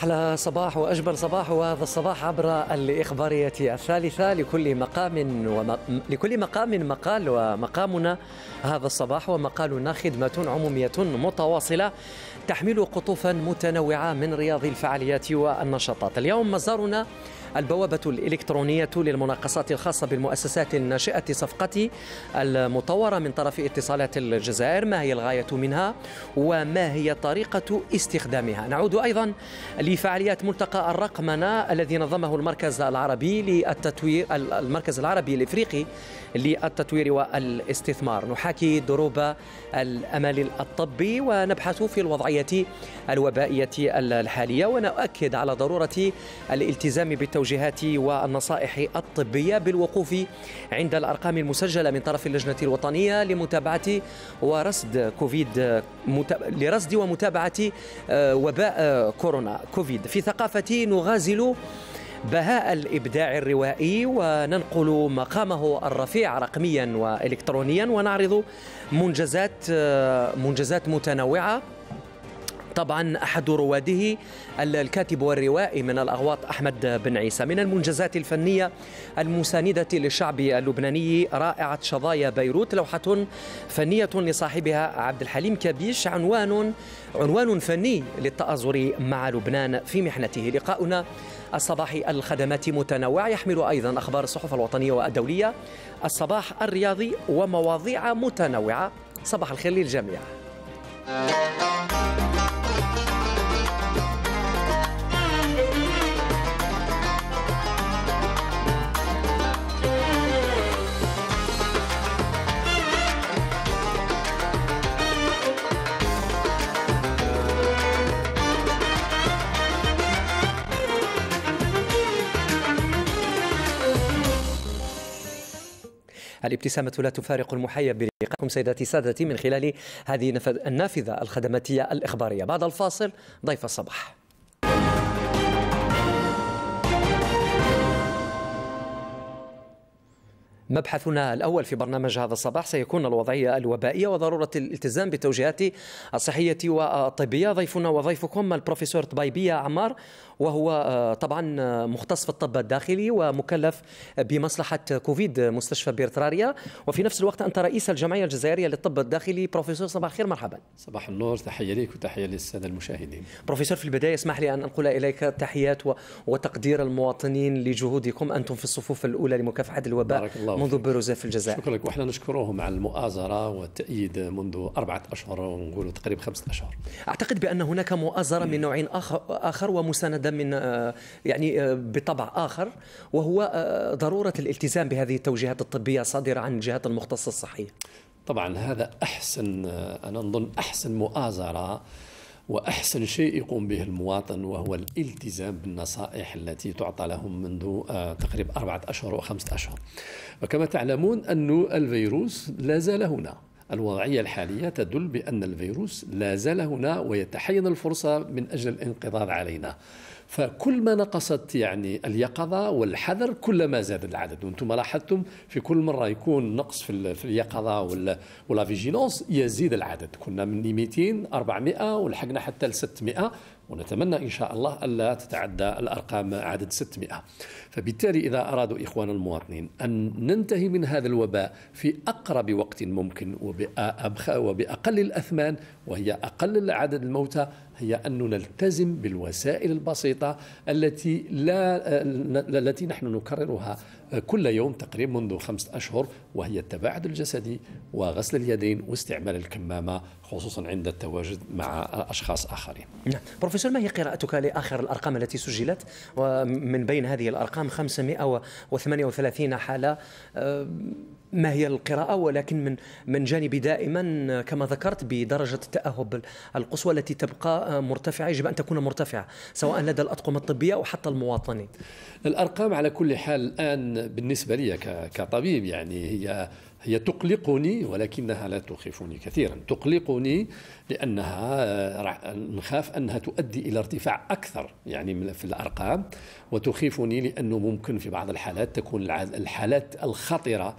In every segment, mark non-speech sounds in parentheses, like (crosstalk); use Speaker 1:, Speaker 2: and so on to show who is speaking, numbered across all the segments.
Speaker 1: أحلى صباح وأجمل صباح وهذا الصباح عبر الإخبارية الثالثة لكل مقام وم... لكل مقام مقال ومقامنا هذا الصباح ومقالنا خدمة عمومية متواصلة تحمل قطوفا متنوعة من رياض الفعاليات والنشاطات. اليوم مزارنا البوابة الإلكترونية للمناقصات الخاصة بالمؤسسات الناشئة صفقة المطورة من طرف اتصالات الجزائر. ما هي الغاية منها؟ وما هي طريقة استخدامها؟ نعود أيضا لفعاليات ملتقى الرقمنة الذي نظمه المركز العربي للتطوير المركز العربي الإفريقي للتطوير والاستثمار. نحاكي دروب الأمل الطبي ونبحث في الوضعية الوبائية الحالية ونؤكد على ضرورة الالتزام بالتوجيهات والنصائح الطبية بالوقوف عند الأرقام المسجلة من طرف اللجنة الوطنية لمتابعة ورصد كوفيد لرصد ومتابعة آه، وباء آه، كورونا كوفيد. في ثقافة نغازل بهاء الإبداع الروائي وننقل مقامه الرفيع رقميا وإلكترونيا ونعرض منجزات آه، منجزات متنوعة. طبعا أحد رواده الكاتب والروائي من الأغواط أحمد بن عيسى. من المنجزات الفنية المساندة للشعب اللبناني رائعة شظايا بيروت لوحة فنية لصاحبها عبد الحليم كبيش عنوان عنوان فني للتآزر مع لبنان في محنته. لقاؤنا الصباح الخدمات متنوعة يحمل أيضا أخبار الصحف الوطنية والدولية. الصباح الرياضي ومواضيع متنوعة. صباح الخير للجميع. الابتسامة لا تفارق المحيا بلقائكم سيداتي سادتي من خلال هذه النافذة الخدماتية الإخبارية. بعد الفاصل ضيف الصباح. مبحثنا الأول في برنامج هذا الصباح سيكون الوضعية الوبائية وضرورة الالتزام بالتوجيهات الصحية والطبية. ضيفنا وضيفكم البروفيسور طبيبية عمار وهو آه، طبعا آه، مختص في الطب الداخلي ومكلف بمصلحة كوفيد مستشفى بيرتراريا. وفي نفس الوقت أنت رئيس الجمعية الجزائرية للطب الداخلي بروفيسور صباح الخير مرحبا.
Speaker 2: صباح النور تحية لك وتحية للسادة المشاهدين.
Speaker 1: بروفيسور في البداية اسمح لي أن أنقل إليك تحيات وتقدير المواطنين لجهودكم. أنتم في الصفوف الأولى لمكافحة الوباء بارك الله منذ بروزة في الجزائر.
Speaker 2: شكرا لك. وإحنا نشكرهم على المؤازرة والتأييد منذ أربعة أشهر ونقول تقريبا خمسة أشهر.
Speaker 1: أعتقد بأن هناك مؤازرة من نوع آخر, آخر ومساندة من آه، يعني آه، بطبع آخر وهو آه، ضرورة الالتزام بهذه التوجيهات الطبية الصادرة عن الجهات المختصة الصحية
Speaker 2: طبعا هذا أحسن أنا نظن أحسن مؤازرة وأحسن شيء يقوم به المواطن وهو الالتزام بالنصائح التي تعطى لهم منذ تقريبا أربعة أشهر وخمسه أشهر. وكما تعلمون أن الفيروس لا زال هنا. الوضعية الحالية تدل بأن الفيروس لا زال هنا ويتحين الفرصة من أجل الانقضاض علينا فكل ما نقصت يعني اليقظة والحذر كلما زاد العدد. وأنتم لاحظتم في كل مرة يكون نقص في, في اليقظة ولا فيجيلونس يزيد العدد. كنا من 200 400 ولحقنا حتى ل 600 ونتمنى إن شاء الله ألا تتعدى الأرقام عدد 600 فبالتالي إذا أرادوا إخوان المواطنين أن ننتهي من هذا الوباء في أقرب وقت ممكن وبأقل الأثمان وهي أقل عدد الموتى هي أن نلتزم بالوسائل البسيطة التي لا التي نحن نكررها كل يوم تقريبا منذ خمسة أشهر وهي التباعد الجسدي وغسل اليدين واستعمال الكمامة خصوصا عند التواجد مع أشخاص آخرين.
Speaker 1: نعم. بروفيسور ما هي قراءتك لآخر الأرقام التي سجلت؟ ومن بين هذه الأرقام 538 حالة ما هي القراءة ولكن من من جانبي دائما كما ذكرت بدرجة التأهب القصوى التي تبقى مرتفعة يجب أن تكون مرتفعة سواء لدى الأطقم الطبية أو حتى المواطنين.
Speaker 2: الأرقام على كل حال الآن بالنسبة لي كطبيب يعني هي هي تقلقني ولكنها لا تخيفني كثيرا. تقلقني لأنها نخاف أنها تؤدي إلى ارتفاع أكثر يعني في الأرقام وتخيفني لأنه ممكن في بعض الحالات تكون الحالات الخطرة آه،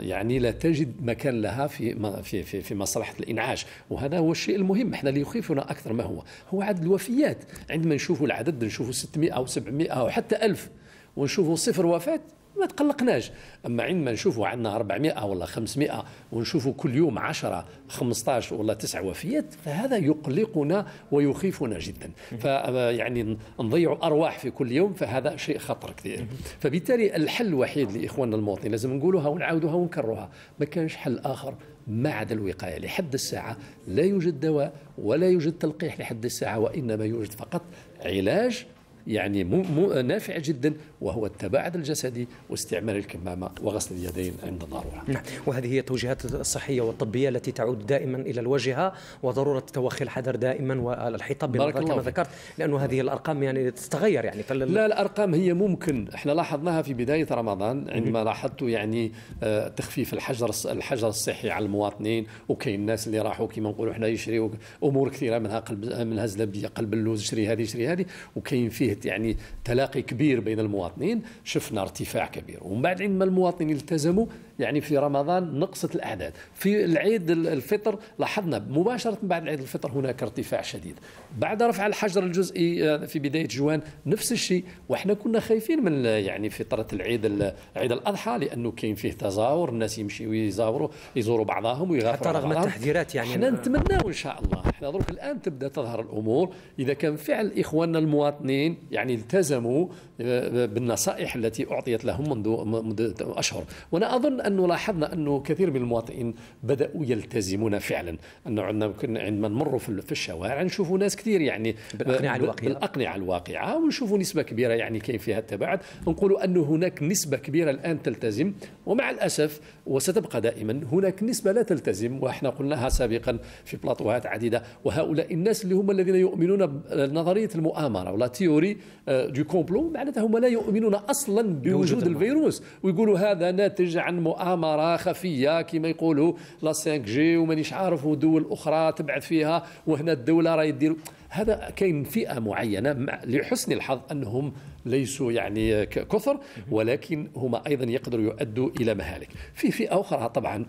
Speaker 2: يعني لا تجد مكان لها في في في, في مصلحة الإنعاش. وهذا هو الشيء المهم. إحنا اللي يخيفنا أكثر ما هو. هو عدد الوفيات. عندما نشوفوا العدد نشوفوا 600 أو 700 أو حتى 1000 ونشوفوا صفر وفاة ما تقلقناش. أما عندما نشوفوا عندنا 400 ولا 500 ونشوفوا كل يوم 10 15 ولا 9 وفيات فهذا يقلقنا ويخيفنا جدا. فيعني نضيع أرواح في كل يوم فهذا شيء خطر كثير. فبالتالي الحل الوحيد لإخواننا المواطنين لازم نقولوها ونعاودوها ونكرروها. ما كانش حل آخر ما عدا الوقاية لحد الساعة لا يوجد دواء ولا يوجد تلقيح لحد الساعة وإنما يوجد فقط علاج يعني مو مو نافع جدا وهو التباعد الجسدي واستعمال الكمامة وغسل اليدين عند الضرورة.
Speaker 1: نعم. وهذه هي التوجيهات الصحية والطبية التي تعود دائما إلى الوجهة وضرورة توخي الحذر دائما والحيطان بالنظر كما ذكرت لأنه هذه الأرقام يعني تتغير يعني.
Speaker 2: فل... لا الأرقام هي ممكن. إحنا لاحظناها في بداية رمضان عندما لاحظت يعني آه، تخفيف الحجر الحجر الصحي على المواطنين وكاين الناس اللي راحوا كما نقولوا إحنا يشريوا أمور كثيرة منها قلب منها زلبيه قلب اللوز شري هذه شري هذه وكاين فيه يعني تلاقي كبير بين المواطنين شفنا ارتفاع كبير. ومن بعد عندما المواطنين التزموا يعني في رمضان نقصت الأعداد. في العيد الفطر لاحظنا مباشرة بعد عيد الفطر هناك ارتفاع شديد. بعد رفع الحجر الجزئي آه، في بداية جوان نفس الشيء. وإحنا كنا خايفين من يعني فتره العيد عيد الأضحى لأنه كاين فيه تزاور الناس يمشيوا يزاوروا يزوروا بعضهم
Speaker 1: ويغافروا حتى رغم التحذيرات يعني
Speaker 2: إحنا نتمناو إن شاء الله. إحنا درك الآن تبدأ تظهر الأمور. إذا كان فعل إخواننا المواطنين يعني التزموا آه، بالنصائح التي أعطيت لهم منذ أشهر. وأنا أظن انه لاحظنا أنه كثير من المواطنين بدأوا يلتزمون فعلا. انه عندنا عندما نمر في الشوارع نشوفوا ناس كثير يعني
Speaker 1: بالأقنعة الواقعه
Speaker 2: بالأقنعة الواقعة. ونشوفوا نسبة كبيرة يعني كاين فيها التباعد. نقولوا انه هناك نسبة كبيرة الآن تلتزم. ومع الأسف وستبقى دائما هناك نسبة لا تلتزم. وإحنا قلناها سابقا في بلاطوهات عديدة. وهؤلاء الناس اللي هم الذين يؤمنون بنظرية المؤامرة ولا تيوري du complot معناتها هم لا يؤمنون أصلا بوجود الفيروس. ويقولوا هذا ناتج عن مؤامره خفيه كما يقولوا la 5G ومانيش عارف ودول أخرى تبعث فيها وهنا الدولة راهي دير هذا كاين فئة معينة لحسن الحظ أنهم ليسوا يعني كثر ولكن هم أيضا يقدروا يؤدوا إلى مهالك. في فئة أخرى طبعا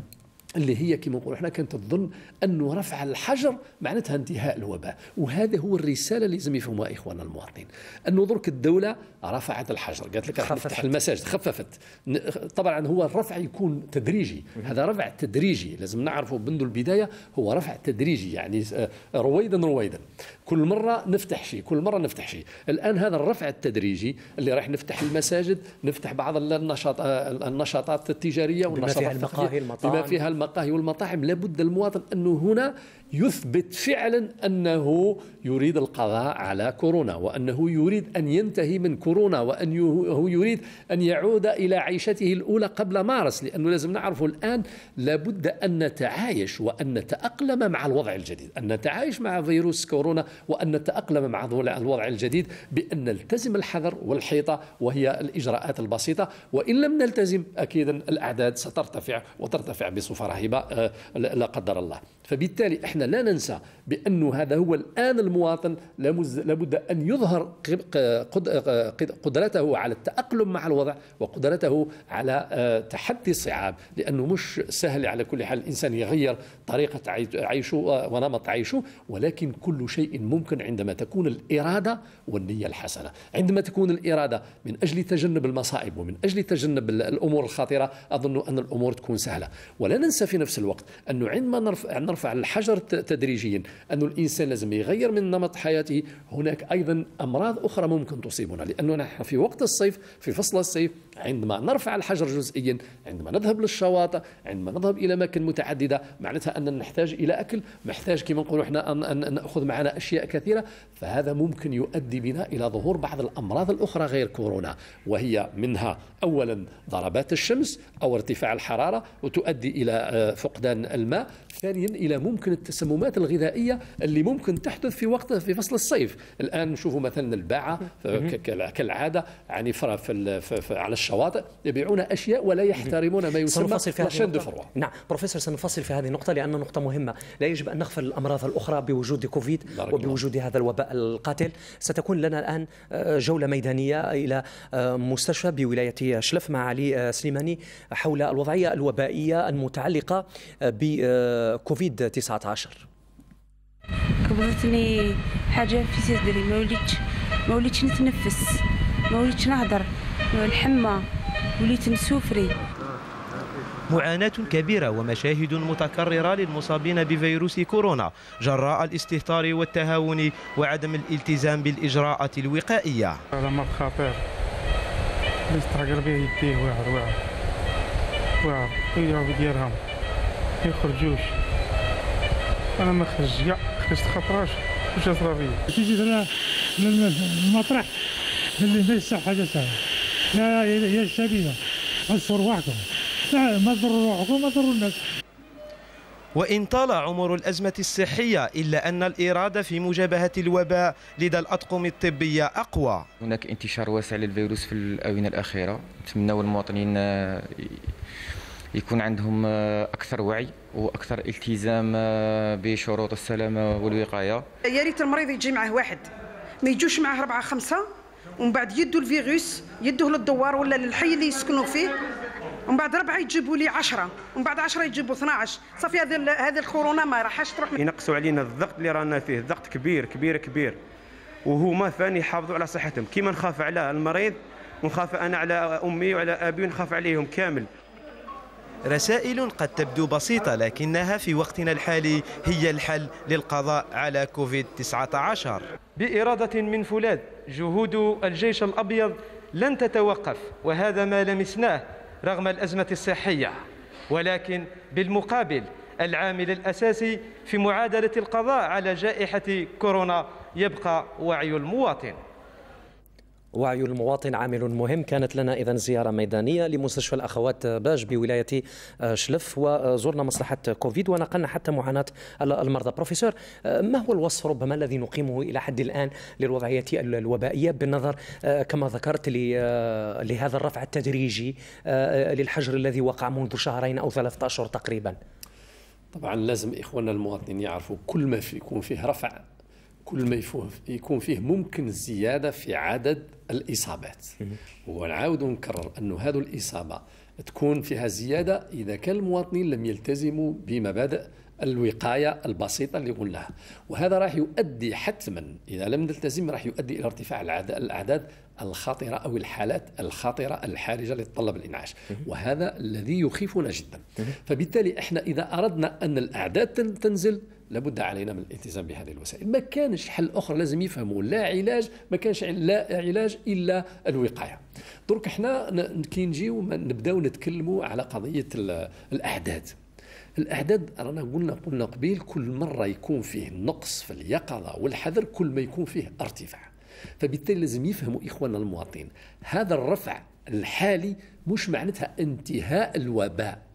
Speaker 2: اللي هي كما نقول إحنا كانت تظن أنه رفع الحجر معناتها انتهاء الوباء. وهذا هو الرسالة اللي لازم يفهموها إخواننا المواطنين. انه درك الدولة رفعت الحجر. قالت لك راح نفتح المساجد. خففت. طبعا هو الرفع يكون تدريجي. هذا رفع تدريجي. لازم نعرفه منذ البداية هو رفع تدريجي. يعني آه، رويدا رويدا. كل مرة نفتح شيء. كل مرة نفتح شيء. الآن هذا الرفع التدريجي اللي راح نفتح المساجد نفتح بعض النشاط آه، النشاطات التجارية
Speaker 1: والنشاطات بما فيها المقاهي المطاعم.
Speaker 2: بما فيها المقاهي. والمطاعم لابد المواطن أنه هنا يثبت فعلا أنه يريد القضاء على كورونا وأنه يريد أن ينتهي من كورونا وانه يريد أن يعود إلى عيشته الأولى قبل مارس لأنه لازم نعرف الآن لابد أن نتعايش وأن نتأقلم مع الوضع الجديد أن نتعايش مع فيروس كورونا وأن نتأقلم مع الوضع الجديد بأن نلتزم الحذر والحيطة وهي الإجراءات البسيطة. وإن لم نلتزم أكيد الأعداد سترتفع وترتفع بصفة رهيبة آه، لا قدر الله. فبالتالي إحنا لا ننسى بأنه هذا هو الآن المواطن لابد أن يظهر قدرته على التأقلم مع الوضع وقدرته على آه، تحدي الصعاب لأنه مش سهل على كل حال الإنسان يغير طريقة عيشه ونمط عيشه ولكن كل شيء ممكن عندما تكون الإرادة والنية الحسنة. عندما تكون الإرادة من أجل تجنب المصائب ومن أجل تجنب الأمور الخطيرة أظن أن الأمور تكون سهلة. ولا ننسى في نفس الوقت أنه عندما نرفع, نرفع الحجر تدريجيا. أن الإنسان لازم يغير من نمط حياته. هناك أيضا أمراض أخرى ممكن تصيبنا لأنه نحن في وقت الصيف في فصل الصيف عندما نرفع الحجر جزئيا عندما نذهب للشواطئ عندما نذهب إلى أماكن متعددة معناتها أننا نحتاج إلى أكل محتاج كما نقول إحنا أن نأخذ معنا أشياء كثيرة. فهذا ممكن يؤدي بنا إلى ظهور بعض الأمراض الأخرى غير كورونا وهي منها أولا ضربات الشمس أو ارتفاع الحرارة وتؤدي إلى آه، فقدان الماء. ثانيا إلى ممكن التسممات الغذائية اللي ممكن تحدث في وقت في فصل الصيف. الآن نشوفوا مثلا الباعة كالعادة يعني في على الشواطئ يبيعون أشياء ولا يحترمون ما يسمى
Speaker 1: la chaîne de froid نعم بروفيسور سنفصل في هذه النقطة لأن نقطة مهمة. لا يجب أن نغفل الأمراض الأخرى بوجود كوفيد وبوجود هذا الوباء القاتل. ستكون لنا الآن آه، جولة ميدانية إلى آه، مستشفى بولاية شلف مع علي سليماني حول الوضعية الوبائية المتعلقة بكوفيد 19
Speaker 3: كبرتني حاجة في صدري ما وليتش ما وليتش نتنفس. ما وليتش نهضر. الحمى. وليت نسوفري.
Speaker 4: معاناة كبيرة ومشاهد متكررة للمصابين بفيروس كورونا جراء الاستهتار والتهاون وعدم الالتزام بالإجراءات الوقائية.
Speaker 5: هذا مرض خطير يستعقل به يديه واعر واعر واعر يقعد يديرهم يخرجوش أنا ما خرج يا خرجت خطراش واش صرا فيا
Speaker 6: تيجي المطرح اللي ليس حاجة سهله يا يا الشبيبه اصفر وحدكم ما تضروا روحكم ما تضروا الناس.
Speaker 4: وإن طال عمر الأزمة الصحية إلا أن الإرادة في مجابهة الوباء لدى الأطقم الطبية أقوى.
Speaker 7: هناك انتشار واسع للفيروس في الآونة الأخيرة. نتمنى المواطنين يكون عندهم آه، أكثر وعي وأكثر التزام آه، بشروط السلامة والوقاية.
Speaker 8: يا ريت المريض يجي معه واحد ما يجوش معه أربعة خمسة ومن بعد يدوا الفيروس يدوه للدوار ولا للحي اللي يسكنوا فيه ومن بعد ربعة يجيبوا لي 10 ومن بعد 10 يجيبوا 12 صافي هذه هذه الكورونا ما راحش تروح
Speaker 9: ينقصوا علينا الضغط اللي رانا فيه ضغط كبير كبير كبير. وهما ثاني يحافظوا على صحتهم. كيما نخاف على المريض ونخاف أنا على أمي وعلى أبي ونخاف عليهم كامل.
Speaker 4: رسائل قد تبدو بسيطة لكنها في وقتنا الحالي هي الحل للقضاء على كوفيد 19 بإرادة من فولاذ جهود الجيش الأبيض لن تتوقف وهذا ما لمسناه رغم الأزمة الصحية. ولكن بالمقابل العامل الأساسي في معادلة القضاء على جائحة كورونا يبقى وعي المواطن.
Speaker 1: وعي المواطن عامل مهم. كانت لنا اذا زيارة ميدانية لمستشفى الأخوات باج بولاية آه، شلف وزرنا مصلحة كوفيد ونقلنا حتى معاناة المرضى. بروفيسور آه، ما هو الوصف ربما الذي نقيمه إلى حد الآن للوضعية الوبائية؟ بالنظر آه، كما ذكرت لهذا الرفع التدريجي للحجر الذي وقع منذ شهرين أو ثلاثة اشهر تقريبا.
Speaker 2: طبعا لازم إخواننا المواطنين يعرفوا كل ما في يكون فيه رفع كل ما يكون فيه ممكن زيادة في عدد الإصابات. ونعاود ونكرر أن هذه الإصابة تكون فيها زيادة إذا كان المواطنين لم يلتزموا بمبادئ الوقاية البسيطة اللي قلناها وهذا راح يؤدي حتما إذا لم نلتزم راح يؤدي إلى ارتفاع الأعداد الخطرة أو الحالات الخطرة الحارجة لتطلب الإنعاش. وهذا الذي يخيفنا جدا. فبالتالي إحنا إذا أردنا أن الأعداد تنزل لابد علينا من الالتزام بهذه الوسائل. ما كانش حل آخر لازم يفهموا لا علاج ما كانش لا علاج إلا الوقاية. درك إحنا كي نجيو نبداو نتكلموا على قضية الاعداد الاعداد رانا قلنا قلنا قبيل كل مرة يكون فيه نقص في اليقظة والحذر كل ما يكون فيه ارتفاع. فبالتالي لازم يفهموا إخواننا المواطنين. هذا الرفع الحالي مش معناتها انتهاء الوباء.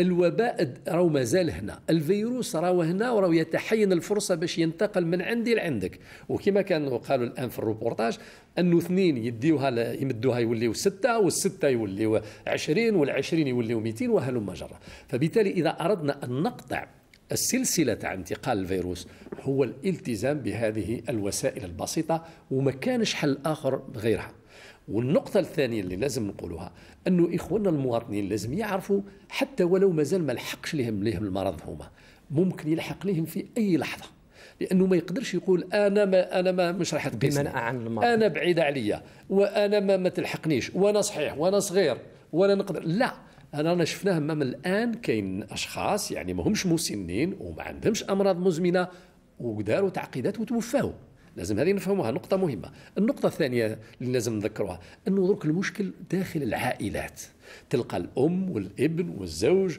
Speaker 2: الوباء راهو مازال هنا. الفيروس راهو هنا وراهو يتحين الفرصة باش ينتقل من عندي لعندك. وكما كانوا قالوا الآن في الروبورتاج أنه اثنين يديوها يمدوها يوليو ستة والستة يوليو 20 وال20 يوليو 200 وهلم جرا فبالتالي إذا أردنا أن نقطع السلسلة تاع انتقال الفيروس هو الالتزام بهذه الوسائل البسيطة وما كانش حل آخر غيرها. والنقطة الثانية اللي لازم نقولها أنه إخواننا المواطنين لازم يعرفوا حتى ولو مازال ما لحقش لهم لهم المرض هما. ممكن يلحق لهم في أي لحظة. لأنه ما يقدرش يقول أنا ما أنا ما مش راح
Speaker 1: بمنع عن المرض.
Speaker 2: أنا بعيد عليا. وأنا ما, ما تلحقنيش. وأنا صحيح. وأنا صغير. وأنا نقدر. لا. أنا أنا شفناه من الآن كاين أشخاص يعني ما همش مسنين وما عندهمش أمراض مزمنة وداروا تعقيدات وتوفاوا لازم هذه نفهموها نقطة مهمة. النقطة الثانية اللي لازم نذكروها أنه درك المشكل داخل العائلات. تلقى الأم والابن والزوج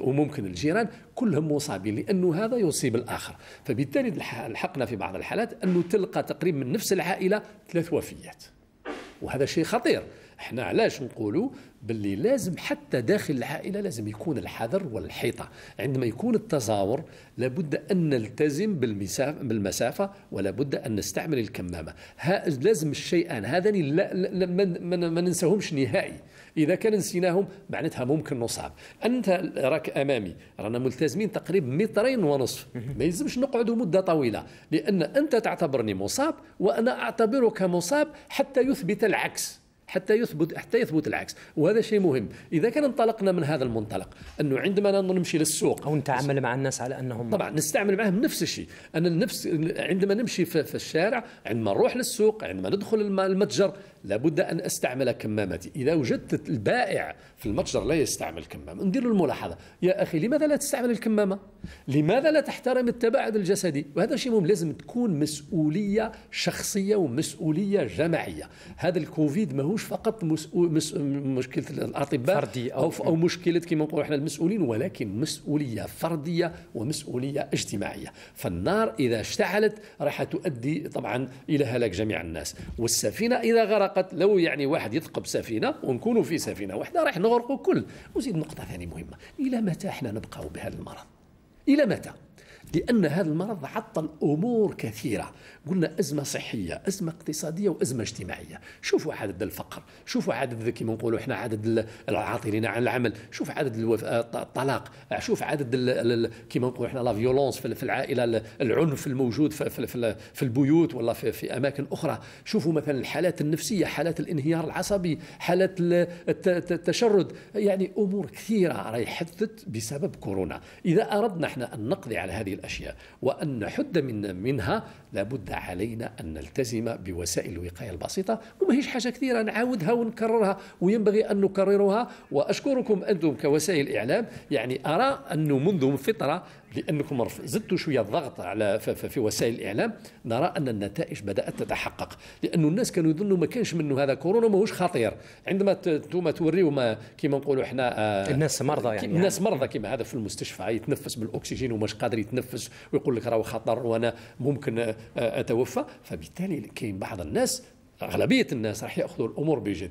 Speaker 2: وممكن الجيران كلهم مصابين لأنه هذا يصيب الآخر. فبالتالي لحقنا في بعض الحالات أنه تلقى تقريبا من نفس العائلة ثلاث وفيات. وهذا شيء خطير. إحنا علاش نقولوا باللي لازم حتى داخل العائلة لازم يكون الحذر والحيطة. عندما يكون التزاور لابد أن نلتزم بالمسافة ولا بد أن نستعمل الكمامة. لازم الشيئان هذان ما ننساهمش نهائي. إذا كان نسيناهم معناتها ممكن نصعب أنت راك أمامي رانا ملتزمين تقريبا مترين ونصف. ما يلزمش نقعدوا مدة طويلة لأن أنت تعتبرني مصاب وأنا أعتبرك مصاب حتى يثبت العكس. حتى يثبت حتى يثبت العكس. وهذا شيء مهم. إذا كان انطلقنا من هذا المنطلق أنه عندما نمشي للسوق
Speaker 1: أو نتعامل مع الناس على انهم
Speaker 2: طبعا نستعمل معهم نفس الشيء. أنا النفس عندما نمشي في الشارع عندما نروح للسوق عندما ندخل المتجر لابد أن أستعمل كمامتي. إذا وجدت البائع في المتجر لا يستعمل كمامة. ندير له الملاحظة. يا أخي لماذا لا تستعمل الكمامة؟ لماذا لا تحترم التباعد الجسدي؟ وهذا شيء مهم. لازم تكون مسؤولية شخصية ومسؤولية جماعية. هذا الكوفيد ماهوش فقط مشكلة الأطباء فردي أو, أو, مشكلة كما نقولوا إحنا المسؤولين ولكن مسؤولية فردية ومسؤولية اجتماعية. فالنار إذا اشتعلت راح تؤدي طبعا إلى هلاك جميع الناس. والسفينة إذا غرقت لو يعني واحد يثقب سفينة ونكونوا في سفينة واحدة راح نغرقوا كل. وزيد نقطة ثانية مهمة. إلى متى إحنا نبقى بهذا المرض؟ إلى متى؟ لأن هذا المرض عطل أمور كثيرة. قلنا أزمة صحية أزمة اقتصادية وأزمة اجتماعية. شوفوا عدد الفقر شوفوا عدد كما نقولوا إحنا عدد العاطلين عن العمل. شوف عدد الطلاق. شوف عدد كما نقولوا إحنا لا في العائلة العنف الموجود في, في, في البيوت ولا في, في أماكن أخرى. شوفوا مثلا الحالات النفسية حالات الانهيار العصبي حالات التشرد. يعني أمور كثيرة راهي حدثت بسبب كورونا. إذا أردنا إحنا أن نقضي على هذه الأشياء وأن نحد من منها لابد علينا أن نلتزم بوسائل الوقاية البسيطة. وما هيش حاجة كثيرة نعاودها ونكررها وينبغي أن نكررها. وأشكركم أنتم كوسائل إعلام. يعني أرى أنه منذ فترة لأنكم زدتوا شوية الضغط على في وسائل الإعلام نرى أن النتائج بدأت تتحقق. لأنه الناس كانوا يظنوا ما كانش منه هذا كورونا ماهوش خطير. عندما أنتم توريوا ما كما نقولوا إحنا
Speaker 1: آه الناس مرضى يعني.
Speaker 2: الناس مرضى كما هذا في المستشفى يتنفس بالأكسجين ومش قادر يتنفس ويقول لك راهو خطر وأنا ممكن آه، أتوفى. فبالتالي كاين بعض الناس أغلبية الناس راح يأخذوا الأمور بجد.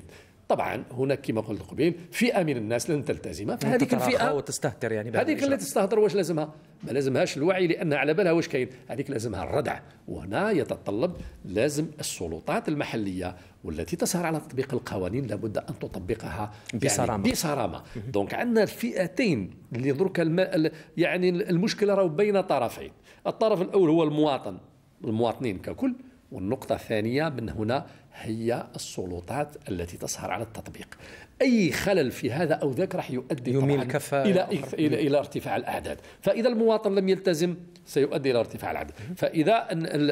Speaker 2: طبعا هناك كما قلت قبيل فئة من الناس لن تلتزم.
Speaker 1: فهذيك الفئه وتستهتر يعني
Speaker 2: هذيك اللي تستهتر واش لازمها؟ ما لازمهاش الوعي لأن على بالها واش كاين؟ هذيك لازمها الردع. وهنا يتطلب لازم السلطات المحلية والتي تسهر على تطبيق القوانين لابد أن تطبقها
Speaker 1: بصرامة.
Speaker 2: يعني بصرامه دونك عندنا الفئتين اللي درك الم... يعني المشكلة راهو بين طرفين. الطرف الأول هو المواطن المواطنين ككل. والنقطة الثانية من هنا هي السلطات التي تسهر على التطبيق. أي خلل في هذا أو ذاك راح يؤدي
Speaker 1: يميل كفة
Speaker 2: إلى إلى إلى ارتفاع الأعداد. فإذا المواطن لم يلتزم سيؤدي إلى ارتفاع الأعداد. فإذا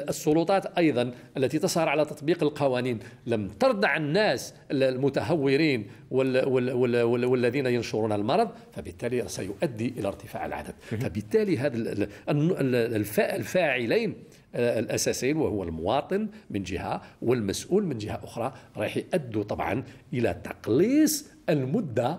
Speaker 2: السلطات أيضا التي تسهر على تطبيق القوانين لم تردع الناس المتهورين والذين ينشرون المرض فبالتالي سيؤدي إلى ارتفاع العدد فبالتالي هذا الفاعلين الأساسيين وهو المواطن من جهة والمسؤول من جهة أخرى راح يؤدوا طبعا إلى تقليص المدة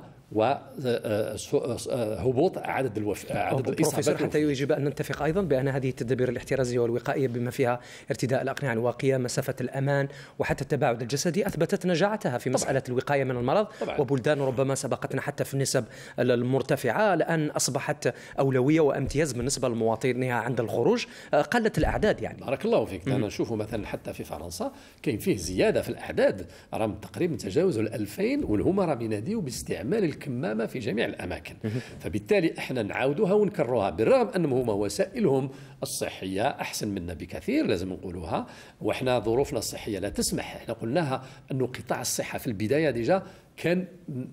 Speaker 2: وهبوط عدد الوف... عدد
Speaker 1: الإصابات. حتى يجب أن نتفق أيضا بأن هذه التدابير الاحترازية والوقائية بما فيها ارتداء الأقنعة الواقية مسافة الأمان وحتى التباعد الجسدي أثبتت نجاعتها في مسألة طبعا. الوقاية من المرض طبعا. وبلدان ربما سبقتنا حتى في النسب المرتفعة الان أصبحت أولوية وامتياز بالنسبة لمواطنيها عند الخروج قلت الأعداد يعني.
Speaker 2: بارك الله فيك. أنا نشوف مثلا حتى في فرنسا كاين فيه زيادة في الأعداد. راهم تقريبا تجاوزوا ال 2000 والهما راهم يناديوا باستعمال الكمامة في جميع الأماكن. فبالتالي إحنا نعاودوها ونكرروها بالرغم هما وسائلهم الصحية أحسن منا بكثير لازم نقولوها. وإحنا ظروفنا الصحية لا تسمح إحنا قلناها أنه قطاع الصحة في البداية ديجا كان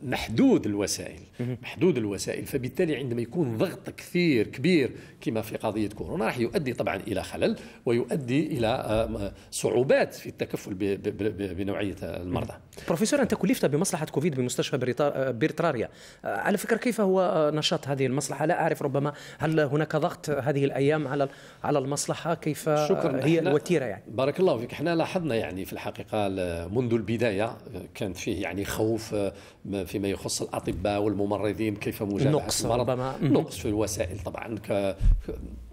Speaker 2: محدود الوسائل محدود الوسائل. فبالتالي عندما يكون ضغط كثير كبير كما في قضية كورونا راح يؤدي طبعا إلى خلل ويؤدي إلى صعوبات في التكفل بنوعية المرضى.
Speaker 1: بروفيسور أنت كلفت بمصلحة كوفيد بمستشفى بريطراريا على فكرة كيف هو نشاط هذه المصلحة؟ لا أعرف ربما هل هناك ضغط هذه الأيام على على المصلحة؟ كيف شكرا. هي الوتيرة يعني؟
Speaker 2: بارك الله فيك. إحنا لاحظنا يعني في الحقيقة منذ البداية كانت فيه يعني خوف فيما يخص الأطباء والممرضين كيف مجابهه
Speaker 1: نقص ربما.
Speaker 2: نقص في الوسائل طبعا ك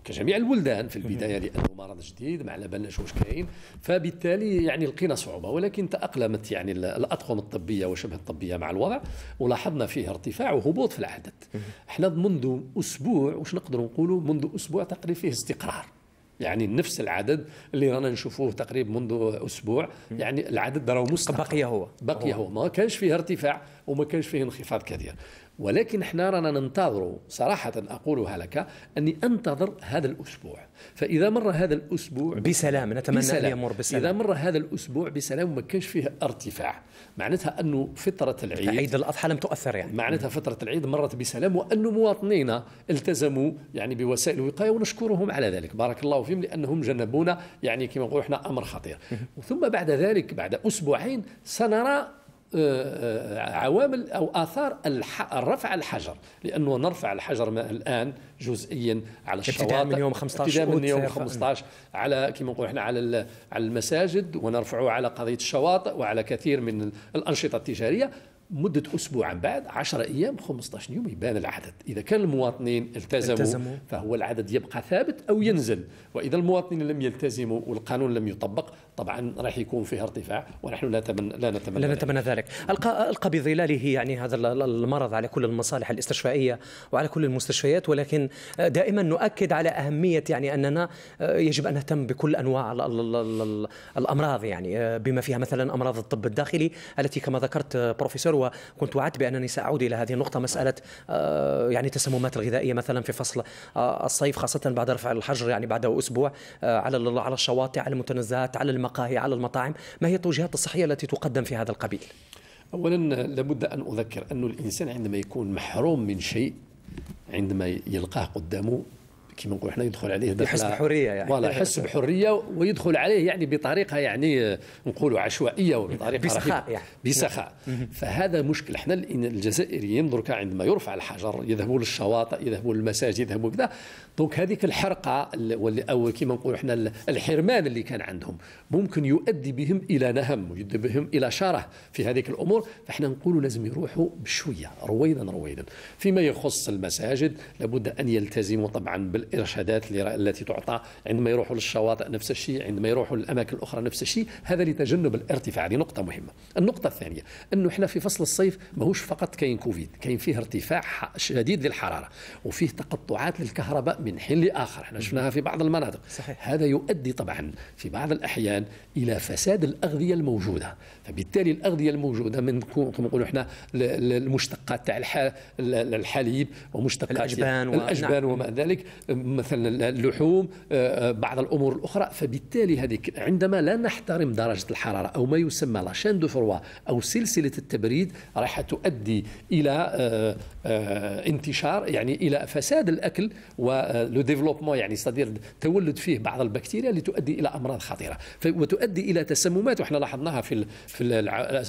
Speaker 2: كجميع البلدان. في البداية لأنه مرض جديد ما على بالناش واش كاين. فبالتالي يعني لقينا صعوبة ولكن تأقلمت يعني الأطقم الطبية وشبه الطبية مع الوضع ولاحظنا فيه ارتفاع وهبوط في العدد. إحنا منذ أسبوع واش نقدر نقولوا منذ أسبوع تقريبا فيه استقرار. يعني نفس العدد اللي رانا نشوفوه تقريبا منذ أسبوع. يعني العدد راهو مستقر.
Speaker 1: بقي هو.
Speaker 2: بقي هو. ما كانش فيه ارتفاع وما كانش فيه انخفاض كثير. ولكن إحنا رانا ننتظر صراحة أقولها لك أني أنتظر هذا الأسبوع. فإذا مر هذا الأسبوع
Speaker 1: بسلام نتمنى بسلام. أن يمر بسلام.
Speaker 2: إذا مر هذا الأسبوع بسلام وما كانش فيه ارتفاع معناتها أنه فترة العيد
Speaker 1: عيد الأضحى لم تؤثر يعني.
Speaker 2: معناتها فترة العيد مرت بسلام وأن مواطنينا التزموا يعني بوسائل الوقاية ونشكرهم على ذلك. بارك الله فيهم لأنهم جنبونا يعني كما نقول إحنا أمر خطير. ثم بعد ذلك بعد أسبوعين سنرى عوامل أو آثار الرفع الحجر لأنه نرفع الحجر الآن جزئيا على الشواطئ
Speaker 1: ابتداء من يوم 15
Speaker 2: ابتداء من يوم 15 على كما نقول إحنا على على المساجد ونرفعه على قضية الشواطئ وعلى كثير من الأنشطة التجارية. مدة أسبوع بعد 10 أيام 15 يوم يبان العدد. إذا كان المواطنين التزموا, التزموا. فهو العدد يبقى ثابت أو ينزل. وإذا المواطنين لم يلتزموا والقانون لم يطبق طبعا راح يكون فيه ارتفاع ونحن لا نتمنى لا
Speaker 1: نتمنى لا نتمنى ذلك. ألقى, ألقى بظلاله يعني هذا المرض على كل المصالح الاستشفائية وعلى كل المستشفيات ولكن دائما نؤكد على أهمية يعني أننا يجب أن نهتم بكل أنواع الأمراض يعني بما فيها مثلا أمراض الطب الداخلي التي كما ذكرت بروفيسور وكنت وعدت بأنني سأعود إلى هذه النقطة مسألة آه، يعني التسممات الغذائية مثلا في فصل آه، الصيف خاصة بعد رفع الحجر يعني بعد أسبوع آه، على على الشواطئ على المتنزهات على المقاهي على المطاعم ما هي التوجيهات الصحية التي تقدم في هذا القبيل؟
Speaker 2: أولا لابد أن أذكر أن الإنسان عندما يكون محروم من شيء عندما يلقاه قدامه كما نقول إحنا يدخل عليه
Speaker 1: يحس بحرية يعني.
Speaker 2: والله يحس (laughs) بحرية ويدخل عليه يعني بطريقة يعني نقولوا عشوائية وبطريقة
Speaker 1: بسخاء يعني.
Speaker 2: بسخاء. فهذا مشكل. إحنا الجزائريين درك عندما يرفع الحجر يذهبوا للشواطئ يذهبوا للمساجد يذهبوا كذا donc هذيك الحرقة أو كما نقول إحنا الحرمان اللي كان عندهم ممكن يؤدي بهم إلى نهم ويؤدي بهم إلى شره في هذه الأمور. فإحنا نقولوا لازم يروحوا بشوية رويدا رويدا. فيما يخص المساجد لابد أن يلتزموا طبعا بال الإرشادات التي تعطى عندما يروحوا للشواطئ نفس الشيء عندما يروحوا للأماكن الأخرى نفس الشيء. هذا لتجنب الارتفاع. هذه نقطة مهمة. النقطة الثانية انه إحنا في فصل الصيف ماهوش فقط كاين كوفيد كاين فيه ارتفاع شديد للحرارة وفيه تقطعات للكهرباء من حين لآخر. إحنا شفناها في بعض المناطق.
Speaker 1: صحيح.
Speaker 2: هذا يؤدي طبعا في بعض الأحيان إلى فساد الأغذية الموجودة. فبالتالي الأغذية الموجودة من كما نقولوا إحنا المشتقات تاع الحليب ومشتقات
Speaker 1: الأجبان,
Speaker 2: الأجبان نعم. وما ذلك مثلا اللحوم آه، آه، بعض الأمور الأخرى. فبالتالي هذيك عندما لا نحترم درجة الحرارة أو ما يسمى la chaîne de froid أو سلسلة التبريد راح تؤدي إلى آه، انتشار يعني إلى فساد الأكل و le développement يعني c'est-à-dire تولد فيه بعض البكتيريا اللي تؤدي إلى أمراض خطيرة. وتؤدي إلى تسممات وإحنا لاحظناها في في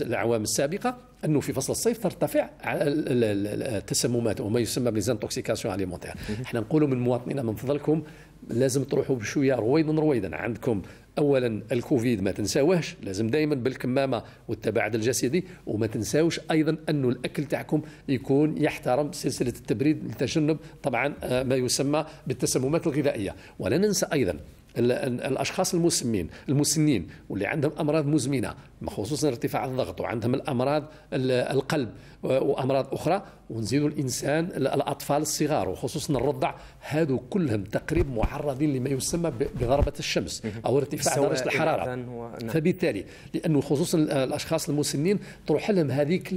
Speaker 2: الأعوام السابقة أنه في فصل الصيف ترتفع التسممات وما يسمى ب les intoxications alimentaires إحنا نقولوا من مواطنينا من فضلكم لازم تروحوا بشوية رويدا رويدا. عندكم اولا الكوفيد ما تنساوهش لازم دائما بالكمامة والتباعد الجسدي وما تنساوش أيضا انه الأكل تاعكم يكون يحترم سلسلة التبريد لتجنب طبعا آه، ما يسمى بالتسممات الغذائية. ولا ننسى أيضا الأشخاص المسمين المسنين واللي عندهم أمراض مزمنة خصوصا ارتفاع الضغط وعندهم الأمراض القلب. وأمراض أخرى ونزيدوا الإنسان الأطفال الصغار وخصوصا الرضع هادو كلهم تقريبا معرضين لما يسمى بضربة الشمس أو ارتفاع درجة الحرارة. و... نعم. فبالتالي لأنه خصوصا الأشخاص المسنين تروح لهم هذيك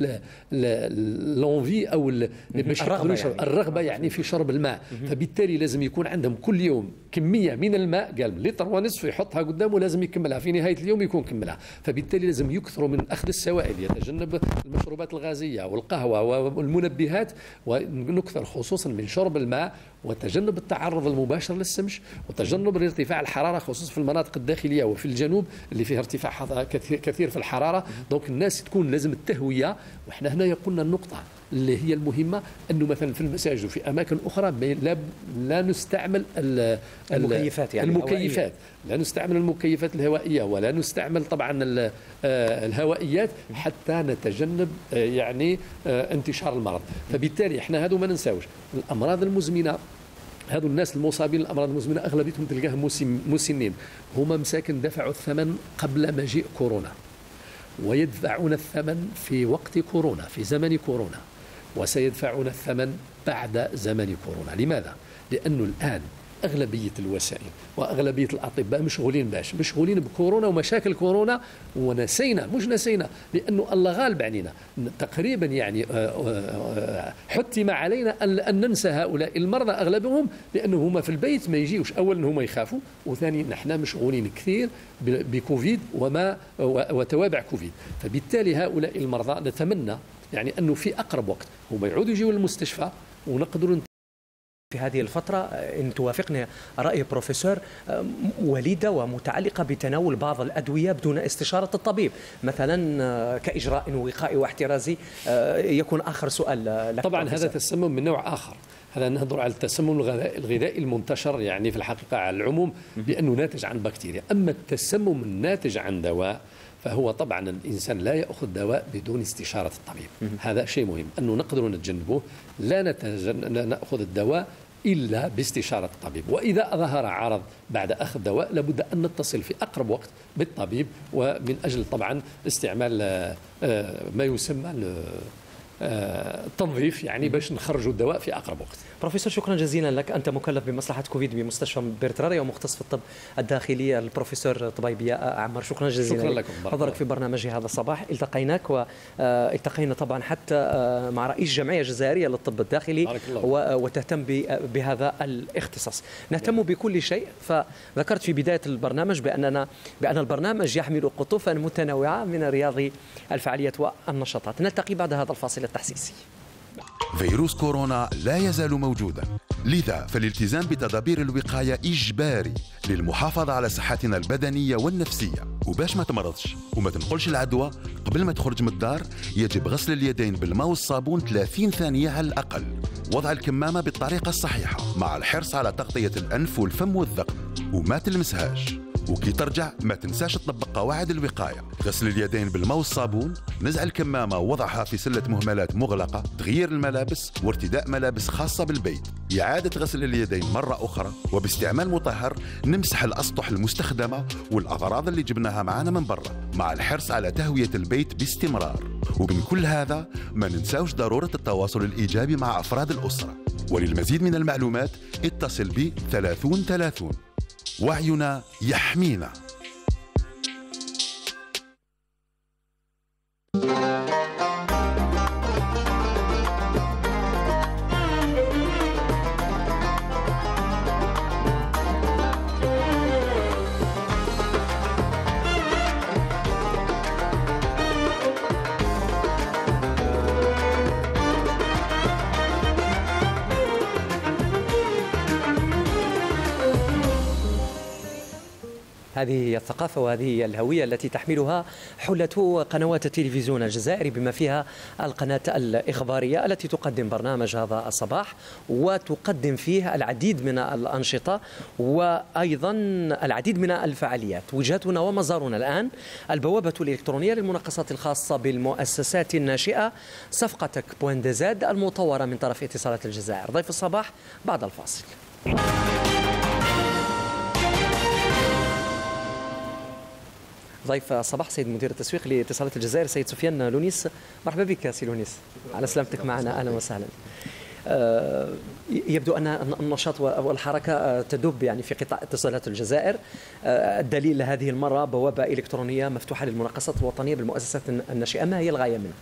Speaker 2: لونفي أو
Speaker 1: الرغبة يعني.
Speaker 2: الرغبة يعني في شرب الماء. فبالتالي لازم يكون عندهم كل يوم كمية من الماء قال لتر ونصف يحطها قدامه لازم يكملها. في نهاية اليوم يكون كملها. فبالتالي لازم يكثروا من أخذ السوائل يتجنب المشروبات الغازية والقهوة والمنبهات ونكثر خصوصا من شرب الماء وتجنب التعرض المباشر للسمش وتجنب ارتفاع الحرارة خصوصا في المناطق الداخلية وفي الجنوب اللي فيها ارتفاع كثير في الحرارة. دونك الناس تكون لازم التهوية. وحنا هنا قلنا النقطة اللي هي المهمة إنه مثلا في المساجد وفي أماكن أخرى لا لا نستعمل
Speaker 1: المكيفات يعني
Speaker 2: المكيفات. لا نستعمل المكيفات الهوائية ولا نستعمل طبعا آه، الهوائيات حتى نتجنب آه، يعني آه، انتشار المرض. فبالتالي إحنا هذو ما ننساوش. الأمراض المزمنة هذو الناس المصابين الامراض المزمنة أغلبيتهم تلقاهم مسنين هما مساكن دفعوا الثمن قبل مجيء كورونا ويدفعون الثمن في وقت كورونا في زمن كورونا وسيدفعون الثمن بعد زمن كورونا لماذا؟ لأنه الآن أغلبية الوسائل وأغلبية الأطباء مشغولين باش مشغولين بكورونا ومشاكل كورونا ونسينا مش نسينا لأنه الله غالب علينا. تقريبا يعني آه، آه، حتم علينا أن ننسى هؤلاء المرضى أغلبهم لأنه هم في البيت ما يجيوش. أولا هم يخافوا وثانيا نحن مشغولين كثير بكوفيد وما وتوابع كوفيد. فبالتالي هؤلاء المرضى نتمنى يعني أنه في أقرب وقت هم يعودوا يجيوا للمستشفى ونقدروا
Speaker 1: في هذه الفترة إن توافقني رأي بروفيسور وليدة ومتعلقة بتناول بعض الأدوية بدون استشارة الطبيب. مثلا كإجراء وقائي واحترازي يكون آخر سؤال
Speaker 2: لك طبعا بروفيسور. هذا تسمم من نوع آخر. هذا نهضر على التسمم الغذائي المنتشر يعني في الحقيقة على العموم بأنه ناتج عن بكتيريا. أما التسمم الناتج عن دواء فهو طبعا الإنسان لا يأخذ دواء بدون استشارة الطبيب. هذا شيء مهم. أنه نقدر نتجنبه. لا نأخذ الدواء إلا باستشارة الطبيب. وإذا ظهر عرض بعد أخذ دواء لابد أن نتصل في أقرب وقت بالطبيب. ومن أجل طبعا استعمال آه، ما يسمى التنظيف يعني باش نخرجوا الدواء في أقرب وقت.
Speaker 1: بروفيسور شكرا جزيلا لك. أنت مكلف بمصلحة كوفيد بمستشفى بيرتراريا ومختص في الطب الداخلي البروفيسور طبيبيه عمر شكرا جزيلا
Speaker 2: شكرا لكم.
Speaker 1: حضرك في برنامج هذا الصباح. التقيناك والتقينا طبعا حتى آه، مع رئيس جمعية جزائرية للطب الداخلي وتهتم بهذا الاختصاص. نهتم بكل شيء. فذكرت في بداية البرنامج بأننا بأن البرنامج يحمل قطوفا متنوعة من رياض الفعاليات والنشاطات. نلتقي بعد هذا الفاصل. التحسيسي.
Speaker 10: فيروس كورونا لا يزال موجودا. لذا فالالتزام بتدابير الوقاية إجباري للمحافظة على صحتنا البدنية والنفسية. وباش ما تمرضش وما تنقلش العدوى قبل ما تخرج من الدار يجب غسل اليدين بالماء والصابون 30 ثانية على الأقل. وضع الكمامة بالطريقة الصحيحة مع الحرص على تغطية الأنف والفم والذقن. وما تلمسهاش. وكي ترجع ما تنساش تطبق قواعد الوقاية. غسل اليدين بالماء والصابون نزع الكمامة ووضعها في سلة مهملات مغلقة تغيير الملابس وارتداء ملابس خاصة بالبيت. إعادة غسل اليدين مرة أخرى وباستعمال مطهر نمسح الأسطح المستخدمة والأغراض اللي جبناها معنا من برا مع الحرص على تهوية البيت باستمرار. ومن كل هذا ما ننساوش ضرورة التواصل الإيجابي مع أفراد الأسرة. وللمزيد من المعلومات اتصل ب 30 30 وعينا يحمينا.
Speaker 1: هذه هي الثقافة وهذه هي الهوية التي تحملها حلة قنوات التلفزيون الجزائري بما فيها القناة الإخبارية التي تقدم برنامج هذا الصباح وتقدم فيه العديد من الأنشطة وأيضا العديد من الفعاليات. وجهتنا ومزارنا الآن البوابة الإلكترونية للمناقصات الخاصة بالمؤسسات الناشئة صفقتك بوين زاد المطورة من طرف اتصالات الجزائر. ضيف الصباح بعد الفاصل. ضيف صباح سيد مدير التسويق لاتصالات الجزائر سيد سفيان لونيس. مرحبا بك سي لونيس. على سلامتك معنا. أهلا وسهلا. آه، يبدو أن النشاط والحركة آه، تدب يعني في قطاع اتصالات الجزائر. آه، الدليل هذه المرة بوابة إلكترونية مفتوحة للمناقصات الوطنية بالمؤسسات الناشئة. ما هي الغاية منها؟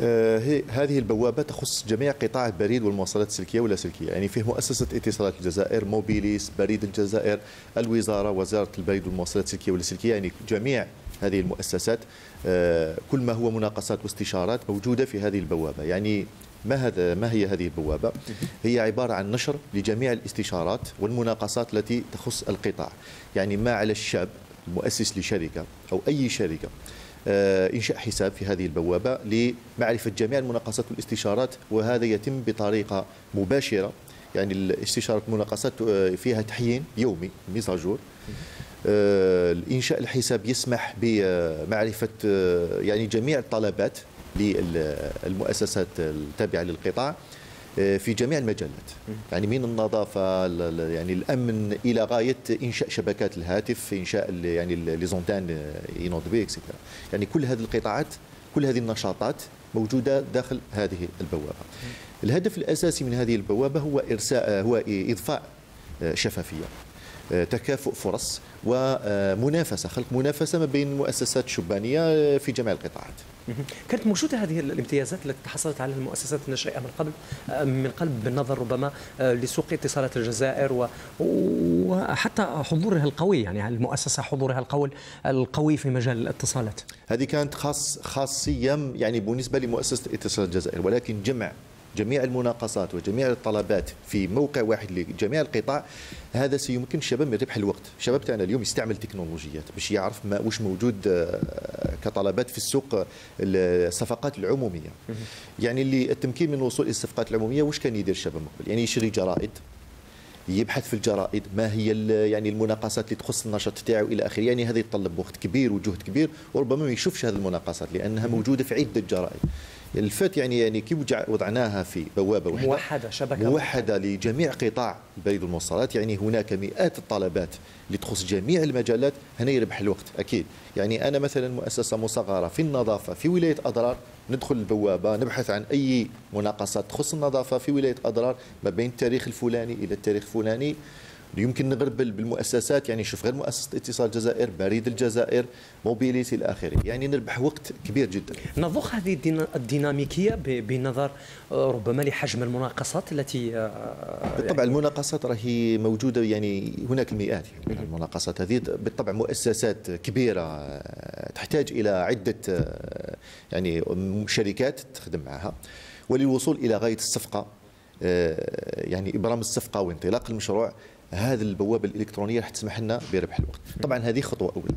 Speaker 11: هي هذه البوابة تخص جميع قطاع البريد والمواصلات السلكية واللاسلكية يعني فيه مؤسسة اتصالات الجزائر موبيليس بريد الجزائر الوزارة وزارة البريد والمواصلات السلكية واللاسلكية يعني جميع هذه المؤسسات آه، كل ما هو مناقصات واستشارات موجودة في هذه البوابة. يعني ما هذا ما هي هذه البوابة؟ هي عبارة عن نشر لجميع الاستشارات والمناقصات التي تخص القطاع، يعني ما على الشاب المؤسس لشركة أو أي شركة آه، إنشاء حساب في هذه البوابة لمعرفة جميع المناقصات والاستشارات وهذا يتم بطريقة مباشرة. يعني الاستشارة المناقصات آه، فيها تحيين يومي ميزاجور. آه، الإنشاء الحساب يسمح بمعرفة يعني جميع الطلبات للمؤسسات التابعة للقطاع. في جميع المجالات. يعني من النظافة يعني الأمن إلى غاية إنشاء شبكات الهاتف إنشاء يعني لي زونتان ينوض يعني كل هذه القطاعات كل هذه النشاطات موجودة داخل هذه البوابة. الهدف الأساسي من هذه البوابة هو إرساء هو إضفاء شفافية. تكافؤ فرص ومنافسة خلق منافسة ما بين المؤسسات الشبانيه في جميع القطاعات.
Speaker 1: كانت موجودة هذه الامتيازات التي تحصلت على المؤسسات الناشئة من قبل من قلب بالنظر ربما آه، لسوق اتصالات الجزائر وحتى حضورها القوي يعني المؤسسة حضورها القوي القوي في مجال الاتصالات؟
Speaker 11: هذه كانت خاص خاصية يعني بالنسبة لمؤسسة اتصالات الجزائر ولكن جمع جميع المناقصات وجميع الطلبات في موقع واحد لجميع القطاع هذا سيمكن الشباب من ربح الوقت. الشباب تاعنا اليوم يستعمل تكنولوجيات باش يعرف ما واش موجود آه، كطلبات في السوق الصفقات العمومية. يعني اللي التمكين من الوصول إلى الصفقات العمومية واش كان يدير الشباب قبل يعني يشري جرائد يبحث في الجرائد ما هي يعني المناقصات اللي تخص النشاط تاعو إلى آخره؟ يعني هذا يتطلب وقت كبير وجهد كبير وربما ما يشوفش هذه المناقصات لأنها موجودة في عدة جرائد. الفات يعني يعني كيف وضعناها في بوابة
Speaker 1: واحدة؟ موحدة شبكة
Speaker 11: موحدة لجميع قطاع البريد والموصلات يعني هناك مئات الطلبات اللي تخص جميع المجالات هنا يربح الوقت أكيد. يعني أنا مثلا مؤسسة مصغرة في النظافة في ولاية أضرار ندخل البوابة نبحث عن أي مناقصات تخص النظافة في ولاية أضرار ما بين التاريخ الفلاني إلى التاريخ الفلاني. يمكن نغربل بالمؤسسات يعني شوف غير مؤسسة اتصال الجزائر بريد الجزائر موبيليتي إلى آخره. يعني نربح وقت كبير جدا.
Speaker 1: نضخ هذه الديناميكية بنظر آه، ربما لحجم المناقصات التي
Speaker 11: آه، بالطبع يعني المناقصات راهي موجودة يعني هناك المئات يعني من المناقصات هذه. بالطبع مؤسسات كبيرة آه، تحتاج إلى عدة يعني شركات تخدم معها. وللوصول إلى غاية الصفقة يعني إبرام الصفقة وانطلاق المشروع هذه البوابة الإلكترونية راح تسمح لنا بربح الوقت. طبعا هذه خطوة أولى.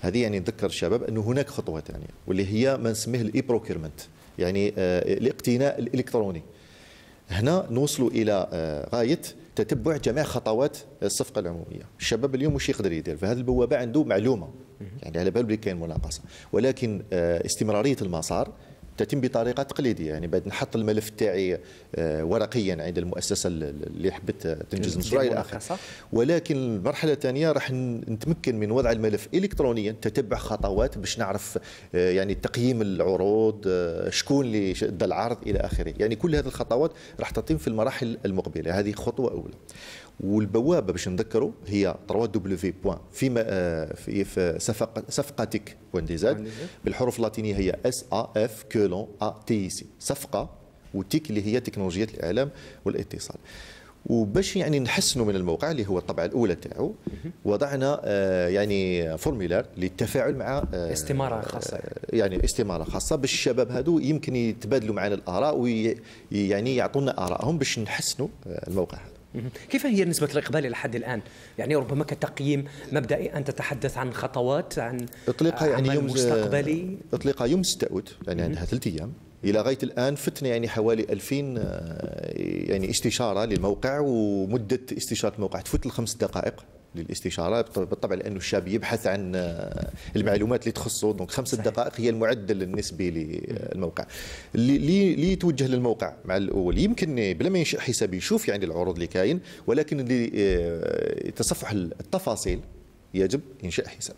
Speaker 11: هذه يعني نذكر الشباب أنه هناك خطوة ثانية واللي هي ما نسميه ال e-procurement يعني آه الاقتناء الإلكتروني. هنا نوصلوا إلى آه غاية تتبع جميع خطوات الصفقة العمومية. الشباب اليوم وش يقدر يدير فهذه البوابة عنده معلومة. يعني على باله كاين مناقصة. ولكن آه استمرارية المسار تتم بطريقة تقليدية يعني بعد نحط الملف تاعي آه، ورقيا عند المؤسسة اللي حبت تنجز المشروع إلى آخره. ولكن المرحلة الثانية راح نتمكن من وضع الملف الكترونيا تتبع خطوات باش نعرف آه، يعني تقييم العروض آه، شكون اللي شد العرض إلى آخره. يعني كل هذه الخطوات راح تتم في المراحل المقبلة. هذه خطوة أولى. والبوابة باش نذكروا هي 3 دبليو بوان في في صفقتك point DZ بالحروف اللاتينية هي S A F Q A T I C صفقة و TIC اللي هي تكنولوجيا الإعلام والاتصال. وباش يعني نحسنوا من الموقع اللي هو الطبعة الأولى تاعو وضعنا آه يعني فورمولار للتفاعل مع
Speaker 1: آه استمارة خاصة.
Speaker 11: يعني استمارة خاصة باش الشباب هذو يمكن يتبادلوا معنا الآراء ويعني يعطونا ارائهم باش نحسنوا آه الموقع هذا.
Speaker 1: كيف هي نسبة الإقبال إلى حد الآن؟ يعني ربما كتقييم مبدئي أن تتحدث عن خطوات عن
Speaker 11: إطلاقها يعني يوم
Speaker 1: مستقبلي.
Speaker 11: إطلاقها يوم 6 أوت يعني عندها ثلاث أيام إلى غاية الآن فتنا يعني حوالي 2000 آه، يعني استشارة للموقع ومدة استشارة الموقع تفوت الخمس دقائق. للاستشاره بالطبع لأنه الشاب يبحث عن آه، المعلومات اللي تخصه. دونك خمس دقائق هي المعدل النسبي للموقع. اللي اللي يتوجه للموقع مع الأول. يمكن بلا ما ينشئ حساب يشوف يعني العروض اللي كاين ولكن اللي آه، التفاصيل يجب إنشاء حساب.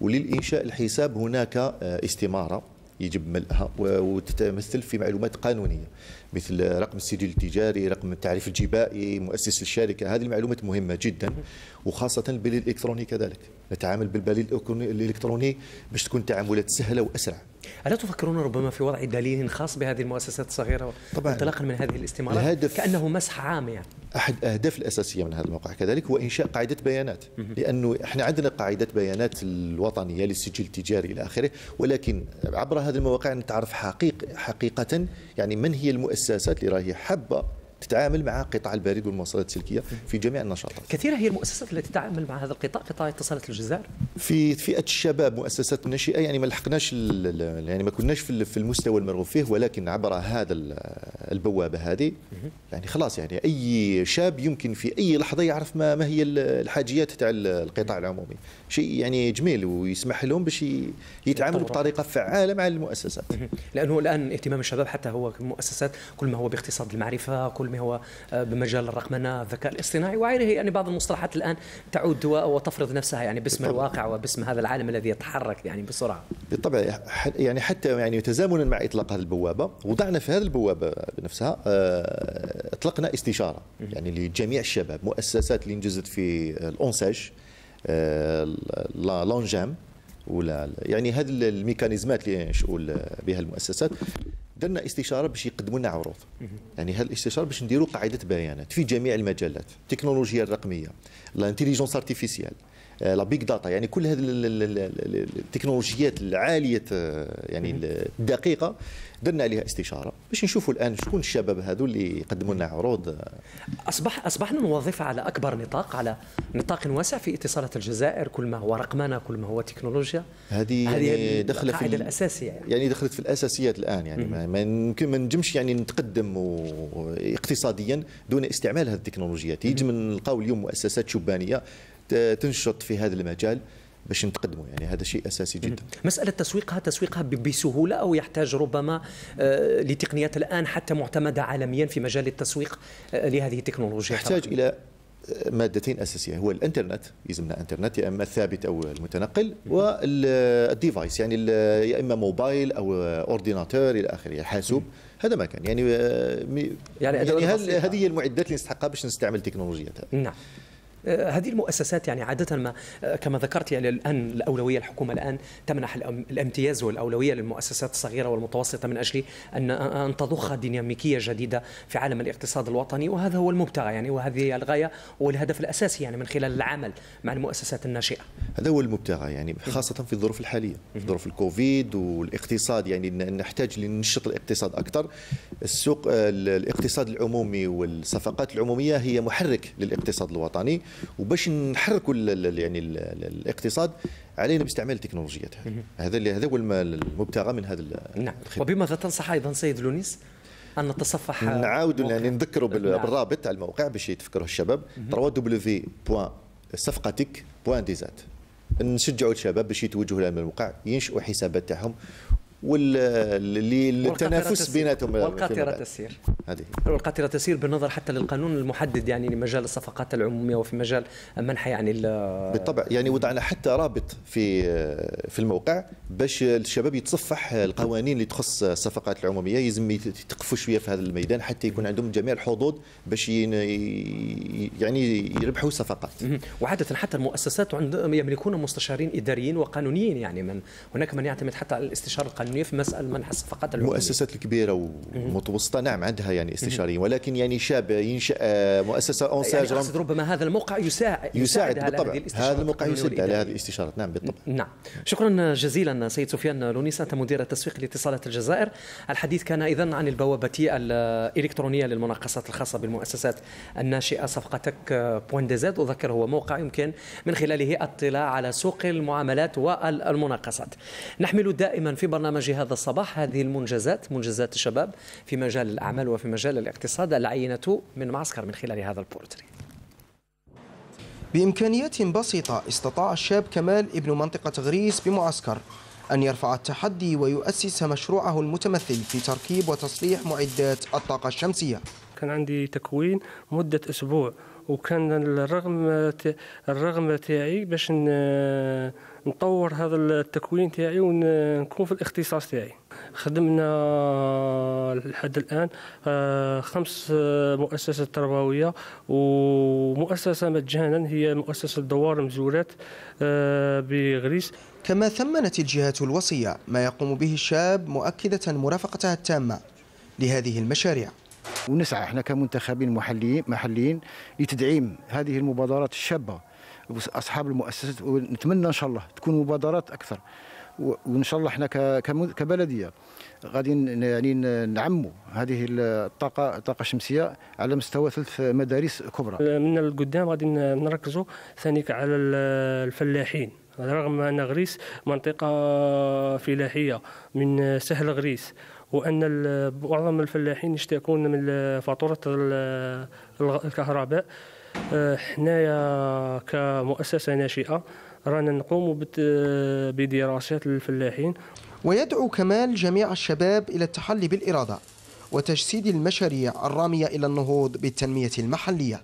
Speaker 11: وللإنشاء الحساب هناك استمارة يجب ملئها وتتمثل في معلومات قانونية. مثل رقم السجل التجاري رقم التعريف الجبائي مؤسس الشركة. هذه المعلومات مهمة جدا وخاصة البريد الالكتروني كذلك. نتعامل بالبريد الإلكتروني باش تكون تعاملات سهلة وأسرع.
Speaker 1: ألا تفكرون ربما في وضع دليل خاص بهذه المؤسسات الصغيرة طبعا. انطلاقا من هذه الاستمارات؟ الهدف كأنه مسح عام يعني.
Speaker 11: أحد الأهداف الأساسية من هذا الموقع كذلك هو إنشاء قاعدة بيانات. لأنه إحنا عندنا قاعدة بيانات الوطنية للسجل التجاري إلى آخره ولكن عبر هذه المواقع نتعرف حقيق حقيقة يعني من هي المؤسسات اللي راهي حابة تتعامل مع قطاع البريد والمواصلات السلكية في جميع النشاطات.
Speaker 1: كثيرة هي المؤسسات التي تتعامل مع هذا القطاع قطاع اتصالات الجزائر
Speaker 11: في فئة الشباب مؤسسات الناشئه يعني ما لحقناش يعني ما كناش في المستوى المرغوب فيه ولكن عبر هذا البوابة هذه يعني خلاص يعني أي شاب يمكن في أي لحظة يعرف ما, ما هي الحاجيات تاع القطاع العمومي. شيء يعني جميل ويسمح لهم باش يتعاملوا بطريقة فعالة مع المؤسسات.
Speaker 1: لأنه الآن اهتمام الشباب حتى هو المؤسسات كل ما هو باقتصاد المعرفة كل ما هو آه، بمجال الرقمنة الذكاء الاصطناعي وغيره يعني بعض المصطلحات الآن تعود وتفرض نفسها يعني باسم بالطبع. الواقع وباسم هذا العالم الذي يتحرك يعني بسرعة.
Speaker 11: بالطبع. يعني حتى يعني تزامنا مع إطلاق هذه البوابة وضعنا في هذه البوابة بنفسها آه، اطلقنا استشارة يعني لجميع الشباب مؤسسات اللي انجزت في ال ANSEJ l'ANGEM ولا يعني هذه الميكانيزمات اللي ينشئوا بها المؤسسات درنا استشارة باش يقدموا لنا عروض. يعني هذه الاستشارة باش نديروا قاعدة بيانات في جميع المجالات التكنولوجيا الرقمية ال intelligence artificielle la big data يعني كل هذه التكنولوجيات العالية يعني الدقيقة درنا عليها استشارة باش نشوفوا الآن شكون الشباب هذو اللي يقدموا لنا عروض.
Speaker 1: اصبح أصبحنا نوظف على أكبر نطاق على نطاق واسع في اتصالات الجزائر كل ما هو رقمنه كل ما هو تكنولوجيا.
Speaker 11: هذه يعني دخلت
Speaker 1: في الأساسية. يعني.
Speaker 11: يعني دخلت في الأساسيات الآن يعني ما يمكن ما نجمش يعني نتقدم اقتصاديا دون استعمال هذه التكنولوجيات. من نلقاو اليوم مؤسسات شبانية تنشط في هذا المجال باش نتقدموا. يعني هذا شيء أساسي جدا.
Speaker 1: مسألة تسويقها تسويقها بسهولة أو يحتاج ربما آه، لتقنيات الآن حتى معتمدة عالميا في مجال التسويق آه، لهذه التكنولوجيا؟
Speaker 11: يحتاج إلى مادتين أساسية. هو الإنترنت يلزمنا انترنت يا إما الثابت أو المتنقل وال device يعني يا إما موبايل أو ordinateur إلى آخره حاسوب. هذا ما كان يعني آه، يعني, يعني هذه هي المعدات اللي نستحقها باش نستعمل تكنولوجيات
Speaker 1: نعم. آه، هذه المؤسسات يعني عادة ما آه، كما ذكرت يعني الآن الأولوية الحكومة الآن تمنح الامتياز والأولوية للمؤسسات الصغيرة والمتوسطة من أجل أن أن تضخ ديناميكية جديدة في عالم الاقتصاد الوطني وهذا هو المبتغى يعني وهذه الغاية والهدف الأساسي يعني من خلال العمل مع المؤسسات الناشئة.
Speaker 11: هذا هو المبتغى يعني خاصة في الظروف الحالية في ظروف الكوفيد والاقتصاد يعني نحتاج لننشط الاقتصاد أكثر. السوق الاقتصاد العمومي والصفقات العمومية هي محرك للاقتصاد الوطني. وباش نحركوا يعني الاقتصاد علينا باستعمال التكنولوجيات هذا اللي هذا هو المبتغى من هذا
Speaker 1: نعم. وبماذا تنصح أيضا سيد لونيس أن نتصفح
Speaker 11: نعاود يعني نذكروا نعم. بالرابط تاع الموقع باش يتفكروا الشباب. www.صفقتك.ديزات نشجعوا الشباب باش يتوجهوا للموقع ينشئوا حسابات تاعهم والتنافس بيناتهم
Speaker 1: والقاطرة تسير. هذه. والقاطرة تسير بالنظر حتى للقانون المحدد يعني لمجال الصفقات العمومية وفي مجال منح يعني
Speaker 11: بالطبع. يعني وضعنا حتى رابط في في الموقع باش الشباب يتصفح القوانين اللي تخص الصفقات العمومية. يلزم يتقفوا شوية في هذا الميدان حتى يكون عندهم جميع الحظوظ باش يعني يربحوا صفقات
Speaker 1: وعادة حتى المؤسسات يملكون مستشارين إداريين وقانونيين يعني من هناك من يعتمد حتى على الاستشارة القانونيه في مسألة منح الصفقات
Speaker 11: العمومية. المؤسسات الكبيرة والمتوسطه نعم عندها يعني استشاريين ولكن يعني شاب ينشأ آه، مؤسسة
Speaker 1: ANSEJ يعني ربما هذا الموقع يساعد
Speaker 11: يساعد, يساعد بالطبع. هذا الموقع يساعد على هذه الاستشارات. نعم بالطبع.
Speaker 1: نعم. شكرا جزيلا سيد سفيان لونيس أنت مدير التسويق لاتصالات الجزائر. الحديث كان اذا عن البوابة الإلكترونية للمناقصات الخاصة بالمؤسسات الناشئة صفقتك point dz. أذكر هو موقع يمكن من خلاله اطلاع على سوق المعاملات والمناقصات. نحمل دائما في برنامج هذا الصباح هذه المنجزات منجزات الشباب في مجال الأعمال وفي مجال الاقتصاد العينة من معسكر من خلال هذا البورتري.
Speaker 12: بإمكانيات بسيطة استطاع الشاب كمال ابن منطقة غريس بمعسكر أن يرفع التحدي ويؤسس مشروعه المتمثل في تركيب وتصليح معدات الطاقة الشمسية.
Speaker 13: كان عندي تكوين مدة أسبوع وكان الرغم الرغم تاعي باش نطور هذا التكوين تاعي ونكون في الاختصاص تاعي. خدمنا لحد الآن آه، خمس مؤسسات تربوية ومؤسسة مجانا هي مؤسسة دوار مزورات آه، بغريس.
Speaker 12: كما ثمنت الجهات الوصية ما يقوم به الشاب مؤكدة مرافقتها التامة لهذه المشاريع.
Speaker 14: ونسعى إحنا كمنتخبين محليين محليين لتدعيم هذه المبادرات الشابة. أصحاب المؤسسات ونتمنى إن شاء الله تكون مبادرات أكثر وإن شاء الله إحنا كبلدية غادي يعني نعموا هذه الطاقة الطاقة الشمسية على مستوى ثلاث مدارس كبرى.
Speaker 13: من القدام غادي نركزوا ثاني على الفلاحين رغم أن غريس منطقة فلاحية من سهل غريس وأن معظم الفلاحين يشتكون من فاتورة الكهرباء. حنايا كمؤسسة ناشئة. رانا نقوم بدراسات للفلاحين.
Speaker 12: ويدعو كمال جميع الشباب إلى التحلي بالإرادة وتجسيد المشاريع الرامية إلى النهوض بالتنمية المحلية.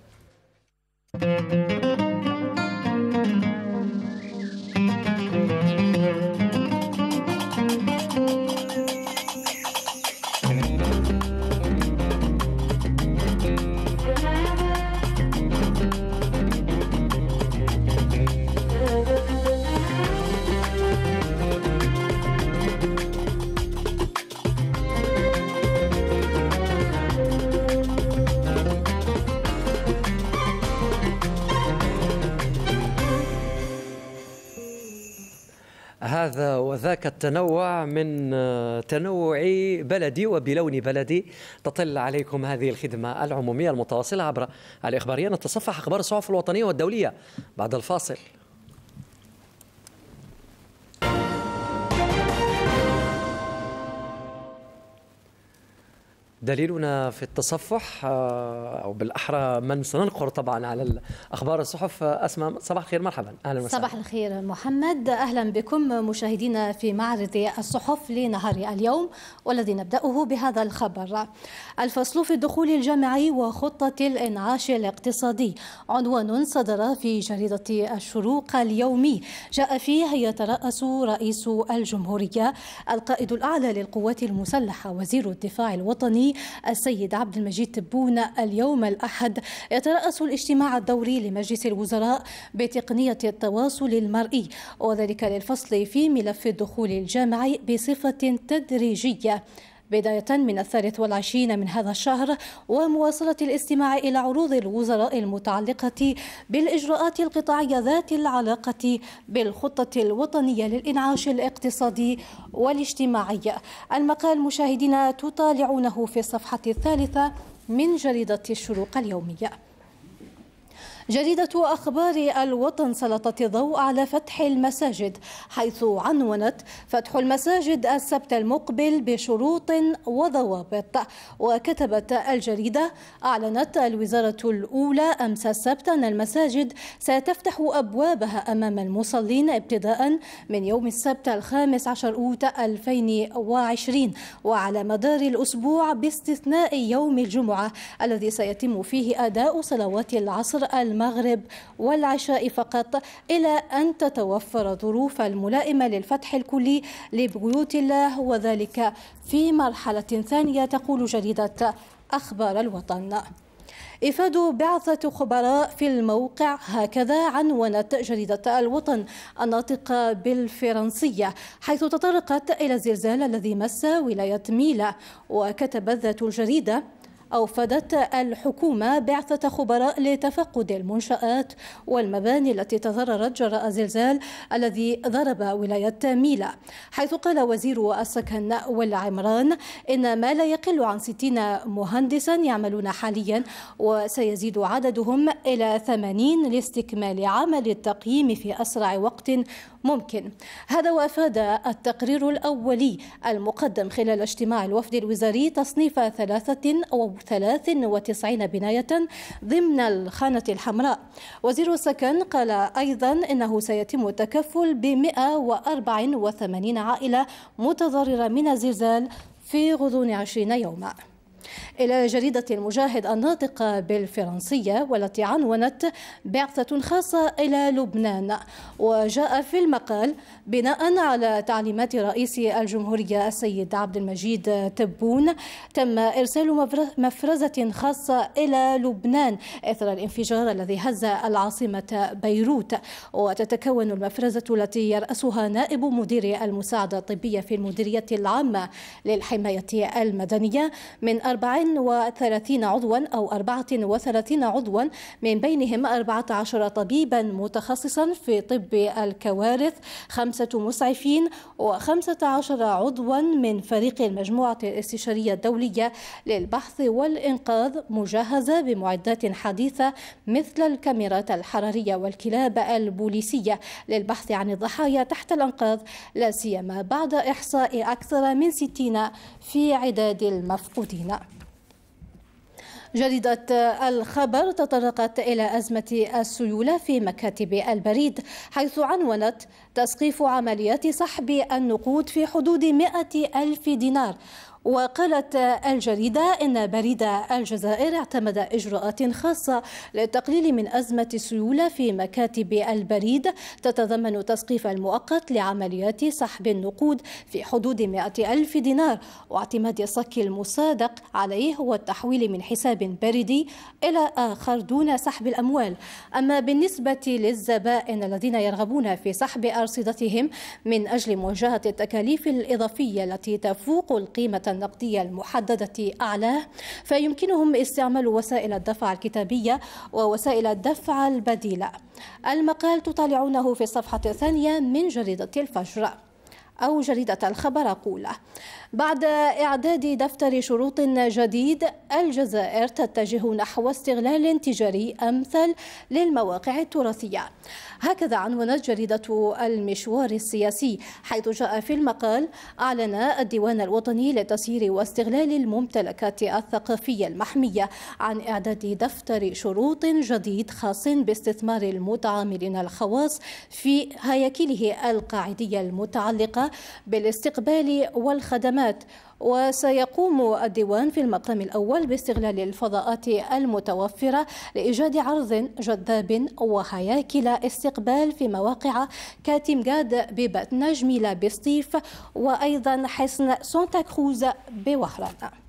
Speaker 1: هذا وذاك التنوع من آه، تنوع بلدي وبلون بلدي تطل عليكم هذه الخدمة العمومية المتواصلة عبر الإخبارية. نتصفح أخبار الصحف الوطنية والدولية بعد الفاصل. دليلنا في التصفح آه، أو بالأحرى من سننقر طبعا على أخبار الصحف. أسماء صباح الخير مرحبا.
Speaker 15: أهلا وسهلا. صباح الخير محمد. أهلا بكم مشاهدينا في معرض الصحف لنهار اليوم والذي نبدأه بهذا الخبر. الفصل في الدخول الجامعي وخطة الإنعاش الاقتصادي. عنوان صدر في جريدة الشروق اليومي. جاء فيه يترأس رئيس الجمهورية القائد الأعلى للقوات المسلحة وزير الدفاع الوطني السيد عبد المجيد تبون اليوم الأحد. يترأس الاجتماع الدوري لمجلس الوزراء بتقنية التواصل المرئي وذلك للفصل في ملف الدخول الجامعي بصفة تدريجية. بداية من الثالث والعشرين من هذا الشهر ومواصلة الاستماع إلى عروض الوزراء المتعلقة بالإجراءات القطاعية ذات العلاقة بالخطة الوطنية للإنعاش الاقتصادي والاجتماعي. المقال مشاهدينا تطالعونه في الصفحة الثالثة من جريدة الشروق اليومية. جريدة أخبار الوطن سلطت الضوء على فتح المساجد حيث عنونت فتح المساجد السبت المقبل بشروط وضوابط. وكتبت الجريدة أعلنت الوزارة الأولى أمس السبت أن المساجد ستفتح أبوابها أمام المصلين ابتداء من يوم السبت الخامس عشر أوت 2020 وعلى مدار الأسبوع باستثناء يوم الجمعة الذي سيتم فيه أداء صلوات العصر المغرب والعشاء فقط إلى أن تتوفر ظروف الملائمة للفتح الكلي لبيوت الله وذلك في مرحلة ثانية تقول جريدة أخبار الوطن. إفاد بعثة خبراء في الموقع هكذا عنونت جريدة الوطن الناطقة بالفرنسية حيث تطرقت إلى الزلزال الذي مس ولاية ميلا وكتبت ذات الجريدة أوفدت الحكومة بعثة خبراء لتفقد المنشآت والمباني التي تضررت جراء زلزال الذي ضرب ولاية ميلا. حيث قال وزير السكن والعمران إن ما لا يقل عن 60 مهندسا يعملون حاليا وسيزيد عددهم إلى 80 لاستكمال عمل التقييم في أسرع وقت ممكن. هذا وأفاد التقرير الأولي المقدم خلال اجتماع الوفد الوزاري تصنيف ثلاثة أو 93 بناية ضمن الخانة الحمراء. وزير السكن قال أيضا إنه سيتم التكفل ب 184 عائلة متضررة من الزلزال في غضون 20 يوما. إلى جريدة المجاهد الناطقة بالفرنسية والتي عنونت بعثة خاصة إلى لبنان. وجاء في المقال بناء على تعليمات رئيس الجمهورية السيد عبد المجيد تبون تم إرسال مفرزة خاصة إلى لبنان إثر الانفجار الذي هز العاصمة بيروت. وتتكون المفرزة التي يرأسها نائب مدير المساعدة الطبية في المديرية العامة للحماية المدنية من 34 عضوا أو 34 عضوا من بينهم 14 طبيبا متخصصا في طب الكوارث خمسة مسعفين و15 عضوا من فريق المجموعة الاستشارية الدولية للبحث والإنقاذ مجهزة بمعدات حديثة مثل الكاميرات الحرارية والكلاب البوليسية للبحث عن الضحايا تحت الأنقاض لا سيما بعد إحصاء أكثر من 60 في عداد المفقودين. جريدة الخبر تطرقت إلى أزمة السيولة في مكاتب البريد حيث عنونت تسقيف عمليات سحب النقود في حدود 100 ألف دينار. وقالت الجريدة إن بريد الجزائر اعتمد إجراءات خاصة للتقليل من أزمة السيولة في مكاتب البريد تتضمن تسقيف المؤقت لعمليات سحب النقود في حدود 100 ألف دينار واعتماد الصك المصادق عليه والتحويل من حساب بريدي إلى آخر دون سحب الأموال. أما بالنسبة للزبائن الذين يرغبون في سحب أرصدتهم من أجل مواجهة التكاليف الإضافية التي تفوق القيمة النقدية المحددة أعلاه فيمكنهم استعمال وسائل الدفع الكتابية ووسائل الدفع البديلة. المقال تطالعونه في الصفحة الثانية من جريدة الفجر. أو جريدة الخبر أقول بعد إعداد دفتر شروط جديد الجزائر تتجه نحو استغلال تجاري أمثل للمواقع التراثية. هكذا عنونت جريدة المشوار السياسي حيث جاء في المقال أعلن الديوان الوطني لتسيير واستغلال الممتلكات الثقافية المحمية عن إعداد دفتر شروط جديد خاص باستثمار المتعاملين الخواص في هياكله القاعدية المتعلقة بالاستقبال والخدمات. وسيقوم الديوان في المقام الأول باستغلال الفضاءات المتوفرة لإيجاد عرض جذاب وهياكل استقبال في مواقع كاتمجاد ببات نجميلة بسطيف وأيضا حصن سانتا كروز بوهران.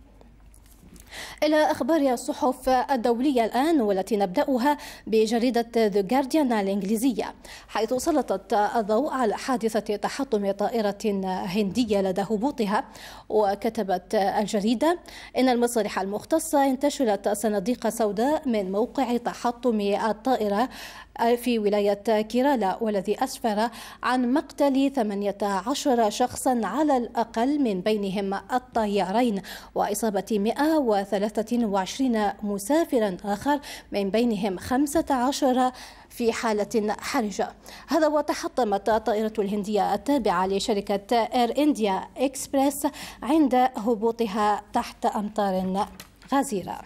Speaker 15: إلى أخبار الصحف الدولية الآن والتي نبدأها بجريدة ذا جارديان الإنجليزية حيث سلطت الضوء على حادثة تحطم طائرة هندية لدى هبوطها وكتبت الجريدة إن المصالح المختصة انتشلت صناديق سوداء من موقع تحطم الطائرة في ولاية كيرالا والذي أسفر عن مقتل 18 شخصا على الأقل من بينهم الطيارين وإصابة 123 مسافرا آخر من بينهم 15 في حالة حرجة. هذا وتحطمت الطائرة الهندية التابعة لشركة إير إنديا إكسبريس عند هبوطها تحت أمطار غزيرة.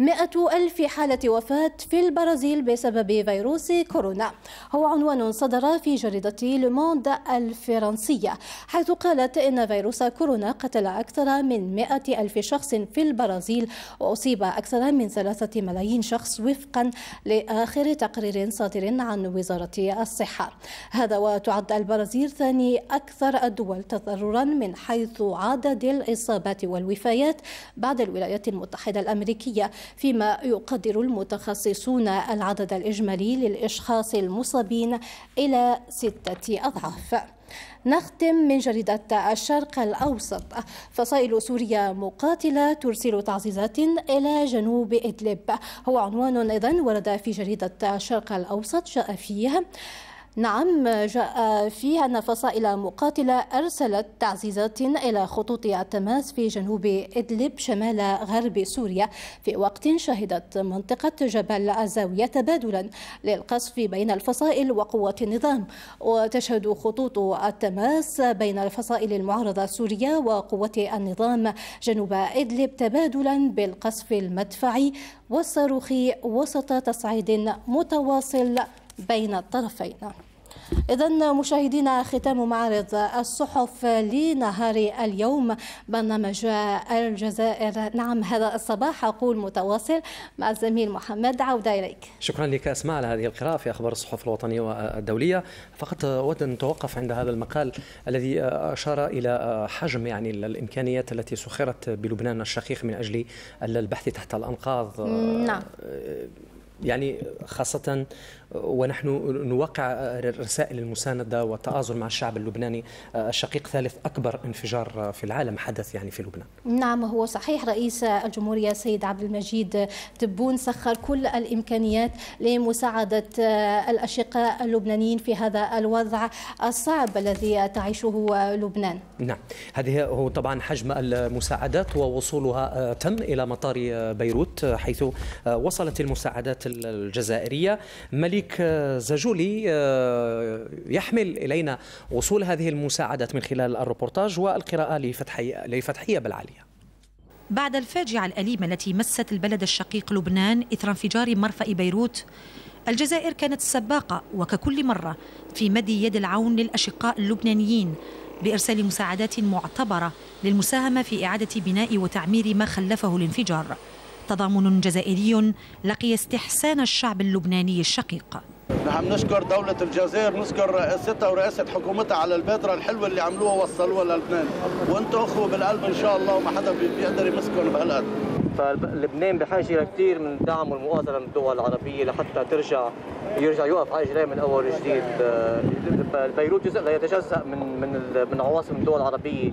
Speaker 15: مئة ألف حالة وفاة في البرازيل بسبب فيروس كورونا. هو عنوان صدر في جريدة لوموند الفرنسية حيث قالت إن فيروس كورونا قتل أكثر من مئة ألف شخص في البرازيل وأصيب أكثر من ثلاثة ملايين شخص وفقا لآخر تقرير صادر عن وزارة الصحة. هذا وتعد البرازيل ثاني أكثر الدول تضررا من حيث عدد الإصابات والوفيات بعد الولايات المتحدة الأمريكية. فيما يقدر المتخصصون العدد الإجمالي للأشخاص المصابين إلى ستة أضعاف. نختم من جريدة الشرق الأوسط. فصائل سوريا مقاتلة ترسل تعزيزات إلى جنوب إدلب. هو عنوان أيضا ورد في جريدة الشرق الأوسط جاء فيه نعم جاء فيها أن فصائل مقاتلة أرسلت تعزيزات إلى خطوط التماس في جنوب إدلب شمال غرب سوريا. في وقت شهدت منطقة جبل الزاوية تبادلا للقصف بين الفصائل وقوات النظام وتشهد خطوط التماس بين الفصائل المعارضة السورية وقوات النظام جنوب إدلب تبادلا بالقصف المدفعي والصاروخي وسط تصعيد متواصل بين الطرفين. إذا مشاهدينا ختام معرض الصحف لنهار اليوم. برنامج الجزائر. نعم هذا الصباح أقول متواصل مع الزميل محمد عودة إليك.
Speaker 1: شكرا لك. أسماء على هذه القراءة في أخبار الصحف الوطنية والدولية. فقط أود أن نتوقف عند هذا المقال الذي أشار إلى حجم يعني الإمكانيات التي سخرت بلبنان الشقيق من أجل البحث تحت الأنقاض.
Speaker 15: نعم.
Speaker 1: يعني خاصة ونحن نوقع رسائل المساندة والتآزر مع الشعب اللبناني الشقيق ثالث أكبر انفجار في العالم حدث يعني في لبنان.
Speaker 15: نعم هو صحيح رئيس الجمهورية السيد عبد المجيد تبون سخر كل الإمكانيات لمساعدة الأشقاء اللبنانيين في هذا الوضع الصعب الذي تعيشه لبنان.
Speaker 1: نعم هذه هو طبعا حجم المساعدات ووصولها تم إلى مطار بيروت حيث وصلت المساعدات الجزائرية. ملك شريك زجولي آه، يحمل إلينا وصول هذه المساعدات من خلال الروبورتاج والقراءة لفتحية, لفتحية بالعالية
Speaker 16: بعد الفاجعة الأليمة التي مست البلد الشقيق لبنان إثر انفجار مرفأ بيروت الجزائر كانت السباقة وككل مرة في مد يد العون للأشقاء اللبنانيين بإرسال مساعدات معتبرة للمساهمة في إعادة بناء وتعمير ما خلفه الانفجار. تضامن جزائري لقي استحسان الشعب اللبناني الشقيق.
Speaker 17: نحن نشكر دولة الجزائر نشكر رئاستها ورئاسة حكومتها على البادرة الحلوة اللي عملوها ووصلوها للبنان. وأنتم أخوة بالقلب إن شاء الله وما حدا بيقدر يمسكم بهالقد.
Speaker 18: فلبنان بحاجة كثير من الدعم والمؤازرة من الدول العربية لحتى ترجع يرجع يوقف على رجليه من أول وجديد. بيروت جزء لا يتجزأ من من من عواصم الدول العربية.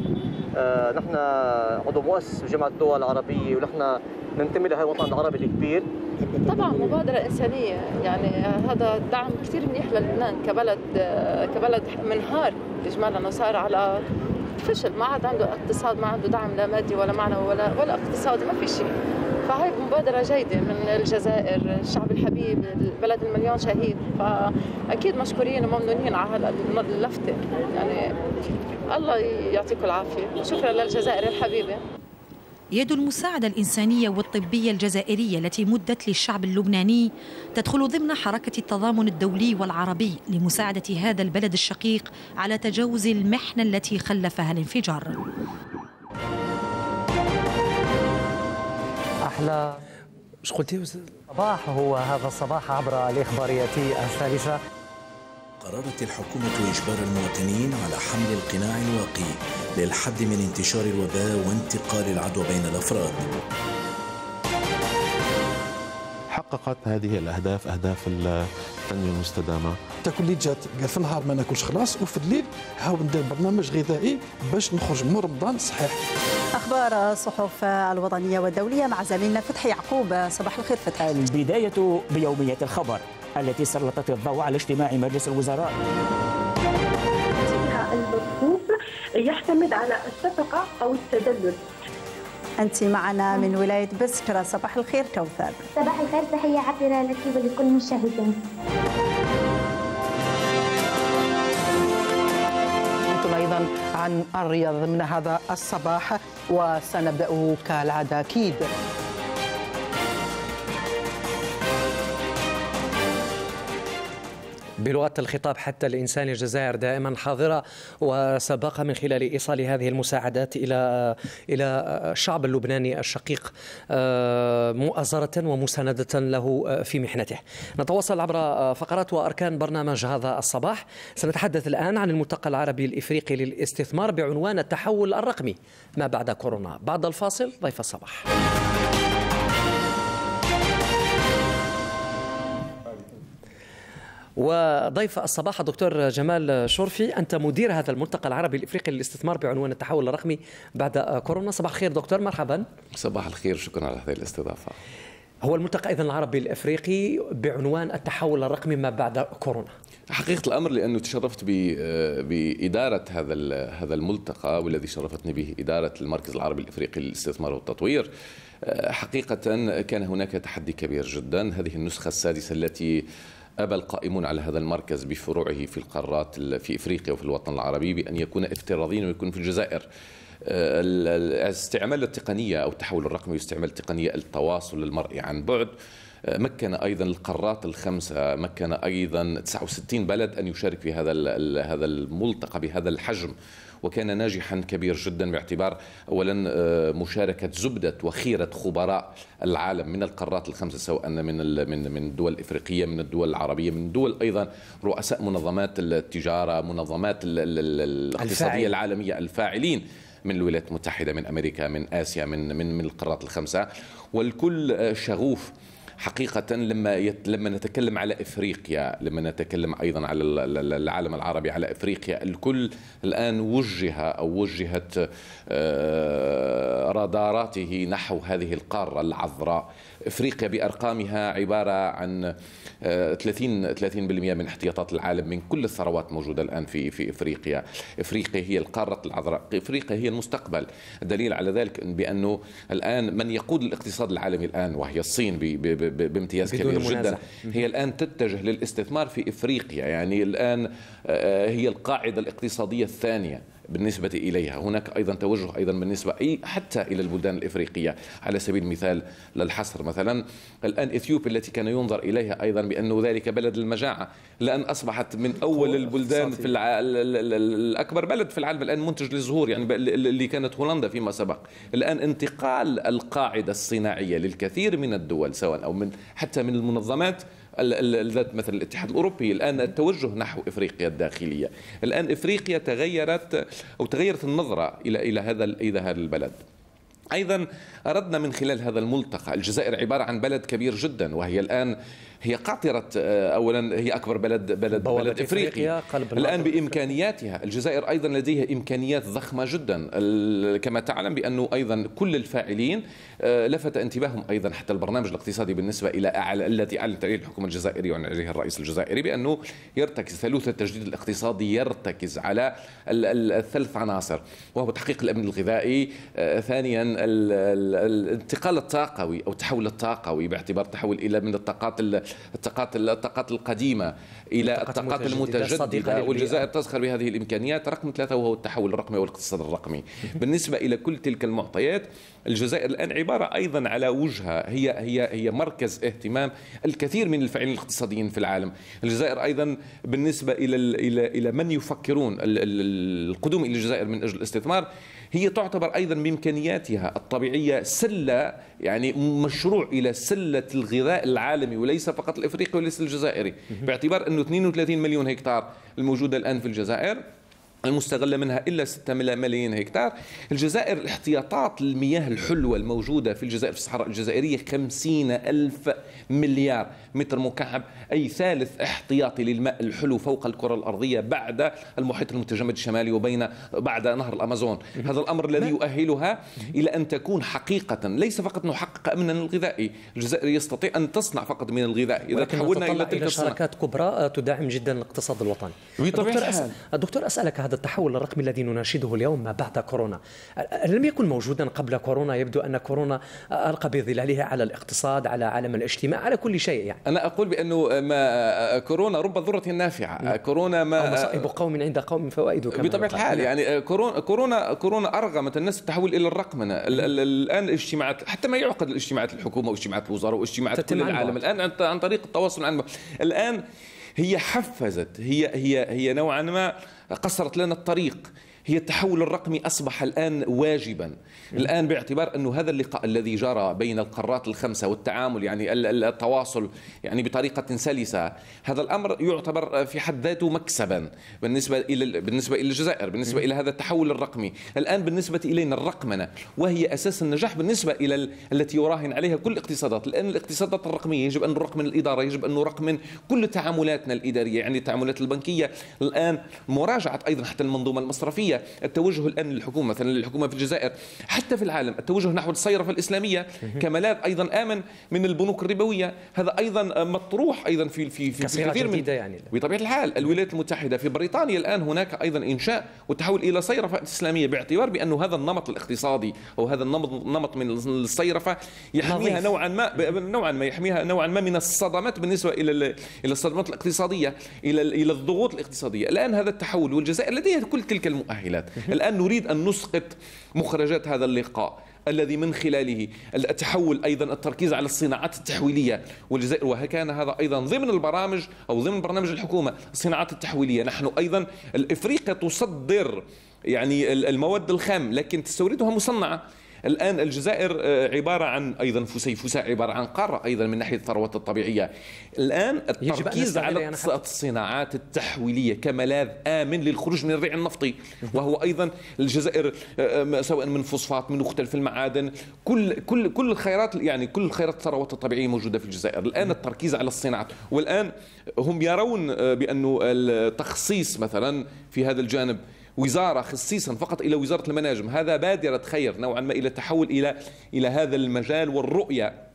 Speaker 18: آه، نحن عضو مؤسس بجامعة الدول العربية ونحن ننتمي لهذا الوطن العربي الكبير.
Speaker 19: طبعا مبادرة إنسانية. يعني هذا دعم كثير منيح للبنان كبلد كبلد منهار. إجمالا وصار على فشل ما عاد عنده اقتصاد ما عنده دعم لا مادي ولا معنوي ولا ولا اقتصادي ما في شيء. فهي مبادرة جيدة من الجزائر الشعب الحبيب البلد المليون شهيد. فأكيد مشكورين وممنونين على اللفتة يعني الله يعطيكم العافية. شكرا للجزائر الحبيبة.
Speaker 16: يد المساعدة الإنسانية والطبية الجزائرية التي مدت للشعب اللبناني تدخل ضمن حركة التضامن الدولي والعربي لمساعدة هذا البلد الشقيق على تجاوز المحنة التي خلفها الانفجار.
Speaker 1: أحلى. مش قلتي صباح هو هذا الصباح عبر الإخبارية الثالثة.
Speaker 20: قررت الحكومة إجبار المواطنين على حمل القناع الواقي للحد من انتشار الوباء وانتقال العدوى بين الأفراد.
Speaker 21: حققت هذه الأهداف أهداف التنمية المستدامة.
Speaker 22: تاكل جات قال في النهار ما ناكلش خلاص وفي الليل هاو ندير برنامج غذائي باش نخرج من رمضان صحيح.
Speaker 23: أخبار الصحف الوطنية والدولية مع زميلنا فتحي يعقوب. صباح الخير فتحي.
Speaker 24: البداية بيومية الخبر. التي سلطت الضوء على اجتماع مجلس الوزراء.
Speaker 25: المطلوب يعتمد على الصفقة أو التدلل.
Speaker 23: أنت معنا من ولاية بسكرة. صباح الخير كوثر.
Speaker 26: صباح الخير تحية عطرة لك ولكل المشاهدين
Speaker 23: أيضا عن الرياض من هذا الصباح وسنبدأ كالعادة أكيد.
Speaker 1: بلغة الخطاب حتى الإنسان الجزائر دائما حاضرة وسبق من خلال إيصال هذه المساعدات إلى إلى الشعب اللبناني الشقيق آه، مؤازرة ومساندة له آه، في محنته. نتواصل عبر فقرات وأركان برنامج هذا الصباح. سنتحدث الآن عن الملتقى العربي الإفريقي للاستثمار بعنوان التحول الرقمي ما بعد كورونا. بعد الفاصل ضيف الصباح. وضيف الصباح الدكتور جمال شرفي أنت مدير هذا الملتقى العربي الإفريقي للاستثمار بعنوان التحول الرقمي بعد كورونا صباح الخير دكتور مرحبا
Speaker 27: صباح الخير شكرا على هذه الاستضافة
Speaker 1: هو الملتقى أيضا العربي الإفريقي بعنوان التحول الرقمي ما بعد كورونا.
Speaker 27: حقيقة الأمر لأنه تشرفت باداره هذا هذا الملتقى والذي شرفتني به إدارة المركز العربي الإفريقي للاستثمار والتطوير. حقيقة كان هناك تحدي كبير جدا هذه النسخة السادسة التي أبى القائمون على هذا المركز بفروعه في القارات في إفريقيا وفي الوطن العربي بأن يكون افتراضيا ويكون في الجزائر. آه، استعمال التقنية أو التحول الرقمي واستعمال التقنية التواصل المرئي عن بعد. مكن أيضا القارات الخمسة مكن أيضا 69 بلد أن يشارك في هذا هذا الملتقى بهذا الحجم. وكان ناجحا كبير جدا باعتبار اولا آه، مشاركة زبدة وخيرة خبراء العالم من القارات الخمسة سواء من من من الدول الإفريقية من الدول العربية من دول أيضا رؤساء منظمات التجارة منظمات الاقتصادية العالمية الفاعلين من الولايات المتحدة من أمريكا من آسيا من من من القارات الخمسة. والكل شغوف حقيقة لما يت لما نتكلم على إفريقيا لما نتكلم أيضا على العالم العربي على إفريقيا الكل الآن وجه أو وجهت آه، راداراته نحو هذه القارة العذراء. إفريقيا بأرقامها عبارة عن 30 30% من احتياطات العالم من كل الثروات موجودة الآن في في إفريقيا، إفريقيا هي القارة العذراء، إفريقيا هي المستقبل، الدليل على ذلك بأنه الآن من يقود الاقتصاد العالمي الآن وهي الصين بامتياز كبير جدا هي الآن تتجه للاستثمار في إفريقيا، يعني الآن آه، هي القاعدة الاقتصادية الثانية. بالنسبة إليها. هناك أيضا توجه أيضا بالنسبة أي حتى إلى البلدان الإفريقية على سبيل المثال للحصر مثلا. الآن إثيوبيا التي كان ينظر إليها أيضا بأنه ذلك بلد المجاعة الآن أصبحت من أول البلدان في الع... الأكبر بلد في العالم الآن منتج للزهور يعني اللي كانت هولندا فيما سبق. الآن انتقال القاعدة الصناعية للكثير من الدول سواء أو من حتى من المنظمات ذات مثل الاتحاد الأوروبي. الآن التوجه نحو إفريقيا الداخلية. الآن إفريقيا تغيرت أو تغيرت النظرة إلى إلى هذا إلى هذا البلد. أيضا أردنا من خلال هذا الملتقى. الجزائر عبارة عن بلد كبير جدا وهي الآن هي قاطرة آه، أولا هي أكبر بلد بلد, بلد إفريقيا الآن بإمكانياتها الجزائر أيضا لديها إمكانيات ضخمة جدا. كما تعلم بأنه أيضا كل الفاعلين آه، لفت انتباههم أيضا حتى البرنامج الاقتصادي بالنسبة إلى أعلى التي أعلنت عليه الحكومة الجزائرية وعن عليه الرئيس الجزائري بأنه يرتكز ثالوث التجديد الاقتصادي يرتكز على الثلاث عناصر وهو تحقيق الأمن الغذائي. آه، ثانيا الانتقال الطاقوي أو التحول الطاقوي باعتبار تحول إلى من الطاقات الطاقات الطاقات القديمة إلى الطاقات المتجددة والجزائر تزخر بهذه الإمكانيات رقم ثلاثة وهو التحول الرقمي والاقتصاد الرقمي. (laughs) بالنسبة إلى كل تلك المعطيات الجزائر الآن عبارة أيضا على وجهه هي هي هي مركز اهتمام الكثير من الفاعلين الاقتصاديين في العالم. الجزائر أيضا بالنسبة إلى إلى إلى من يفكرون القدوم إلى الجزائر من أجل الاستثمار هي تعتبر أيضا بامكانياتها الطبيعية سلة يعني مشروع إلى سلة الغذاء العالمي وليس فقط الإفريقي وليس الجزائري. باعتبار أنه 32 مليون هكتار الموجودة الآن في الجزائر المستغلة منها إلا 6 ملايين هكتار. الجزائر احتياطات المياه الحلوة الموجودة في الجزائر في الصحراء الجزائرية 50 ألف مليار متر مكعب أي ثالث احتياطي للماء الحلو فوق الكرة الأرضية بعد المحيط المتجمد الشمالي وبين بعد نهر الأمازون. هذا الأمر الذي يؤهلها إلى أن تكون حقيقة. ليس فقط نحقق أمنا الغذائي الجزائر يستطيع أن تصنع فقط من الغذاء.
Speaker 1: إذا تحولنا إلى تلك شركات كبرى تدعم جدا الاقتصاد الوطني.
Speaker 27: دكتور,
Speaker 1: أس... دكتور أسألك هذا التحول الرقمي الذي نناشده اليوم ما بعد كورونا. لم يكن موجودا قبل كورونا. يبدو أن كورونا ألقى بظلالها على الاقتصاد على عالم الاجتماع على كل شيء يعني.
Speaker 27: أنا أقول بأنه ما كورونا رب ضرة نافعة. نعم. كورونا ما
Speaker 1: مصائب قوم عند قوم فوائد
Speaker 27: كما بطبيعة الحال يعني كورونا كورونا كورونا أرغمت الناس التحول إلى الرقمنة الآن الاجتماعات حتى ما يعقد الاجتماعات الحكومة واجتماعات الوزراء واجتماعات كل العالم الآن عن طريق التواصل عن الآن هي حفزت هي هي هي نوعا ما قصرت لنا الطريق. هي التحول الرقمي أصبح الآن واجبا. الآن باعتبار أنه هذا اللقاء الذي جرى بين القارات الخمسة والتعامل يعني التواصل يعني بطريقة سلسة هذا الأمر يعتبر في حد ذاته مكسبا بالنسبة إلى بالنسبة إلى الجزائر بالنسبة إلى هذا التحول الرقمي. الآن بالنسبة إلينا الرقمنة وهي أساس النجاح بالنسبة إلى التي يراهن عليها كل الاقتصادات. لأن الاقتصادات الرقمية يجب أن نرقمن الإدارة يجب أن نرقمن كل تعاملاتنا الإدارية يعني التعاملات البنكية. الآن مراجعة أيضا حتى المنظومة المصرفية التوجه الآن للحكومة مثلا للحكومة في الجزائر حتى في العالم التوجه نحو الصيرفة الإسلامية كملاذ أيضا آمن من البنوك الربوية. هذا أيضا مطروح أيضا في في في,
Speaker 1: في كثير من
Speaker 27: يعني. بطبيعة الحال الولايات المتحدة في بريطانيا الآن هناك أيضا إنشاء وتحول إلى صيرفة إسلامية باعتبار بانه هذا النمط الاقتصادي أو هذا النمط نمط من الصيرفة يحميها نوعا ما نوعا ما يحميها نوعا ما من الصدمات بالنسبة إلى إلى الصدمات الاقتصادية إلى إلى الضغوط الاقتصادية. الآن هذا التحول والجزائر لديها كل تلك المؤهلات. الآن نريد أن نسقط مخرجات هذا اللقاء الذي من خلاله التحول أيضا التركيز على الصناعات التحويلية والجزائر. وكان هذا أيضا ضمن البرامج أو ضمن برنامج الحكومة الصناعات التحويلية. نحن أيضا افريقيا تصدر يعني المواد الخام لكن تستوردها مصنعة. الآن الجزائر آه، عبارة عن أيضا فسيفساء عبارة عن قارة أيضا من ناحية الثروات الطبيعية. الآن التركيز على الصناعات التحويلية كملاذ آمن للخروج من الريع النفطي. وهو أيضا الجزائر آه، سواء من فوسفات من مختلف المعادن كل كل كل الخيرات يعني كل الخيرات الثروات الطبيعية موجودة في الجزائر. الآن التركيز على الصناعات. والآن هم يرون بأنه التخصيص مثلا في هذا الجانب وزارة خصيصا فقط إلى وزارة المناجم. هذا بادرة خير نوعا ما إلى التحول إلى إلى هذا المجال والرؤية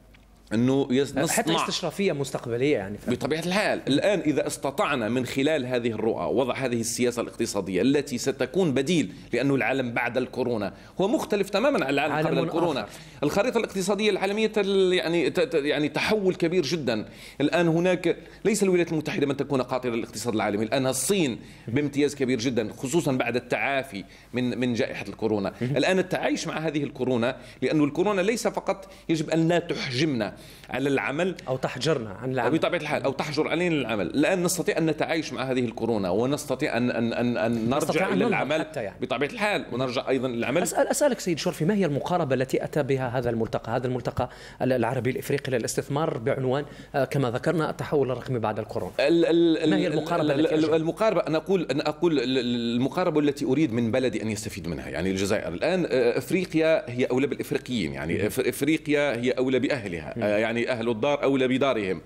Speaker 27: إنه
Speaker 1: نصنع. حتى استشرافية مستقبلية يعني.
Speaker 27: فهم. بطبيعة الحال الآن إذا استطعنا من خلال هذه الرؤى وضع هذه السياسة الاقتصادية التي ستكون بديل لأنه العالم بعد الكورونا هو مختلف تماما عن العالم قبل الكورونا. آخر. الخريطة الاقتصادية العالمية يعني يعني تحول كبير جدا. الآن هناك ليس الولايات المتحدة من تكون قاطرة الاقتصاد العالمي الآن الصين بامتياز كبير جدا خصوصا بعد التعافي من من جائحة الكورونا. الآن التعايش مع هذه الكورونا لأنه الكورونا ليس فقط يجب أن لا تحجمنا على العمل
Speaker 1: أو تحجرنا عن العمل.
Speaker 27: بطبيعة الحال أو تحجر علينا العمل. الان نستطيع أن نتعايش مع هذه الكورونا ونستطيع ان ان ان, أن نرجع إلى العمل يعني. بطبيعة الحال ونرجع أيضا للعمل
Speaker 1: أسأل أسألك سيد شرفي ما هي المقاربة التي أتى بها هذا الملتقى؟ هذا الملتقى العربي الإفريقي للاستثمار بعنوان آه، كما ذكرنا التحول الرقمي بعد الكورونا.
Speaker 27: ال ال ما هي المقاربة التي المقاربة أنا أقول أنا أقول المقاربة التي أريد من بلدي أن يستفيد منها يعني الجزائر. الآن آه، إفريقيا هي أولى بالإفريقيين يعني إفريقيا هي أولى بأهلها. يعني أهل الدار أولى بدارهم.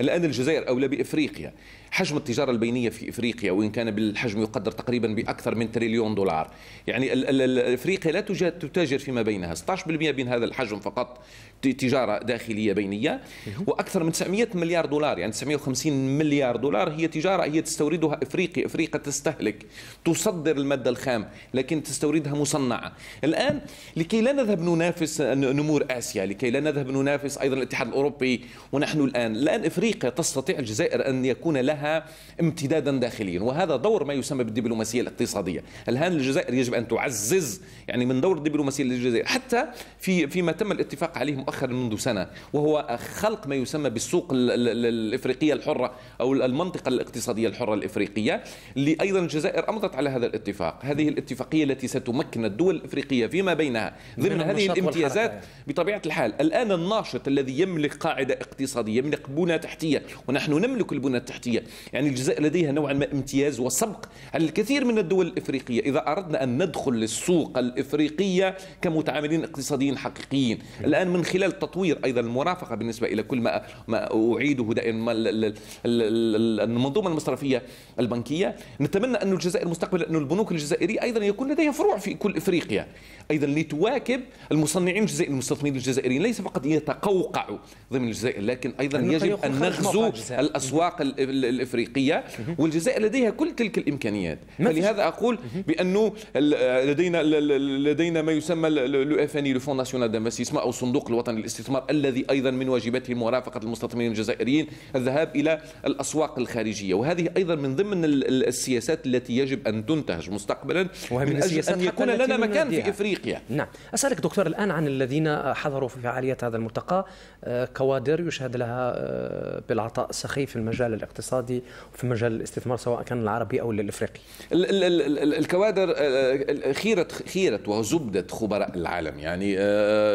Speaker 27: الآن الجزائر أولى بإفريقيا. حجم التجارة البينية في إفريقيا وإن كان بالحجم يقدر تقريبا بأكثر من تريليون دولار. يعني إفريقيا لا تتاجر فيما بينها. 16% من هذا الحجم فقط. تجارة داخلية بينية وأكثر من 900 مليار دولار يعني 950 مليار دولار هي تجارة هي تستوردها افريقيا إفريقيا تستهلك تصدر المادة الخام لكن تستوردها مصنعة. الآن لكي لا نذهب ننافس نمور آسيا لكي لا نذهب ننافس أيضا الاتحاد الأوروبي ونحن الآن. الآن إفريقيا تستطيع الجزائر أن يكون لها امتدادا داخليا وهذا دور ما يسمى بالدبلوماسية الاقتصادية. الآن الجزائر يجب أن تعزز يعني من دور الدبلوماسية للجزائر. حتى في فيما تم الاتفاق عليه مؤخرا منذ سنة وهو خلق ما يسمى بالسوق الإفريقية الحرة أو المنطقة الاقتصادية الحرة الإفريقية اللي أيضا الجزائر أمضت على هذا الاتفاق. هذه الاتفاقية التي ستمكن الدول الإفريقية فيما بينها ضمن هذه الامتيازات بطبيعة الحال الآن الناشط الذي يملك قاعدة اقتصادية يملك بنى تحتية ونحن نملك البنى التحتية. يعني الجزائر لديها نوعا ما امتياز وسبق على الكثير من الدول الإفريقية. إذا أردنا أن ندخل للسوق الإفريقية كمتعاملين اقتصاديين حقيقيين الآن من خلال خلال تطوير أيضا المرافقة بالنسبة إلى كل ما ما أعيده دائما المنظومة المصرفية البنكية. نتمنى أن الجزائر مستقبلا أن البنوك الجزائرية أيضا يكون لديها فروع في كل إفريقيا. أيضا لتواكب المصنعين الجزائريين المستثمرين الجزائريين. ليس فقط يتقوقعوا ضمن الجزائر لكن أيضا يجب أن نغزو الأسواق الإفريقية. والجزائر لديها كل تلك الإمكانيات. فلهذا أقول بأنه لدينا لدينا ما يسمى le FNI le Fonds national d'investissement أو الصندوق الوطني الاستثمار الذي أيضا من واجباته مرافقه المستثمرين الجزائريين الذهاب إلى الأسواق الخارجية. وهذه أيضا من ضمن السياسات التي يجب أن تنتهج مستقبلا من أجل أن يكون لنا مكان في إفريقيا.
Speaker 1: نعم. أسألك دكتور الآن عن الذين حضروا في فعاليه هذا الملتقى. آه، كوادر يشهد لها آه، بالعطاء السخي في المجال الاقتصادي وفي مجال الاستثمار سواء كان العربي أو الافريقي
Speaker 27: الكوادر آه، خيره خيره وزبده خبراء العالم. يعني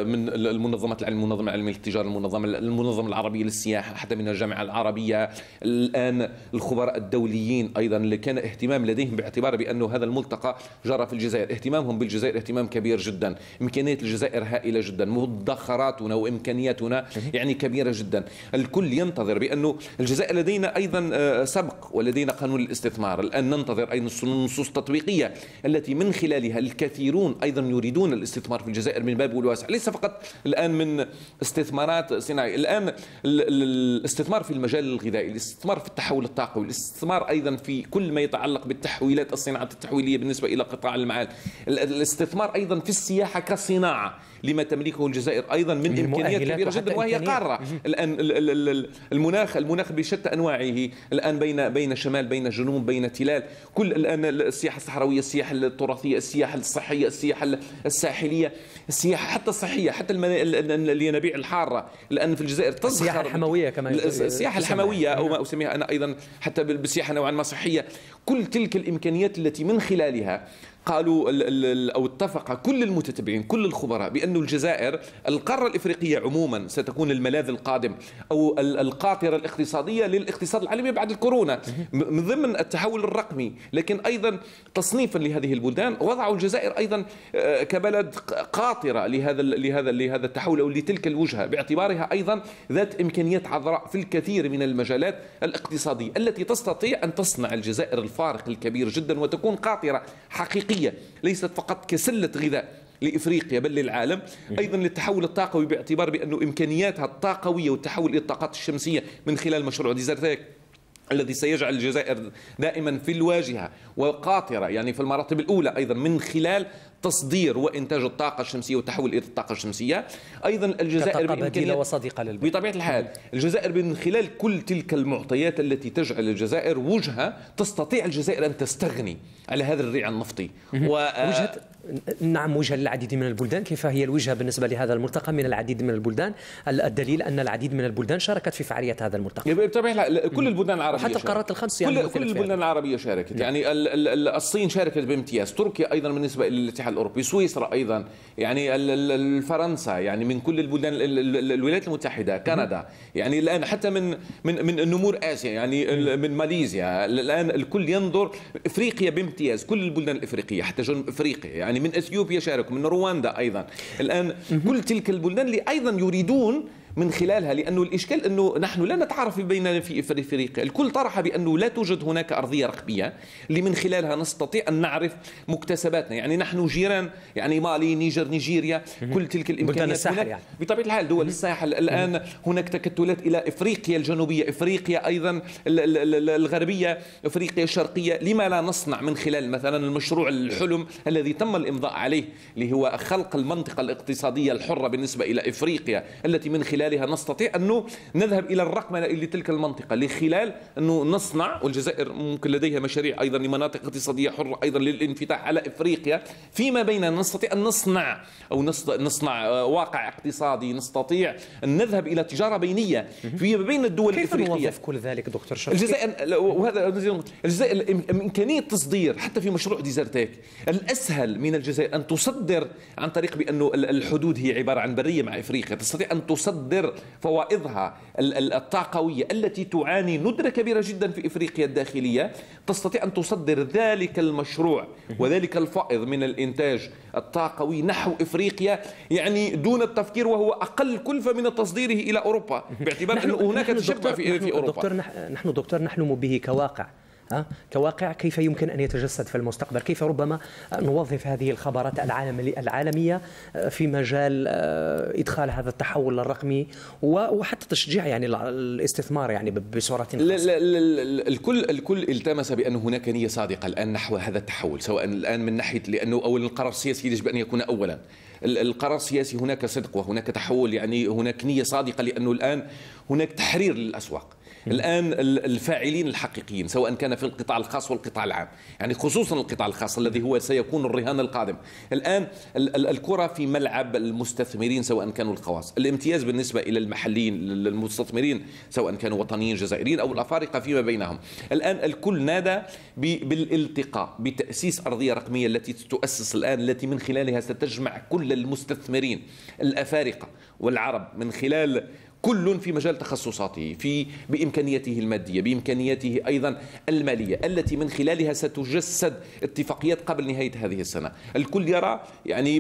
Speaker 27: من المنظمات المنظمة العالميه للتجارة المنظمة المنظمة العربية للسياحة حتى من الجامعة العربية. الآن الخبراء الدوليين أيضا اللي كان اهتمام لديهم باعتبار بانه هذا الملتقى جرى في الجزائر. اهتمامهم بالجزائر اهتمام كبير جدا. امكانيات الجزائر هائلة جدا. مدخراتنا وإمكانياتنا يعني كبيرة جدا. الكل ينتظر بانه الجزائر لدينا أيضا آه، سبق ولدينا قانون الاستثمار. الآن ننتظر أيضا النصوص التطبيقية التي من خلالها الكثيرون أيضا يريدون الاستثمار في الجزائر من باب الواسع ليس فقط الآن من استثمارات صناعية. الآن الاستثمار في المجال الغذائي الاستثمار في التحول الطاقوي الاستثمار أيضا في كل ما يتعلق بالتحويلات الصناعات التحويلية بالنسبة إلى قطاع المعال. الاستثمار أيضا في السياحة كصناعة لما تملكه الجزائر أيضا من إمكانيات كبيرة جدا وهي قارة. الآن المناخ المناخ بشتى أنواعه. الآن بين بين شمال بين جنوب بين تلال. كل الآن السياحة الصحراوية السياحة التراثية السياحة الصحية السياحة الساحلية. السياحة حتى الصحية حتى الينابيع الحارة الان في الجزائر تزخر
Speaker 1: السياحة الحموية كمان
Speaker 27: السياحة الحموية أو ما أسميها أنا أيضا حتى بالسياحة نوعا ما صحية. كل تلك الإمكانيات التي من خلالها قالوا أو اتفق كل المتتبعين كل الخبراء بأن الجزائر القارة الإفريقية عموما ستكون الملاذ القادم أو القاطرة الاقتصادية للاقتصاد العالمي بعد الكورونا من ضمن التحول الرقمي. لكن أيضا تصنيفا لهذه البلدان وضعوا الجزائر أيضا آه، كبلد قاطرة لهذا لهذا لهذا التحول أو لتلك الوجهة. باعتبارها أيضا ذات إمكانيات عذراء في الكثير من المجالات الاقتصادية التي تستطيع أن تصنع الجزائر الفارق الكبير جدا وتكون قاطرة حقيقية ليست فقط كسلة غذاء لإفريقيا بل للعالم. أيضا للتحول الطاقوي باعتبار بانه إمكانياتها الطاقوية والتحول إلى الطاقات الشمسية من خلال مشروع ديزرتيك. الذي سيجعل الجزائر دائما في الواجهة وقاطره يعني في المراتب الأولى أيضا من خلال تصدير وإنتاج الطاقة الشمسية والتحول إلى الطاقة الشمسية. أيضا الجزائر
Speaker 1: بديلة وصديقة للبلد.
Speaker 27: بطبيعة الحال الجزائر من خلال كل تلك المعطيات التي تجعل الجزائر وجهة تستطيع الجزائر أن تستغني على هذا الريع النفطي.
Speaker 1: وجهة نعم وجهه للعديد من البلدان. كيف هي الوجهة بالنسبة لهذا الملتقى من العديد من البلدان؟ الدليل أن العديد من البلدان شاركت في فعالية هذا الملتقى
Speaker 27: بطبيعه كل البلدان العربية
Speaker 1: وحتى القارات الخمس يعني
Speaker 27: كل, كل البلدان العربية شاركت. نعم. يعني الصين شاركت بامتياز. تركيا أيضا بالنسبة للاتحاد الأوروبي. سويسرا أيضا. يعني فرنسا. يعني من كل البلدان الولايات المتحدة. كندا. يعني الآن حتى من من من نمور آسيا. يعني من ماليزيا. الآن الكل ينظر. إفريقيا بامتياز. كل البلدان الإفريقية. حتى جنوب إفريقيا. يعني من اثيوبيا شاركوا من رواندا أيضا. الآن كل تلك البلدان اللي أيضا يريدون من خلالها لأنه الإشكال أنه نحن لا نتعرف بيننا في افريقيا، الكل طرح بأنه لا توجد هناك أرضية رقمية اللي من خلالها نستطيع أن نعرف مكتسباتنا، يعني نحن جيران يعني مالي، نيجر، نيجيريا، كل تلك الإمكانيات.
Speaker 1: الساحل يعني.
Speaker 27: بطبيعة الحال دول الساحل الآن هناك تكتلات إلى إفريقيا الجنوبية، إفريقيا أيضا الغربية، إفريقيا الشرقية، لما لا نصنع من خلال مثلا المشروع الحلم الذي تم الإمضاء عليه اللي هو خلق المنطقة الاقتصادية الحرة بالنسبة إلى إفريقيا التي من خلال خلالها نستطيع أنه نذهب إلى الرقمنة لتلك المنطقة لخلال أنه نصنع والجزائر ممكن لديها مشاريع أيضا لمناطق اقتصادية حرة أيضا للانفتاح على إفريقيا فيما بيننا نستطيع أن نصنع أو نصنع آه، واقع اقتصادي نستطيع أن نذهب إلى تجارة بينية فيما بين الدول
Speaker 1: كيف
Speaker 27: الإفريقية.
Speaker 1: كيف كل ذلك دكتور
Speaker 27: شرف الجزائر وهذا الجزائر إمكانية تصدير حتى في مشروع ديزرتيك الأسهل من الجزائر أن تصدر عن طريق بأنه الحدود هي عبارة عن برية مع إفريقيا تستطيع أن تصدر تصدر فوائضها الطاقوية التي تعاني ندرة كبيرة جدا في إفريقيا الداخلية. تستطيع أن تصدر ذلك المشروع وذلك الفائض من الإنتاج الطاقوي نحو إفريقيا يعني دون التفكير وهو أقل كلفة من تصديره إلى أوروبا. باعتبار أن هناك تشبع في, في أوروبا.
Speaker 1: دكتور نحن دكتور نحلم به كواقع. كواقع كيف يمكن أن يتجسد في المستقبل؟ كيف ربما نوظف هذه الخبرات العالمية في مجال آه، إدخال هذا التحول الرقمي وحتى تشجيع يعني الاستثمار يعني بصورة خاصة.
Speaker 27: الكل الكل التمس بأن هناك نية صادقة الآن نحو هذا التحول سواء الآن من ناحية لأنه أولا القرار السياسي يجب أن يكون أولا. القرار السياسي هناك صدق وهناك تحول يعني هناك نية صادقة لأنه الآن هناك تحرير للأسواق. الآن الفاعلين الحقيقيين سواء كان في القطاع الخاص والقطاع العام يعني خصوصا القطاع الخاص الذي هو سيكون الرهان القادم. الآن الكرة في ملعب المستثمرين سواء كانوا الخواص الامتياز بالنسبة إلى المحليين المستثمرين سواء كانوا وطنيين جزائريين أو الأفارقة فيما بينهم. الآن الكل نادى بالالتقاء بتأسيس أرضية رقمية التي تؤسس الآن التي من خلالها ستجمع كل المستثمرين الأفارقة والعرب من خلال كل في مجال تخصصاته في بإمكانياته المادية بإمكانياته أيضا المالية التي من خلالها ستجسد اتفاقيات قبل نهاية هذه السنة. الكل يرى يعني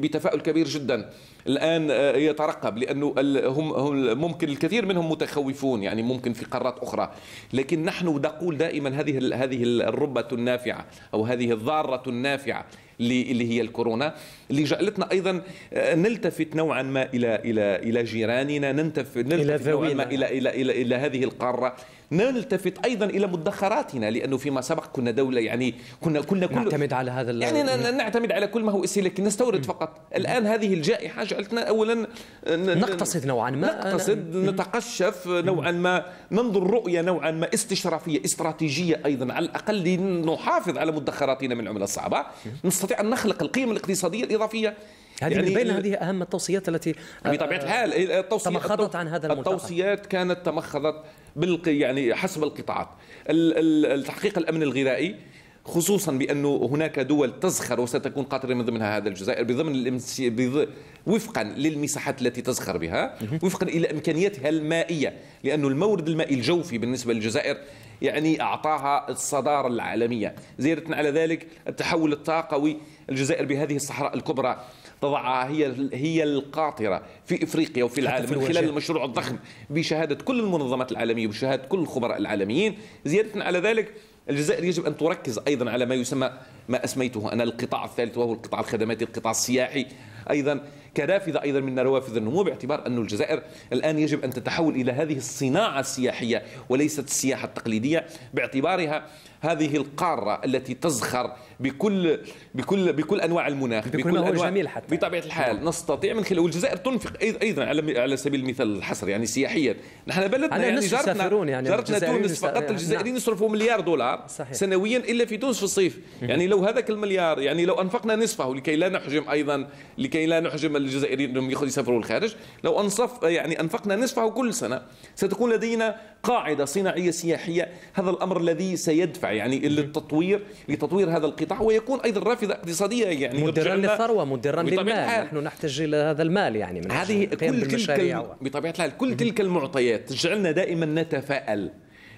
Speaker 27: بتفاؤل كبير جدا. الآن آه، يترقب لأنه هم ممكن الكثير منهم متخوفون يعني ممكن في قارات أخرى. لكن نحن نقول دائما هذه هذه الربه النافعة أو هذه الضارة النافعة اللي هي الكورونا. اللي جعلتنا أيضا آه، نلتفت نوعا ما إلى إلى إلى جيراننا نلتفت, نوعا ما إلى إلى إلى, إلى هذه القارة. نلتفت أيضا إلى مدخراتنا لأنه فيما سبق كنا دولة يعني كنا كنا
Speaker 1: كل نعتمد على هذا
Speaker 27: يعني نعتمد على كل ما هو لكن نستورد فقط. الآن هذه الجائحة جعلتنا اولا
Speaker 1: نقتصد نوعا ما.
Speaker 27: نقتصد نتقشف نوعا ما ننظر رؤية نوعا ما استشرافية استراتيجية أيضا على الأقل نحافظ على مدخراتنا من العملة الصعبة. نستطيع أن نخلق القيم الاقتصادية الإضافية.
Speaker 1: هذه يعني من بين هذه أهم التوصيات التي
Speaker 27: بطبيعة الحال
Speaker 1: التوصيات تمخضت عن هذا الملتقى
Speaker 27: التوصيات كانت تمخضت بالق يعني حسب القطاعات. التحقيق الأمن الغذائي خصوصا بأنه هناك دول تزخر وستكون قاطرة من ضمنها هذا الجزائر بضمن. وفقا للمساحات التي تزخر بها وفقا إلى إمكانياتها المائية لأنه المورد المائي الجوفي بالنسبة للجزائر يعني أعطاها الصدارة العالمية. زيادة على ذلك التحول الطاقوي الجزائر بهذه الصحراء الكبرى تضعها هي هي القاطرة في إفريقيا وفي العالم من خلال المشروع الضخم بشهادة كل المنظمات العالمية وبشهادة كل الخبراء العالميين. زيادة على ذلك الجزائر يجب أن تركز أيضا على ما يسمى ما أسميته أنا القطاع الثالث وهو القطاع الخدماتي القطاع السياحي أيضا. كنافذة أيضا من روافد النمو باعتبار أن الجزائر الآن يجب أن تتحول إلى هذه الصناعة السياحية وليست السياحة التقليدية باعتبارها هذه القارة التي تزخر بكل بكل بكل أنواع المناخ
Speaker 1: بكل, بكل هو جميل حتى
Speaker 27: بطبيعة الحال نعم. نستطيع من خلال والجزائر تنفق أيضا على على سبيل المثال الحصر يعني سياحيا نحن بلدنا يعني جارتنا يعني جارتنا تونس فقط الجزائريين نعم. يصرفوا مليار دولار صحيح. سنويا إلا في تونس في الصيف يعني لو هذاك المليار يعني لو أنفقنا نصفه لكي لا نحجم أيضا لكي لا نحجم الجزائريين إنهم يسافروا الخارج لو انصف يعني أنفقنا نصفه كل سنة ستكون لدينا قاعدة صناعية سياحية. هذا الأمر الذي سيدفع يعني للتطوير لتطوير هذا القطاع ويكون أيضا رافده اقتصادية يعني
Speaker 1: مدرا للثروه مدرا للمال. نحن نحتاج إلى هذا المال يعني من
Speaker 27: هذه كل تلك بطبيعة الحال كل تلك المعطيات تجعلنا دائما نتفائل.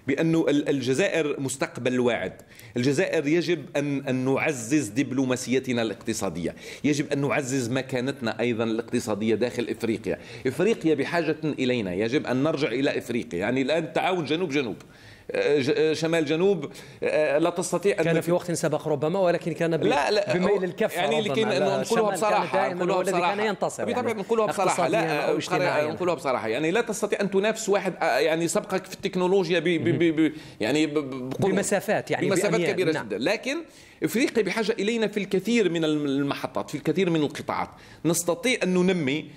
Speaker 27: بأن الجزائر مستقبل واعد. الجزائر يجب أن, نعزز دبلوماسيتنا الاقتصادية. يجب أن نعزز مكانتنا أيضا الاقتصادية داخل إفريقيا. إفريقيا بحاجة إلينا. يجب أن نرجع إلى إفريقيا. يعني الآن تعاون جنوب جنوب. شمال جنوب آه، لا تستطيع
Speaker 1: كان في وقت سبق ربما ولكن كان
Speaker 27: لا لا
Speaker 1: بميل الكف
Speaker 27: يعني لكي نقولها بصراحة
Speaker 1: نقولها بصراحة. كان ينتصر
Speaker 27: بطبيعه يعني نقولها بصراحة. لا نقولها بصراحة. يعني لا تستطيع أن تنافس واحد آه، يعني سبقك في التكنولوجيا ب ب ب يعني
Speaker 1: بمسافات يعني
Speaker 27: بمسافات كبيرة نعم. جدا. لكن إفريقيا بحاجة إلينا في الكثير من المحطات في الكثير من القطاعات. نستطيع أن ننمي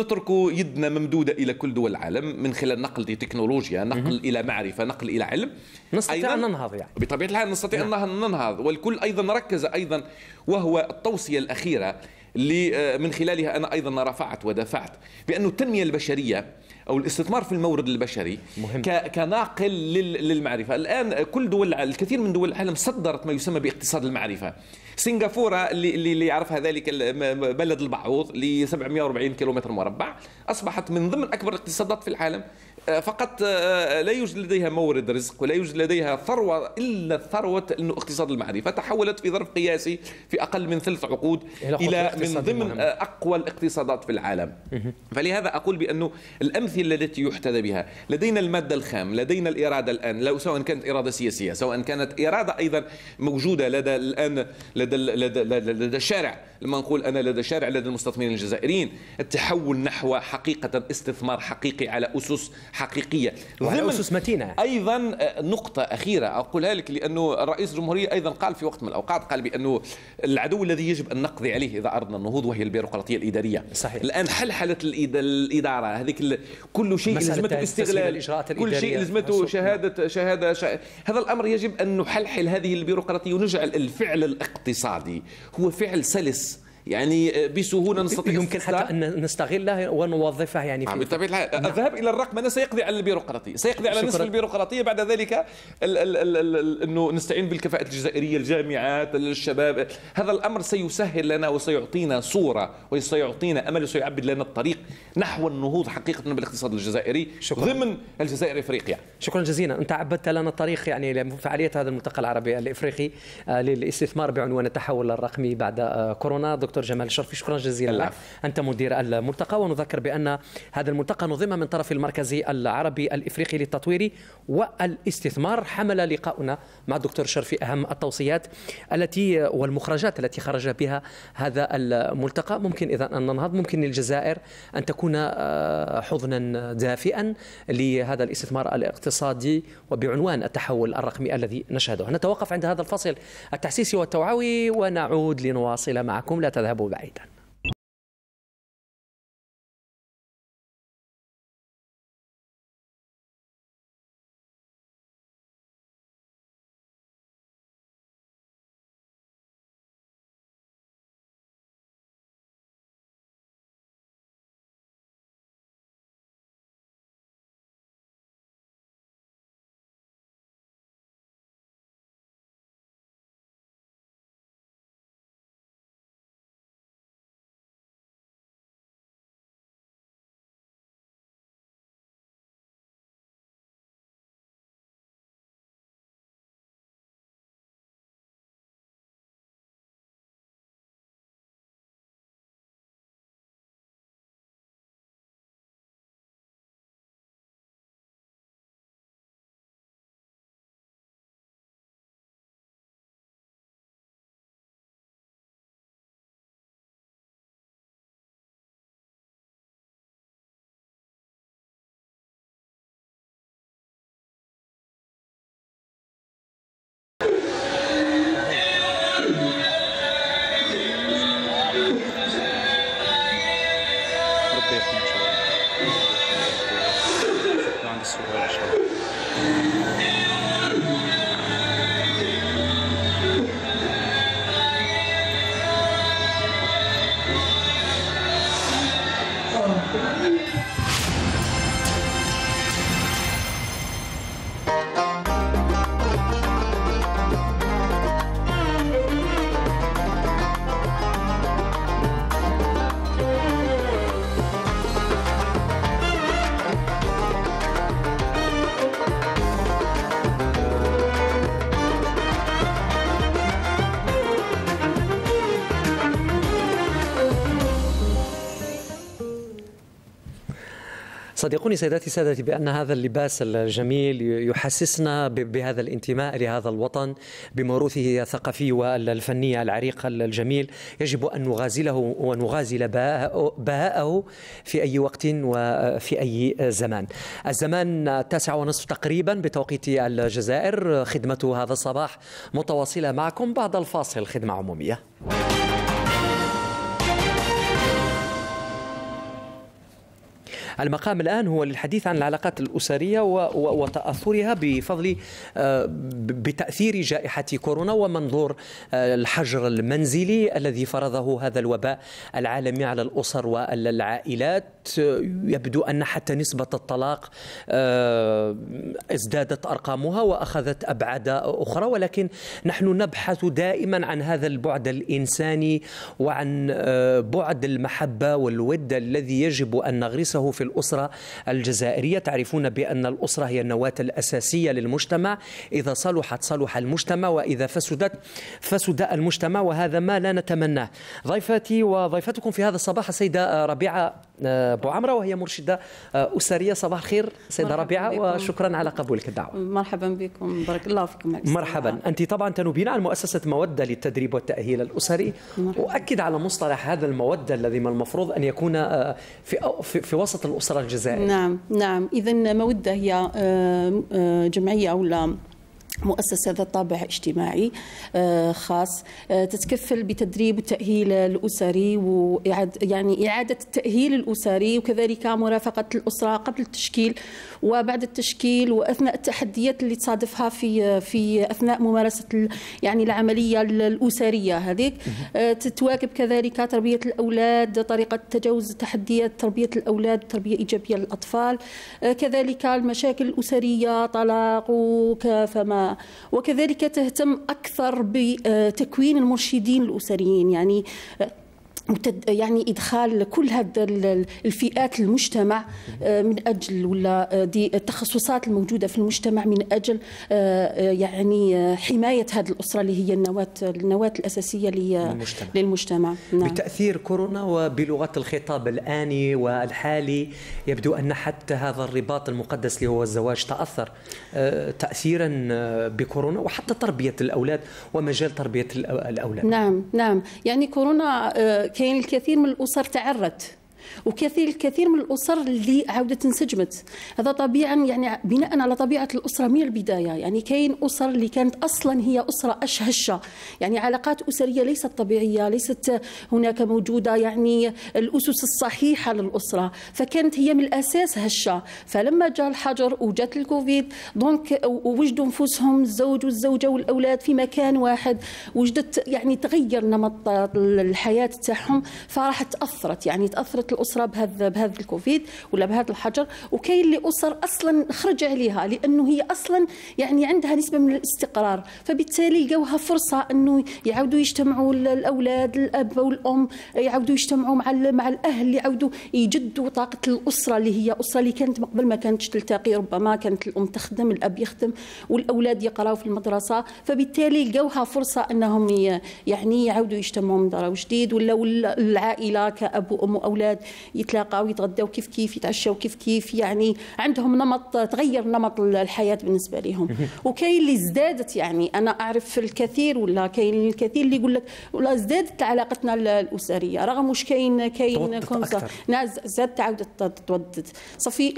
Speaker 27: نترك يدنا ممدودة إلى كل دول العالم من خلال نقل تكنولوجيا نقل إلى معرفة نقل إلى علم.
Speaker 1: نستطيع أن ننهض يعني.
Speaker 27: بطبيعة الحال نستطيع نعم. أن ننهض والكل أيضا ركز أيضا وهو التوصية الأخيرة اللي آه، من خلالها أنا أيضا رفعت ودافعت بأن التنمية البشرية أو الاستثمار في المورد البشري مهم. كناقل للمعرفة. الآن كل دول الكثير من دول العالم صدرت ما يسمى باقتصاد المعرفة. سنغافورة اللي اللي يعرفها ذلك بلد البعوض ل 740 كيلومتر مربع أصبحت من ضمن أكبر الاقتصادات في العالم. فقط آه، لا يوجد لديها مورد رزق ولا يوجد لديها ثروة إلا ثروة أنه اقتصاد المعرفة تحولت في ظرف قياسي في أقل من ثلث عقود إلى من ضمن آه، أقوى الاقتصادات في العالم. فلهذا أقول بأنه الأمثلة التي يحتذى بها لدينا المادة الخام لدينا الإرادة الآن لو سواء كانت إرادة سياسية سواء كانت إرادة أيضا موجودة لدى الآن لدى لدى, لدى, لدى الشارع لما نقول أنا لدى الشارع لدى المستثمرين الجزائريين التحول نحو حقيقة استثمار حقيقي على أسس حقيقية.
Speaker 1: وعلى أسس متينة.
Speaker 27: أيضا آه، نقطة أخيرة اقولها لك لأنه الرئيس الجمهورية أيضا قال في وقت من الأوقات قال بأنه العدو الذي يجب أن نقضي عليه إذا أردنا النهوض وهي البيروقراطية الإدارية.
Speaker 1: صحيح.
Speaker 27: الآن حلحله الإدارة. هذيك كل شيء لزمته استغلال كل شيء لزمته شهادة شهادة شه... هذا الأمر يجب أن نحلحل هذه البيروقراطية ونجعل الفعل الاقتصادي هو فعل سلس يعني بسهولة نستطيع
Speaker 1: يمكن حتى أن نستغله ونوظفه يعني
Speaker 27: في بالطبع نعم. الذهاب إلى الرقمنه سيقضي على البيروقراطية. سيقضي على نصف البيروقراطية بعد ذلك ال ال ال ال إنه نستعين بالكفاءة الجزائرية الجامعات الشباب. هذا الأمر سيسهل لنا وسيعطينا صورة وسيعطينا أمل وسيعبد لنا الطريق نحو النهوض حقيقة بالاقتصاد الجزائري شكرا. ضمن الجزائر إفريقيا.
Speaker 1: شكرا جزيلا. أنت عبدت لنا الطريق يعني لفعالية هذا الملتقى العربي الإفريقي آه، للاستثمار بعنوان التحول الرقمي بعد آه، كورونا. دكتور دكتور جمال الشرفي شكرا جزيلا لك. أنت مدير الملتقى ونذكر بأن هذا الملتقى نظم من طرف المركز العربي الإفريقي للتطوير والاستثمار حمل لقاؤنا مع الدكتور الشرفي أهم التوصيات التي والمخرجات التي خرج بها هذا الملتقى. ممكن إذا أن ننهض. ممكن للجزائر أن تكون آه، حضنا دافئا لهذا الاستثمار الاقتصادي وبعنوان التحول الرقمي الذي نشهده. نتوقف عند هذا الفصل التحسيسي والتوعوي ونعود لنواصل معكم. لا de صديقوني سيداتي سادتي بأن هذا اللباس الجميل يحسسنا بهذا الانتماء لهذا الوطن بموروثه الثقافي والفني العريق الجميل. يجب أن نغازله ونغازل بهاءه في أي وقت وفي أي زمان. الزمان التاسع ونصف تقريبا بتوقيت الجزائر. خدمة هذا الصباح متواصلة معكم بعد الفاصل. خدمة عمومية. المقام الآن هو للحديث عن العلاقات الأسرية وتأثرها بفضل آه، بتأثير جائحة كورونا ومنظور آه، الحجر المنزلي الذي فرضه هذا الوباء العالمي على الأسر والعائلات. يبدو أن حتى نسبة الطلاق آه، ازدادت أرقامها وأخذت أبعاد أخرى ولكن نحن نبحث دائما عن هذا البعد الإنساني وعن بعد المحبة والود الذي يجب أن نغرسه في الأسرة الجزائرية. تعرفون بأن الأسرة هي النواة الأساسية للمجتمع. إذا صلحت صلح المجتمع وإذا فسدت فسد المجتمع وهذا ما لا نتمناه. ضيفتي وضيفتكم في هذا الصباح السيدة ربيعة آه، أبو عمره وهي مرشدة آه، أسرية. صباح الخير سيدة ربيعة. وشكرا على قبولك الدعوة.
Speaker 28: مرحبا بكم. بارك الله فيكم.
Speaker 1: مرحبا. أنت طبعا تنوبين عن مؤسسة مودة للتدريب والتأهيل الأسري. مرحبا. وأكد على مصطلح هذا المودة الذي من المفروض أن يكون آه، في في, في وسط الأسرة الجزائرية.
Speaker 28: نعم نعم. اذا مودة هي جمعية أو مؤسسة ذات طابع اجتماعي آه، خاص آه، تتكفل بتدريب التأهيل الأسري وإعادة يعني إعادة التأهيل الأسري وكذلك مرافقة الأسرة قبل التشكيل وبعد التشكيل وأثناء التحديات اللي تصادفها في في أثناء ممارسة يعني العملية الأسرية هذيك. آه، تتواكب كذلك تربية الأولاد طريقة تجاوز تحديات تربية الأولاد تربية إيجابية للأطفال. كذلك المشاكل الأسرية طلاق وكفما وكذلك تهتم أكثر بتكوين المرشدين الأسريين. يعني يعني إدخال كل هذا الفئات المجتمع آه، من أجل ولا آه، دي التخصصات الموجودة في المجتمع من أجل آه، يعني حماية هذه الأسرة اللي هي النواة النواة الأساسية للمجتمع, للمجتما
Speaker 1: نعم. بتأثير كورونا وبلغة الخطاب الآني والحالي يبدو أن حتى هذا الرباط المقدس اللي هو الزواج تأثر تاثيرا بكورونا وحتى تربية الأولاد ومجال تربية الأولاد.
Speaker 28: نعم نعم. يعني كورونا كاين الكثير من الأسر تعرت. وكثير الكثير من الأسر اللي عاودت انسجمت. هذا طبيعا يعني بناء على طبيعة الأسرة من البداية. يعني كاين أسر اللي كانت أصلا هي أسرة هشه يعني علاقات أسرية ليست طبيعية ليست هناك موجودة يعني الأسس الصحيحة للأسرة. فكانت هي من الأساس هشة. فلما جاء الحجر وجات الكوفيد دونك وجدوا أنفسهم الزوج والزوجة والأولاد في مكان واحد. وجدت يعني تغير نمط الحياة تاعهم فراح تأثرت. يعني تأثرت الأسرة بهذا بهذا الكوفيد ولا بهذا الحجر وكاين اللي أسر أصلا خرج عليها لأنه هي أصلا يعني عندها نسبة من الاستقرار فبالتالي لقوها فرصة أنه يعاودوا يجتمعوا الأولاد الأب والأم يعاودوا يجتمعوا مع مع الأهل يعاودوا يجدوا طاقة الأسرة اللي هي أسرة اللي كانت قبل ما كانتش تلتقي ربما كانت الأم تخدم الأب يخدم والأولاد يقراوا في المدرسة فبالتالي لقوها فرصة أنهم يعني يعاودوا يجتمعوا من دار جديد ولا العائله كأب وأم وأولاد يتلاقاو يتغداو كيف كيف يتعشاو كيف كيف يعني عندهم نمط تغير نمط الحياة بالنسبة لهم. وكاين اللي ازدادت يعني أنا أعرف الكثير ولا كاين الكثير اللي يقول لك ولا ازدادت علاقتنا الأسرية رغم واش كاين كاين كونسا زادت عاودت تودد صافي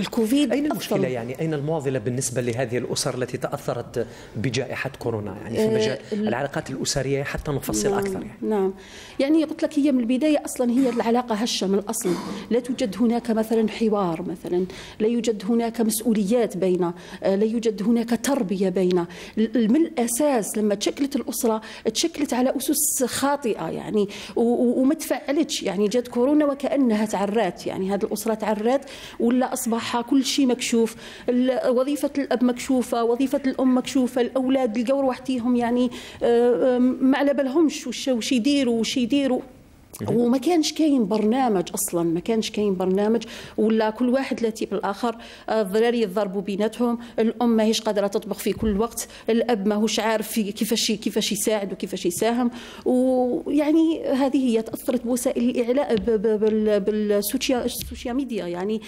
Speaker 28: الكوفيد
Speaker 1: أين المشكلة أفضل. يعني؟ أين المعضله بالنسبة لهذه الأسر التي تأثرت بجائحة كورونا؟ يعني في مجال آه العلاقات الأسرية حتى نفصل
Speaker 28: نعم
Speaker 1: أكثر يعني.
Speaker 28: نعم. يعني قلت لك هي من البداية أصلا هي العلاقة هشة من الأصل. لا توجد هناك مثلا حوار مثلا لا يوجد هناك مسؤوليات بين لا يوجد هناك تربية بين. من الأساس لما تشكلت الأسرة تشكلت على أسس خاطئة يعني وما تفعلتش يعني. جات كورونا وكأنها تعرات يعني. هذه الأسرة تعرات ولا اصبح كل شيء مكشوف. وظيفة الأب مكشوفة وظيفة الأم مكشوفة الأولاد لقوا روحتيهم يعني آه، ما على بالهمش وش يديروا وش يديروا. وما كانش كاين برنامج أصلا ما كانش كاين برنامج ولا كل واحد لا تيب الآخر. الضراري يضربوا بيناتهم الأم ماهيش قادرة تطبخ في كل وقت الأب ماهوش عارف في كيفاش كيفاش يساعد وكيفاش يساهم. ويعني هذه هي تأثرت بوسائل الإعلام بال social media. يعني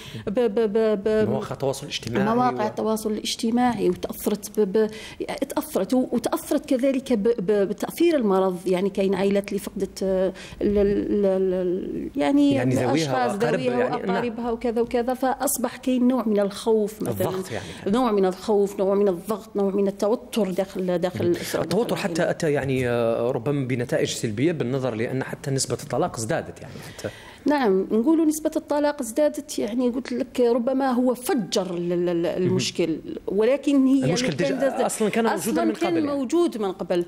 Speaker 1: مواقع التواصل الاجتماعي
Speaker 28: مواقع التواصل الاجتماعي وتأثرت ب... تأثرت وتأثرت كذلك بتأثير المرض. يعني كاين عائلات اللي فقدت يعني, يعني ذويها اشخاص ذويها يعني وأقاربها نعم. وكذا وكذا فأصبح كاين نوع من الخوف
Speaker 1: مثلا. الضغط يعني
Speaker 28: نوع من الخوف نوع من الضغط نوع من التوتر داخل داخل
Speaker 1: التوتر حتى أتى يعني آه، ربما بنتائج سلبية بالنظر لأن حتى نسبة الطلاق ازدادت يعني. حتى
Speaker 28: نعم نقولوا نسبة الطلاق ازدادت يعني قلت لك ربما هو فجر المشكل ولكن هي
Speaker 1: المشكل أصلا كان موجودا من قبل
Speaker 28: كان يعني. موجود من قبل.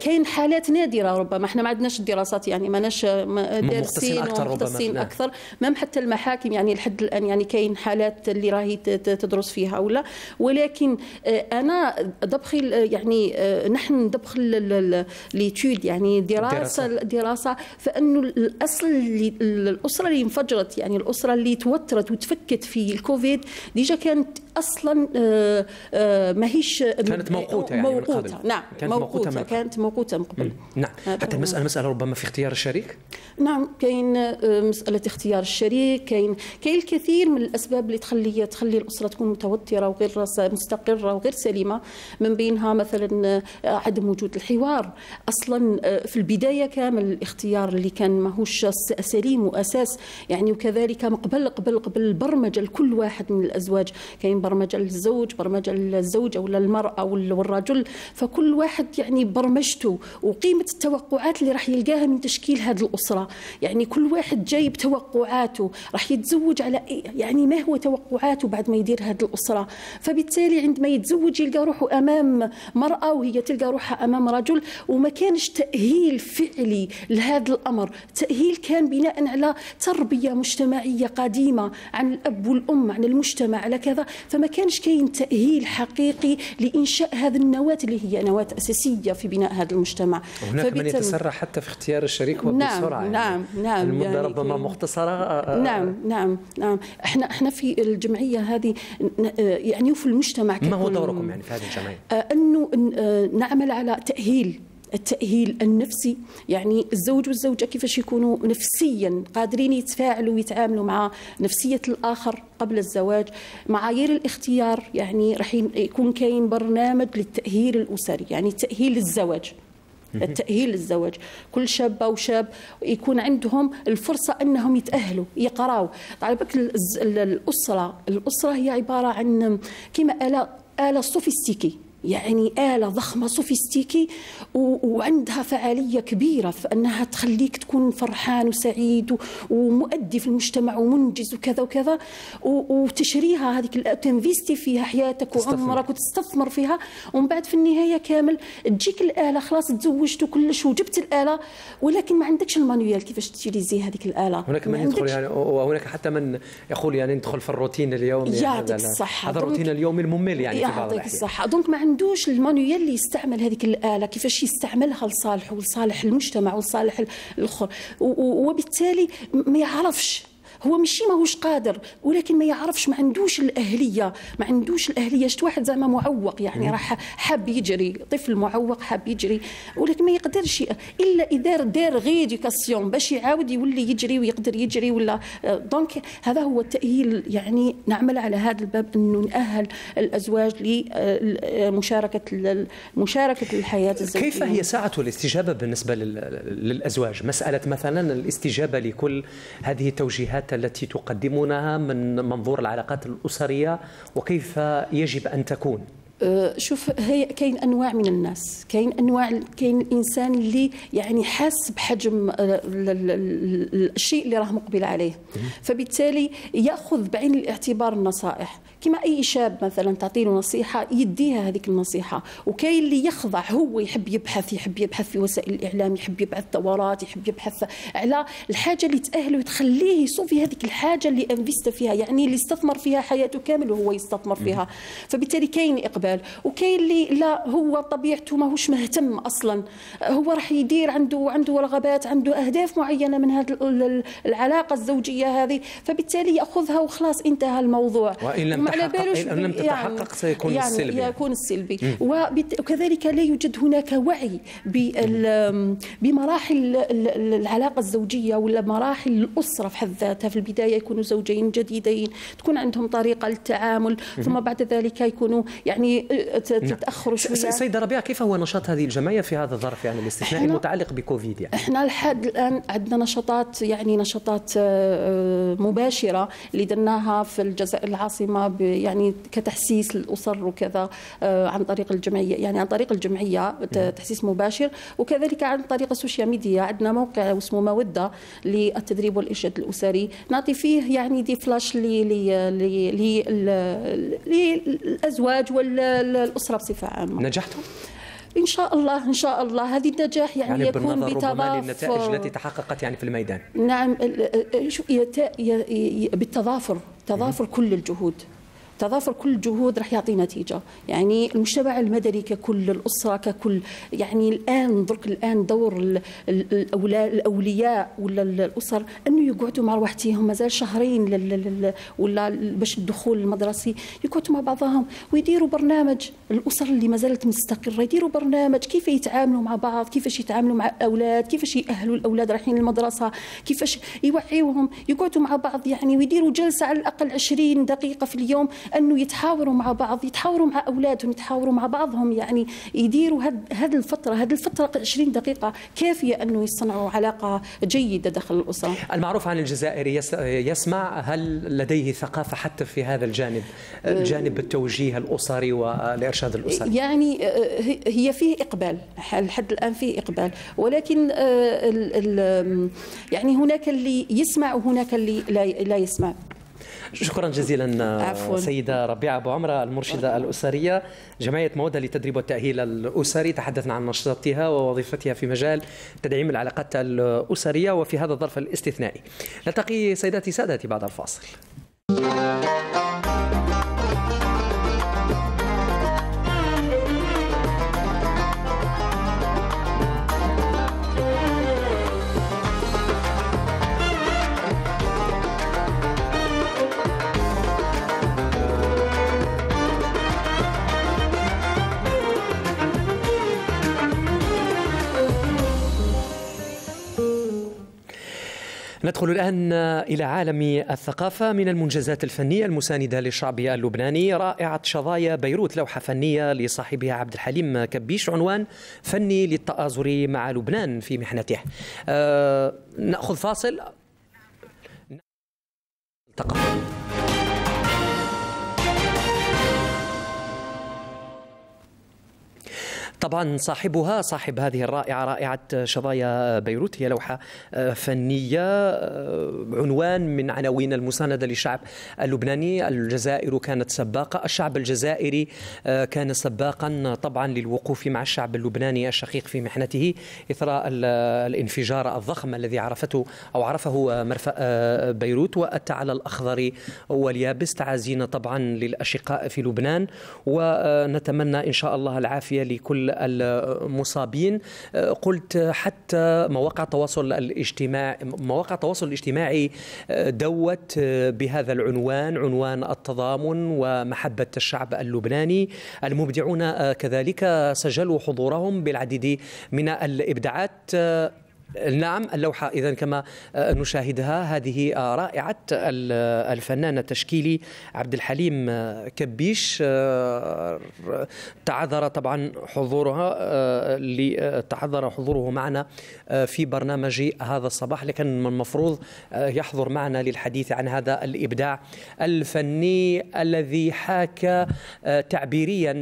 Speaker 28: كاين حالات نادرة ربما إحنا ما عندناش الدراسات يعني ما ناش
Speaker 1: دارسين أكثر
Speaker 28: ومختصين نعم. أكثر. مام حتى المحاكم يعني لحد الآن يعني كاين حالات اللي راهي تدرس فيها ولا ولكن آه، أنا d'après يعني آه، نحن d'après l'étude يعني دراسة. دراسة. فإنه الأصل اللي الأسرة اللي انفجرت يعني الأسرة اللي توترت وتفكت في الكوفيد déjà كانت أصلا آه، آه، ماهيش
Speaker 1: كانت موقوتة يعني
Speaker 28: موقوتة. نعم كانت موقوتة من كانت موقوتة من قبل.
Speaker 1: نعم. حتى المسألة مسألة ربما في اختيار الشريك؟
Speaker 28: نعم كاين آه، مسألة اختيار الشريك كاين كاين الكثير من الأسباب اللي تخلي تخلي الأسرة تكون متوترة وغير مستقرة وغير سليمة. من بينها مثلا عدم وجود الحوار. أصلا في البداية كامل الاختيار اللي كان ماهوش سليم وأساس يعني وكذلك قبل قبل قبل البرمجه لكل واحد من الأزواج. كاين برمجه للزوج برمجه للزوجه ولا المرأة والرجل. فكل واحد يعني برمجته وقيمة التوقعات اللي راح يلقاها من تشكيل هذه الأسرة. يعني كل واحد جايب توقعاته راح يتزوج على يعني ما هو توقعاته بعد ما يدير هذه الأسرة. فبالتالي عندما يتزوج يلقى روحه أمام مرأة وهي تلقى روحها أمام رجل. وما كانش تأهيل فعلي لهذا الأمر. تأهيل كان بناء تربية مجتمعية قديمة عن الأب والأم عن المجتمع على كذا فما كانش كاين تأهيل حقيقي لإنشاء هذه النواة اللي هي نواة أساسية في بناء هذا المجتمع
Speaker 1: هناك من يتسرع حتى في اختيار الشريك وبسرعة
Speaker 28: نعم يعني. نعم نعم
Speaker 1: المدة يعني ربما مختصرة آه،
Speaker 28: آه، نعم نعم نعم إحنا إحنا في الجمعية هذه يعني وفي المجتمع
Speaker 1: ما هو دوركم يعني في هذه الجمعية؟
Speaker 28: أنه نعمل على تأهيل التأهيل النفسي. يعني الزوج والزوجة كيفاش يكونوا نفسيا قادرين يتفاعلوا ويتعاملوا مع نفسية الآخر قبل الزواج. معايير الاختيار يعني راح يكون كاين برنامج للتأهيل الأسري يعني تأهيل الزواج. التأهيل للزواج كل شابة وشاب يكون عندهم الفرصة أنهم يتأهلوا يقراوا طيب الأسرة الأسرة هي عبارة عن كما آلة آلة sophistiquée. يعني آلة ضخمة sophistiquée وعندها فعالية كبيرة في أنها تخليك تكون فرحان وسعيد ومؤدي في المجتمع ومنجز وكذا وكذا. وتشريها هذيك تنفيستي فيها حياتك وعمرك وتستثمر فيها. ومن بعد في النهاية كامل تجيك الآلة خلاص تزوجت وكلش وجبت الآلة ولكن ما عندكش ال manuel كيفاش تشتري هذيك الآلة.
Speaker 1: هناك من يدخل يعني وهناك حتى من يقول يعني ندخل في الروتين اليومي.
Speaker 28: يعطيك الصحة.
Speaker 1: هذا الروتين اليومي الممل يعني
Speaker 28: يعطيك الصحة. donc ما عندوش ال manuel اللي يستعمل هذيك الآلة كيفاش يستعملها لصالحه ولصالح المجتمع ولصالح الأخر. وبالتالي ما يعرفش. هو ماشي ماهوش قادر ولكن ما يعرفش ما عندوش الأهلية. ما عندوش الأهلية. شفت واحد زعما معوق يعني راح حاب يجري طفل معوق حاب يجري ولكن ما يقدرش إلا إذا دار غيديكاسيون باش يعاود يولي يجري ويقدر يجري ولا دونك هذا هو التأهيل. يعني نعمل على هذا الباب أنه نأهل الأزواج لمشاركه مشاركة الحياة الزوجية.
Speaker 1: كيف هي ساعة الاستجابة بالنسبة للأزواج؟ مسألة مثلا الاستجابة لكل هذه التوجيهات النصائح التي تقدمونها من منظور العلاقات الأسرية وكيف يجب أن تكون؟
Speaker 28: أه، شوف هي كاين أنواع من الناس. كاين أنواع كاين الانسان اللي يعني حاس بحجم أه، الشيء اللي راه مقبل عليه. فبالتالي يأخذ بعين الاعتبار النصائح. كما أي شاب مثلا تعطي له نصيحة يديها هذيك النصيحة. وكاين اللي يخضع هو يحب يبحث يحب يبحث في وسائل الإعلام يحب يبعث دورات يحب يبحث على الحاجة اللي تأهله وتخليه يصوفي هذيك الحاجة اللي أنفست فيها يعني اللي استثمر فيها حياته كامل وهو يستثمر فيها. فبالتالي كاين إقبال. وكاين اللي لا هو طبيعته ماهوش مهتم أصلا. هو راح يدير عنده عنده رغبات عنده أهداف معينة من هذه العلاقة الزوجية هذه. فبالتالي يأخذها وخلاص انتهى الموضوع.
Speaker 1: وإن لم على بالوش إن لم تتحقق يعني سيكون
Speaker 28: يعني
Speaker 1: السلبي.
Speaker 28: يكون السلبي. وكذلك لا يوجد هناك وعي بمراحل العلاقة الزوجية ولا مراحل الأسرة في حد ذاتها. في البداية يكونوا زوجين جديدين تكون عندهم طريقة للتعامل ثم بعد ذلك يكونوا يعني نعم. تتأخروا شوية.
Speaker 1: سيدة ربيعة كيف هو نشاط هذه الجمعية في هذا الظرف؟ يعني الاستثنائي المتعلق بكوفيد يعني.
Speaker 28: إحنا لحد الآن عندنا نشاطات يعني نشاطات آه، آه، مباشرة اللي درناها في الجزائر العاصمة يعني كتحسيس للاسر وكذا آه، عن طريق الجمعية. يعني عن طريق الجمعية تحسيس مباشر وكذلك عن طريق ال social media. عندنا موقع اسمه مودة للتدريب والإرشاد الأسري. نعطي فيه يعني des flashs للأزواج والأسرة بصفة عامة.
Speaker 1: نجحتم؟
Speaker 28: إن شاء الله إن شاء الله. هذه النجاح يعني, يعني يكون
Speaker 1: بتضافر للنتائج التي تحققت يعني في الميدان.
Speaker 28: نعم بالتضافر تضافر كل الجهود. تضافر كل الجهود راح يعطي نتيجة. يعني المجتمع المدني ككل الأسرة ككل. يعني الآن درك الآن دور الأولياء ولا الأسر أنه يقعدوا مع روحتهم مازال شهرين ولا باش الدخول المدرسي. يقعدوا مع بعضهم ويديروا برنامج. الأسر اللي ما زالت مستقرة يديروا برنامج. كيف يتعاملوا مع بعض؟ كيفاش يتعاملوا مع الاولاد كيفاش يأهلوا الأولاد رايحين المدرسة؟ كيفاش يوعيوهم؟ يقعدوا مع بعض يعني ويديروا جلسة على الأقل 20 دقيقة في اليوم. أنه يتحاوروا مع بعض يتحاوروا مع أولادهم يتحاوروا مع بعضهم يعني يديروا هذه الفترة هذه الفترة 20 دقيقة كافية أنه يصنعوا علاقة جيدة داخل الأسرة.
Speaker 1: المعروف عن الجزائر يسمع هل لديه ثقافة حتى في هذا الجانب الجانب التوجيه الأسري والإرشاد الأسري؟
Speaker 28: يعني هي فيه إقبال لحد الآن فيه إقبال. ولكن يعني هناك اللي يسمع وهناك اللي لا يسمع.
Speaker 1: شكرا جزيلا
Speaker 28: عفوا.
Speaker 1: سيدة ربيعة أبو عمرة المرشدة الأسرية. جمعية مودة للتدريب والتأهيل الأسري. تحدثنا عن نشاطها ووظيفتها في مجال تدعيم العلاقات الأسرية وفي هذا الظرف الاستثنائي. نلتقي سيداتي سادتي بعد الفاصل. ندخل الآن إلى عالم الثقافة من المنجزات الفنية المساندة للشعب اللبناني رائعة شظايا بيروت لوحة فنية لصاحبها عبد الحليم كبيش عنوان فني للتآزر مع لبنان في محنته أه نأخذ فاصل تقبل. طبعا صاحبها صاحب هذه الرائعة رائعة شظايا بيروت هي لوحة آه، فنية آه، عنوان من عناوين المساندة للشعب اللبناني. الجزائر كانت سباقة الشعب الجزائري آه، كان سباقا طبعا للوقوف مع الشعب اللبناني الشقيق في محنته. إثر الانفجار الضخم الذي عرفته أو عرفه مرفأ بيروت. والتعالى الأخضر واليابس تعازينا طبعا للأشقاء في لبنان. ونتمنى إن شاء الله العافية لكل المصابين. قلت حتى مواقع التواصل الاجتماعي مواقع التواصل الاجتماعي دوت بهذا العنوان عنوان التضامن ومحبة الشعب اللبناني. المبدعون كذلك سجلوا حضورهم بالعديد من الإبداعات. نعم اللوحة إذا كما آه، نشاهدها. هذه آه، رائعة الفنان التشكيلي عبد الحليم آه، كبيش تعذر طبعا حضورها تعذر حضوره معنا في برنامج هذا الصباح. لكن من المفروض يحضر معنا للحديث عن هذا الإبداع الفني الذي حاك تعبيريا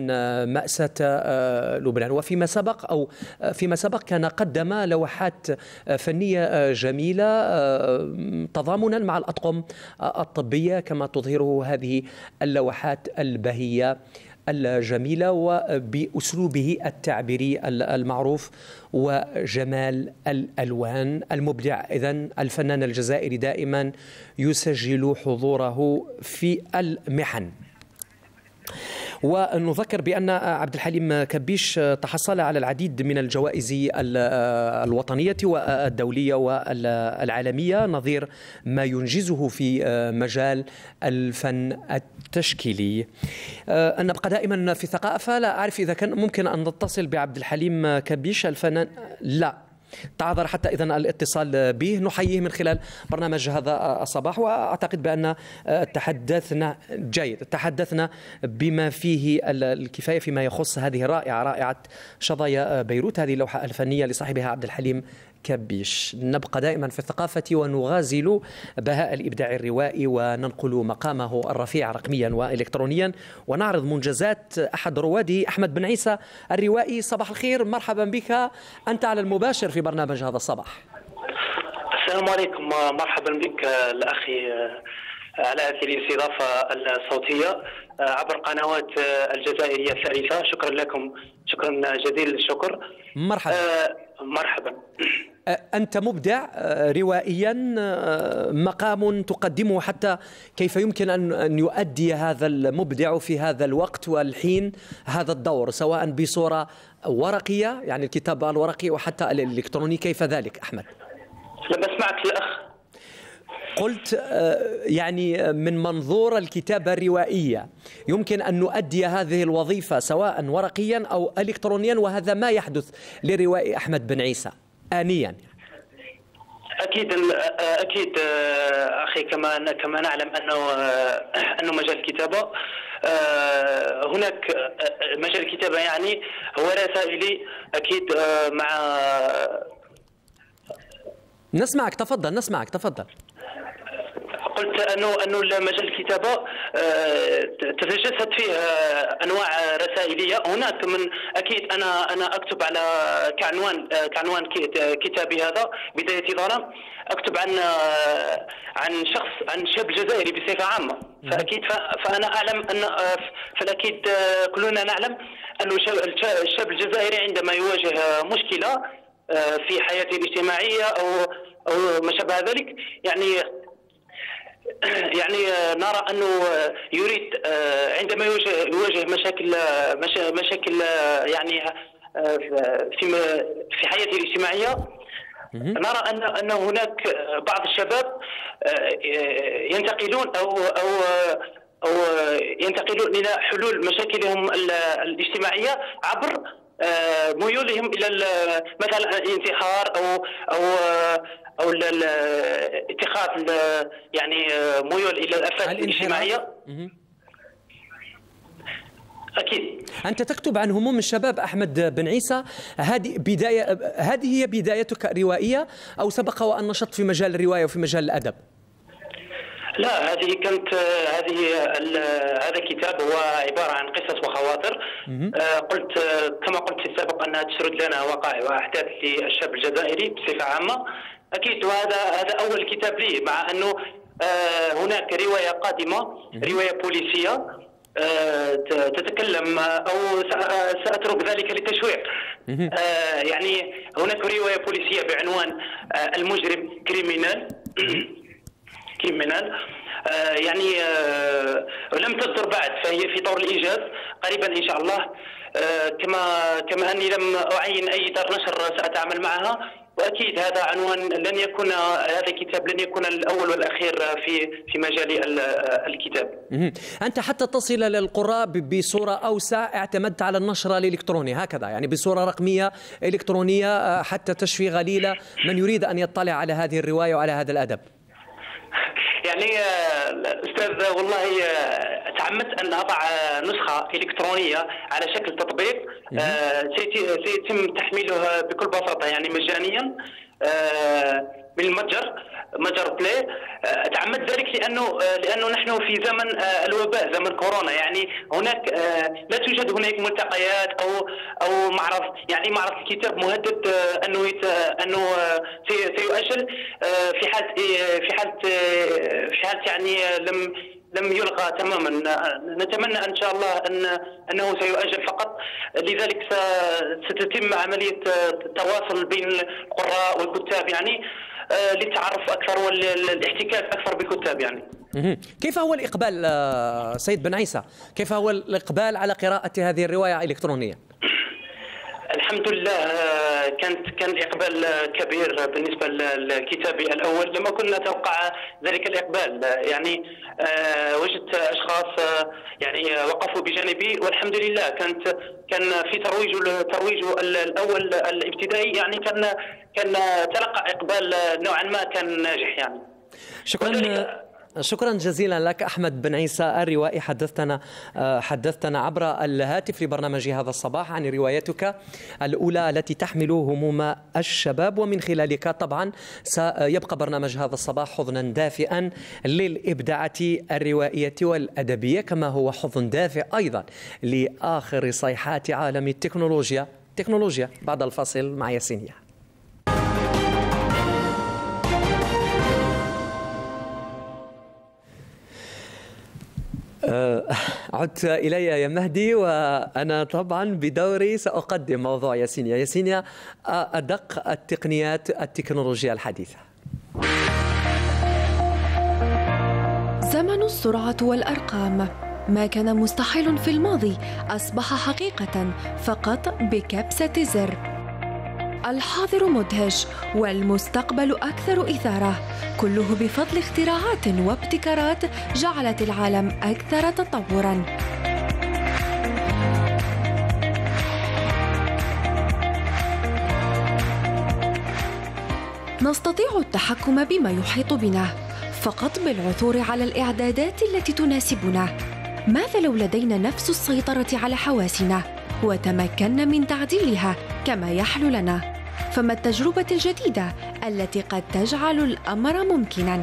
Speaker 1: مأساة لبنان. وفيما سبق أو فيما سبق كان قدم لوحات فنية جميلة تضامنا مع الأطقم الطبية كما تظهره هذه اللوحات البهية الجميلة وبأسلوبه التعبيري المعروف وجمال الألوان المبدع. إذا الفنان الجزائري دائما يسجل حضوره في المحن. ونذكر بأن عبد الحليم كبيش تحصل على العديد من الجوائز الوطنية والدولية والعالمية نظير ما ينجزه في مجال الفن التشكيلي. نبقى دائما في الثقافة لا أعرف إذا كان ممكن أن نتصل بعبد الحليم كبيش الفنان لا. تعذر حتى اذا الاتصال به. نحييه من خلال برنامج هذا الصباح وأعتقد بأن تحدثنا جيد تحدثنا بما فيه الكفاية فيما يخص هذه الرائعة رائعة شظايا بيروت. هذه اللوحة الفنية لصاحبها عبد الحليم كبيش نبقى دائما في الثقافة ونغازل بهاء الإبداع الروائي وننقل مقامه الرفيع رقميا وإلكترونيا. ونعرض منجزات أحد رواده أحمد بن عيسى الروائي. صباح الخير مرحبا بك. أنت على المباشر في برنامج هذا الصباح.
Speaker 29: السلام عليكم. مرحبا بك الأخي على هذه الاستضافة الصوتية. عبر قنوات الجزائرية الثالثة. شكرا لكم. شكرا جزيل الشكر.
Speaker 1: مرحبا.
Speaker 29: مرحبا.
Speaker 1: أنت مبدع روائيا مقام تقدمه حتى كيف يمكن أن يؤدي هذا المبدع في هذا الوقت والحين هذا الدور سواء بصورة ورقية يعني الكتابة الورقي وحتى الإلكتروني. كيف ذلك أحمد؟
Speaker 29: لم أسمعك الأخ.
Speaker 1: قلت يعني من منظور الكتابة الروائية يمكن أن نؤدي هذه الوظيفة سواء ورقيا أو إلكترونيا وهذا ما يحدث لروائي أحمد بن عيسى. آنيا.
Speaker 29: أكيد أكيد أخي كما كما نعلم أنه أنه مجال الكتابة. هناك مجال الكتابة يعني هو رسائلي أكيد مع
Speaker 1: نسمعك تفضل نسمعك تفضل.
Speaker 29: قلت انه أنه مجال الكتابة آه، تتجسد فيه آه، أنواع رسائلية. هناك من أكيد أنا أنا أكتب على كعنوان آه، كعنوان كتابي هذا بداية ظلام أكتب عن عن شخص عن شاب جزائري بصفة عامة. فأكيد فأنا أعلم أن فالأكيد كلنا نعلم أن الشاب الجزائري عندما يواجه مشكلة في حياته الاجتماعية أو أو ما شابه ذلك يعني (coughs) يعني آه، نرى أنه آه، يريد آه، عندما يواجه مشاكل مشاكل يعني في في حياته الاجتماعية. نرى أن أن هناك بعض الشباب ينتقلون أو أو أو ينتقلون إلى حلول مشاكلهم الاجتماعية عبر ميولهم إلى مثلا الانتحار أو أو أو اتخاذ يعني ميول إلى الافات الاجتماعية؟ أكيد.
Speaker 1: أنت تكتب عن هموم الشباب أحمد بن عيسى هذه بداية هذه هي بدايتك روائية أو سبق وأن نشطت في مجال الرواية وفي مجال الأدب؟
Speaker 29: لا هذه كانت هذه هذا الكتاب هو عبارة عن قصص وخواطر. آه، قلت كما قلت في السابق أنها تسرد لنا وقائع وأحداث للشاب الجزائري بصفة عامة. أكيد وهذا هذا أول كتاب لي مع أنه آه، هناك رواية قادمة رواية بوليسية آه، تتكلم أو سأترك ذلك للتشويق. يعني هناك رواية بوليسية بعنوان المجرم كريمينال. Criminal. يعني لم تصدر بعد فهي في طور الانجاز قريبا إن شاء الله. كما كما أني لم أعين أي دار نشر سأتعامل معها وأكيد هذا عنوان لن يكون هذا الكتاب لن يكون الأول والأخير في في مجال الكتاب.
Speaker 1: أنت حتى تصل للقراء بصورة أوسع اعتمدت على النشر الإلكتروني هكذا يعني بصورة رقمية إلكترونية حتى تشفي غليله من يريد أن يطلع على هذه الرواية وعلى هذا الأدب.
Speaker 29: يعني أستاذ والله تعمدت أن أضع نسخة إلكترونية على شكل تطبيق سيتم تحميله بكل بساطة يعني مجانيا من المتجر متجر بلاي تعمدت ذلك لأنه لأنه نحن في زمن الوباء زمن كورونا. يعني هناك لا توجد هناك ملتقيات أو أو معرض يعني معرض الكتاب مهدد أنه أنه سيؤجل في حال في حال في حال يعني لم لم يلغى تماما. نتمنى إن شاء الله أن أنه سيؤجل فقط. لذلك ستتم عملية التواصل بين القراء والكتاب. يعني للتعرف أكثر والاحتكاك أكثر بالكتاب يعني.
Speaker 1: كيف هو الإقبال سيد بن عيسى؟ كيف هو الإقبال على قراءة هذه الرواية الالكترونيه
Speaker 29: الحمد لله كانت كان الاقبال كبير بالنسبة لكتابي الأول. لما كنا نتوقع ذلك الإقبال يعني وجدت أشخاص يعني وقفوا بجانبي. والحمد لله كانت كان في ترويج ترويج الأول الابتدائي يعني كان كان تلقى إقبال نوعا ما كان ناجح يعني.
Speaker 1: شكرا. شكرا جزيلا لك أحمد بن عيسى الروائي. حدثتنا حدثتنا عبر الهاتف لبرنامج هذا الصباح عن روايتك الأولى التي تحمل هموم الشباب ومن خلالك طبعا سيبقى برنامج هذا الصباح حضنا دافئا للابداعه الروائية والأدبية كما هو حضن دافئ أيضا لآخر صيحات عالم التكنولوجيا. تكنولوجيا بعد الفاصل مع ياسينيا عدت إلي يا مهدي وأنا طبعا بدوري سأقدم موضوع ياسينيا. ياسينيا أدق التقنيات التكنولوجيا الحديثة.
Speaker 30: زمن السرعة والأرقام. ما كان مستحيل في الماضي أصبح حقيقة فقط بكبسة زر. الحاضر مدهش والمستقبل أكثر إثارة. كله بفضل اختراعات وابتكارات جعلت العالم أكثر تطورا. نستطيع التحكم بما يحيط بنا فقط بالعثور على الإعدادات التي تناسبنا. ماذا لو لدينا نفس السيطرة على حواسنا؟ وتمكنا من تعديلها كما يحلو لنا. فما التجربة الجديدة التي قد تجعل الأمر ممكنا؟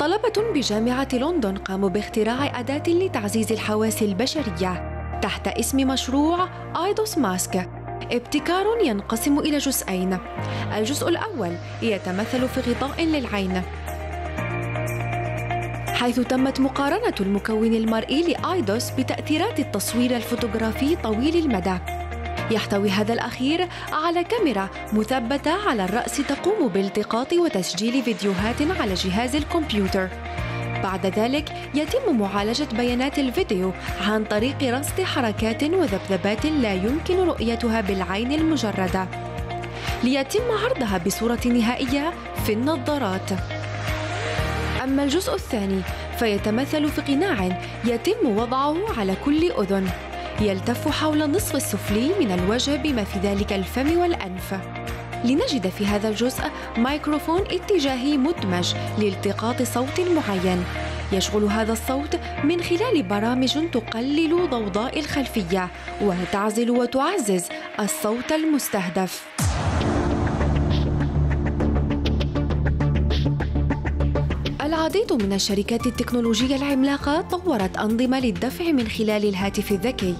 Speaker 30: طلبة بجامعة لندن قاموا باختراع أداة لتعزيز الحواس البشرية تحت اسم مشروع آيدوس ماسك. ابتكار ينقسم إلى جزئين. الجزء الأول يتمثل في غطاء للعين. حيث تمت مقارنة المكون المرئي لآيدوس بتأثيرات التصوير الفوتوغرافي طويل المدى. يحتوي هذا الأخير على كاميرا مثبتة على الرأس تقوم بالتقاط وتسجيل فيديوهات على جهاز الكمبيوتر. بعد ذلك يتم معالجة بيانات الفيديو عن طريق رصد حركات وذبذبات لا يمكن رؤيتها بالعين المجردة. ليتم عرضها بصورة نهائية في النظارات. أما الجزء الثاني فيتمثل في قناع يتم وضعه على كل أذن يلتف حول النصف السفلي من الوجه بما في ذلك الفم والأنف. لنجد في هذا الجزء ميكروفون اتجاهي مدمج لالتقاط صوت معين. يشغل هذا الصوت من خلال برامج تقلل ضوضاء الخلفية وتعزل وتعزز الصوت المستهدف. العديد من الشركات التكنولوجية العملاقة طورت أنظمة للدفع من خلال الهاتف الذكي،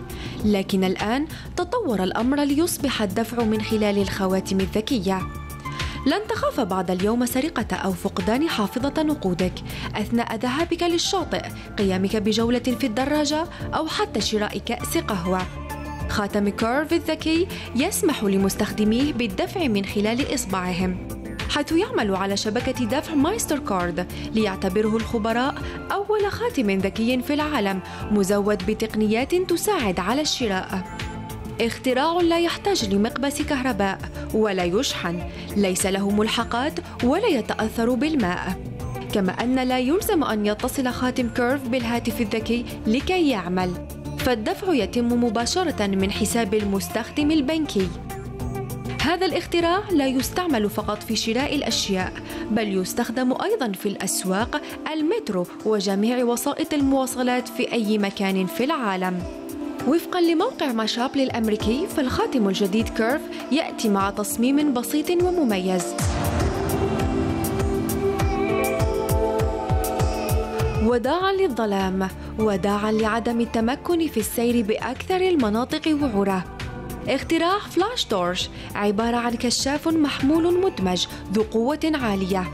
Speaker 30: لكن الآن تطور الأمر ليصبح الدفع من خلال الخواتم الذكية. لن تخاف بعد اليوم سرقة أو فقدان حافظة نقودك أثناء ذهابك للشاطئ، قيامك بجولة في الدراجة أو حتى شراء كأس قهوة. خاتم Kerv الذكي يسمح لمستخدميه بالدفع من خلال إصبعهم. حيث يعمل على شبكة دفع مايستر كارد ليعتبره الخبراء أول خاتم ذكي في العالم مزود بتقنيات تساعد على الشراء. اختراع لا يحتاج لمقبس كهرباء ولا يشحن ليس له ملحقات ولا يتأثر بالماء. كما أن لا يلزم أن يتصل خاتم كيرف بالهاتف الذكي لكي يعمل. فالدفع يتم مباشرة من حساب المستخدم البنكي. هذا الاختراع لا يستعمل فقط في شراء الأشياء بل يستخدم أيضا في الأسواق المترو وجميع وسائط المواصلات في أي مكان في العالم. وفقا لموقع Mashable الأمريكي فالخاتم الجديد Kerv يأتي مع تصميم بسيط ومميز. وداعا للظلام وداعا لعدم التمكن في السير بأكثر المناطق وعرة اختراع Flashtorch عبارة عن كشاف محمول مدمج ذو قوة عالية.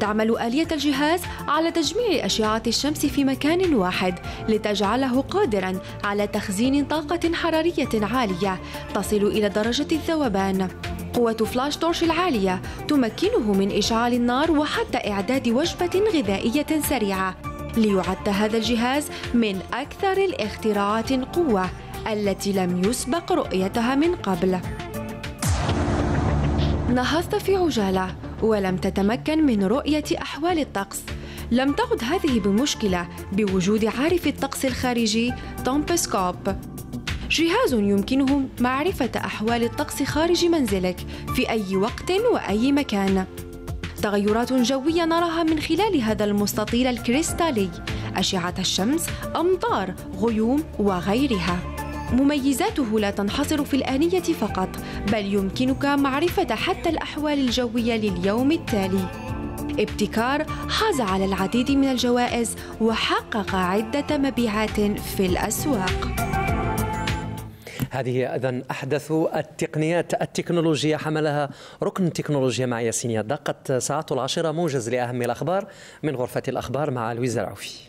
Speaker 30: تعمل آلية الجهاز على تجميع أشعة الشمس في مكان واحد لتجعله قادرا على تخزين طاقة حرارية عالية تصل إلى درجة الذوبان. قوة فلاش تورش العالية تمكنه من إشعال النار وحتى إعداد وجبة غذائية سريعة. ليعد هذا الجهاز من أكثر الاختراعات قوة. التي لم يسبق رؤيتها من قبل. نهضت في عجالة ولم تتمكن من رؤية أحوال الطقس. لم تعد هذه بمشكلة بوجود عارف الطقس الخارجي تومبسكوب جهاز يمكنه معرفة أحوال الطقس خارج منزلك في أي وقت وأي مكان. تغيرات جوية نراها من خلال هذا المستطيل الكريستالي. أشعة الشمس، أمطار، غيوم وغيرها. مميزاته لا تنحصر في الآنية فقط بل يمكنك معرفة حتى الأحوال الجوية لليوم التالي. ابتكار حاز على العديد من الجوائز وحقق عدة مبيعات في الأسواق.
Speaker 1: هذه اذا أحدث التقنيات التكنولوجيا حملها ركن تكنولوجيا مع ياسين دقت ساعات العاشرة موجز لأهم الأخبار من غرفة الأخبار مع لويز العوفي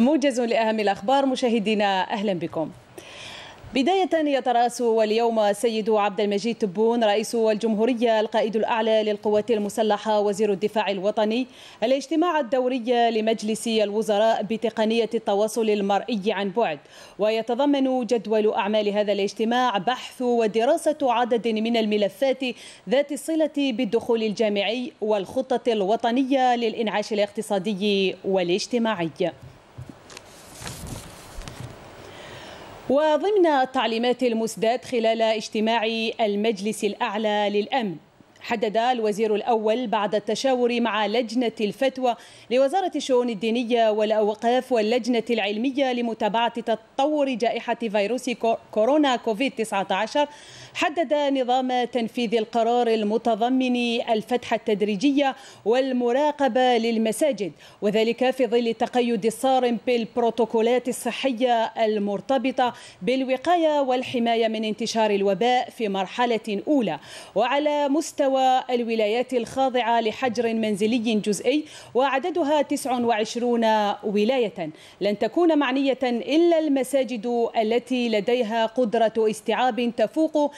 Speaker 31: موجز لأهم الأخبار مشاهدينا أهلا بكم. بداية يتراس واليوم السيد عبد المجيد تبون رئيس الجمهورية القائد الأعلى للقوات المسلحة وزير الدفاع الوطني الاجتماع الدوري لمجلس الوزراء بتقنية التواصل المرئي عن بعد. ويتضمن جدول أعمال هذا الاجتماع بحث ودراسة عدد من الملفات ذات الصلة بالدخول الجامعي والخطة الوطنية للإنعاش الاقتصادي والاجتماعي. وضمن التعليمات المسدات خلال اجتماع المجلس الأعلى للأمن حدد الوزير الأول بعد التشاور مع لجنة الفتوى لوزارة الشؤون الدينية والأوقاف واللجنة العلمية لمتابعة تطور جائحة فيروس كورونا كوفيد 19 حدد نظام تنفيذ القرار المتضمن الفتح التدريجية والمراقبة للمساجد وذلك في ظل التقيد الصارم بالبروتوكولات الصحية المرتبطة بالوقاية والحماية من انتشار الوباء في مرحلة أولى. وعلى مستوى الولايات الخاضعة لحجر منزلي جزئي وعددها 29 ولاية. لن تكون معنية إلا المساجد التي لديها قدرة استيعاب تفوق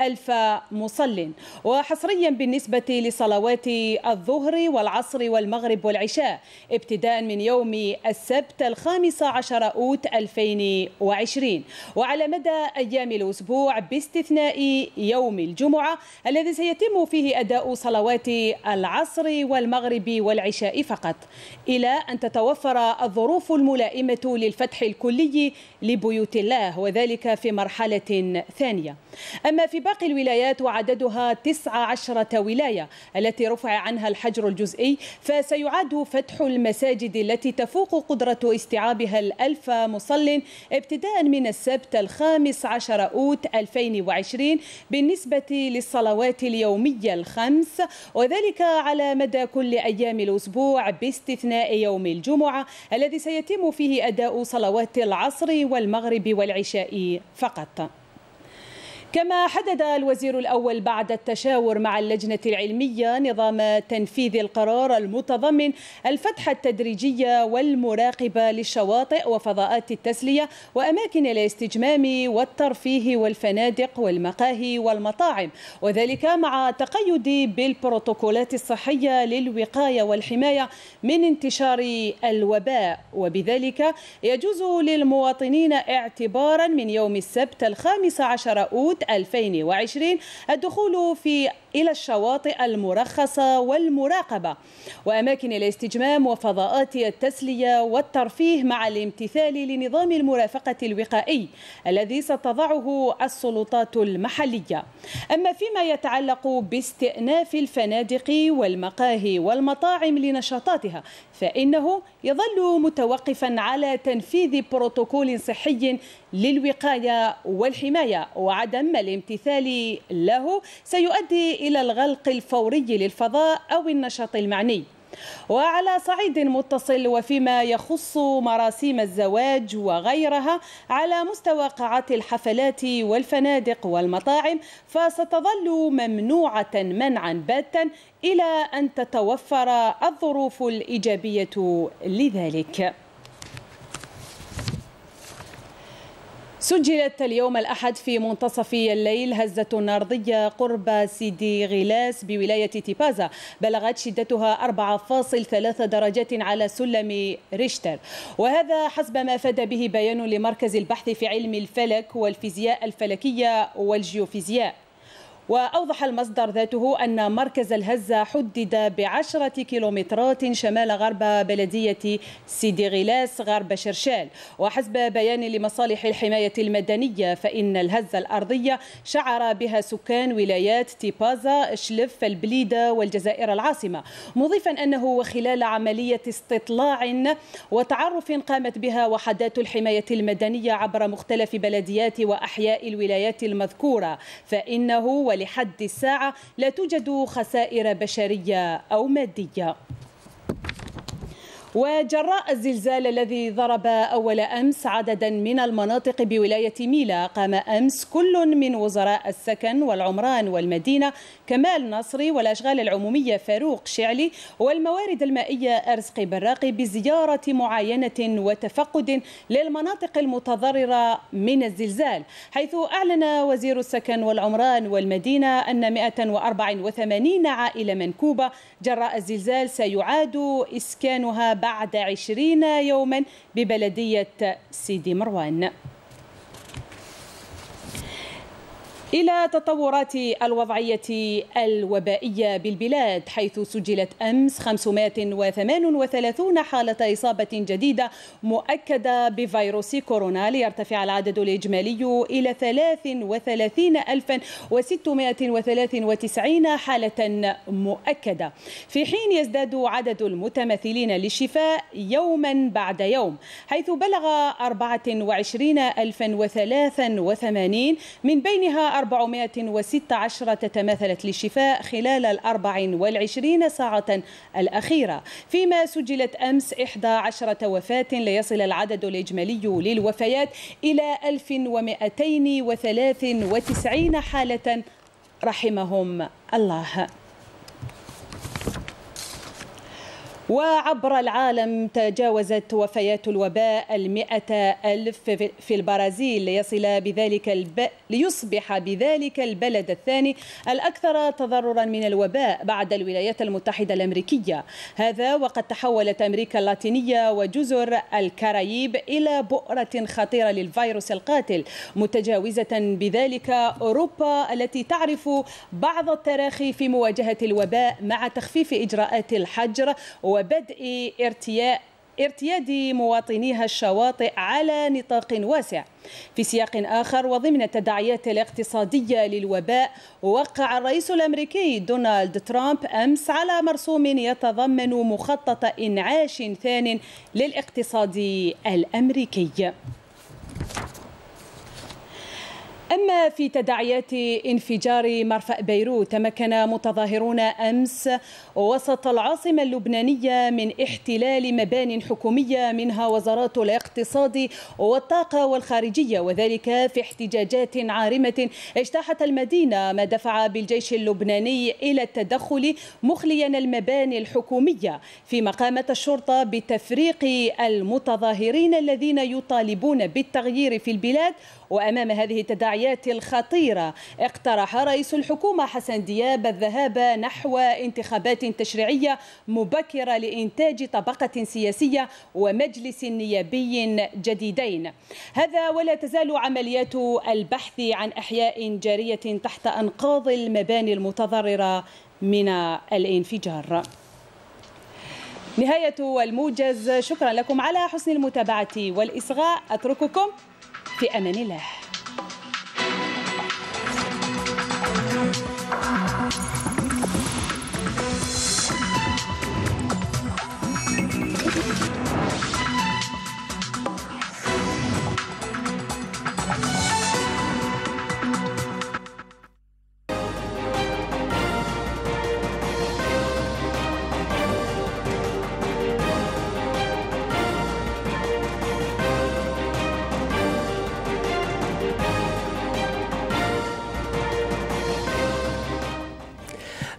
Speaker 31: ألف مصل. وحصريا بالنسبة لصلوات الظهر والعصر والمغرب والعشاء ابتداء من يوم السبت الخامس عشر أوت 2020 وعلى مدى أيام الأسبوع باستثناء يوم الجمعة الذي سيتم فيه أداء صلوات العصر والمغرب والعشاء فقط. إلى أن تتوفر الظروف الملائمة للفتح الكلي لبيوت الله وذلك في مرحلة ثانية. أما في باقي الولايات وعددها 19 ولاية التي رفع عنها الحجر الجزئي فسيعاد فتح المساجد التي تفوق قدرة استيعابها الألف مصل ابتداء من السبت الخامس عشر أوت 2020 بالنسبة للصلوات اليومية الخمس وذلك على مدى كل أيام الأسبوع باستثناء يوم الجمعة الذي سيتم فيه أداء صلوات العصر والمغرب والعشاء فقط. كما حدد الوزير الأول بعد التشاور مع اللجنة العلمية نظام تنفيذ القرار المتضمن الفتح التدريجي والمراقبة للشواطئ وفضاءات التسلية وأماكن الاستجمام والترفيه والفنادق والمقاهي والمطاعم. وذلك مع تقيد بالبروتوكولات الصحية للوقاية والحماية من انتشار الوباء. وبذلك يجوز للمواطنين اعتبارا من يوم السبت الخامس عشر أوت 2020 الدخول في إلى الشواطئ المرخصة والمراقبة وأماكن الاستجمام وفضاءات التسلية والترفيه مع الامتثال لنظام المرافقة الوقائي الذي ستضعه السلطات المحلية. أما فيما يتعلق باستئناف الفنادق والمقاهي والمطاعم لنشاطاتها فإنه يظل متوقفا على تنفيذ بروتوكول صحي للوقاية والحماية وعدم الامتثال له سيؤدي إلى الغلق الفوري للفضاء أو النشاط المعني. وعلى صعيد متصل وفيما يخص مراسيم الزواج وغيرها على مستوى قاعات الحفلات والفنادق والمطاعم فستظل ممنوعة منعا باتا إلى أن تتوفر الظروف الإيجابية لذلك. سجلت اليوم الأحد في منتصف الليل هزة أرضية قرب سيدي غلاس بولاية تيبازا بلغت شدتها 4.3 درجات على سلم ريشتر. وهذا حسب ما فاد به بيان لمركز البحث في علم الفلك والفيزياء الفلكية والجيوفيزياء. وأوضح المصدر ذاته أن مركز الهزة حدد بعشرة كيلومترات شمال غرب بلدية سيدي غلاس غرب شرشال. وحسب بيان لمصالح الحماية المدنية فإن الهزة الأرضية شعر بها سكان ولايات تيبازا شلف البليدة والجزائر العاصمة مضيفا أنه وخلال عملية استطلاع وتعرف قامت بها وحدات الحماية المدنية عبر مختلف بلديات وأحياء الولايات المذكورة. فإنه ولحد الساعة لا توجد خسائر بشرية أو مادية. وجراء الزلزال الذي ضرب أول أمس عددا من المناطق بولاية ميلا قام أمس كل من وزراء السكن والعمران والمدينة كمال نصري والأشغال العمومية فاروق شعلي والموارد المائية أرزق براقي بزيارة معاينة وتفقد للمناطق المتضررة من الزلزال حيث أعلن وزير السكن والعمران والمدينة أن 184 عائلة منكوبة جراء الزلزال سيعاد إسكانها بعد عشرين يوما ببلدية سيدي مروان. إلى تطورات الوضعية الوبائية بالبلاد حيث سجلت أمس 538 حالة إصابة جديدة مؤكدة بفيروس كورونا ليرتفع العدد الإجمالي إلى 33693 حالة مؤكدة. في حين يزداد عدد المتمثلين للشفاء يوما بعد يوم حيث بلغ 24083 من بينها 416 تتماثلت للشفاء خلال الأربع والعشرين ساعة الأخيرة. فيما سجلت أمس 11 وفاة ليصل العدد الإجمالي للوفيات إلى 1293 حالة رحمهم الله. وعبر العالم تجاوزت وفيات الوباء المئة ألف في البرازيل ليصل بذلك الب... ليصبح بذلك البلد الثاني الأكثر تضررا من الوباء بعد الولايات المتحدة الأمريكية. هذا وقد تحولت أمريكا اللاتينية وجزر الكاريب إلى بؤرة خطيرة للفيروس القاتل متجاوزة بذلك أوروبا التي تعرف بعض التراخي في مواجهة الوباء مع تخفيف إجراءات الحجر وبدء ارتياء ارتياد مواطنيها الشواطئ على نطاق واسع. في سياق آخر وضمن التداعيات الاقتصادية للوباء وقع الرئيس الأمريكي دونالد ترامب أمس على مرسوم يتضمن مخطط إنعاش ثان للاقتصاد الأمريكي. أما في تداعيات انفجار مرفأ بيروت تمكن متظاهرون أمس وسط العاصمة اللبنانية من احتلال مبان حكومية منها وزارات الاقتصاد والطاقة والخارجية وذلك في احتجاجات عارمة اجتاحت المدينة ما دفع بالجيش اللبناني إلى التدخل مخليا المباني الحكومية فيما قامت الشرطة بتفريق المتظاهرين الذين يطالبون بالتغيير في البلاد وأمام هذه التداعيات الخطيرة اقترح رئيس الحكومة حسن دياب الذهاب نحو انتخابات تشريعية مبكرة لإنتاج طبقة سياسية ومجلس نيابي جديدين. هذا ولا تزال عمليات البحث عن أحياء جارية تحت أنقاض المباني المتضررة من الانفجار. نهاية الموجز شكرا لكم على حسن المتابعة والإصغاء. أترككم في أمان الله.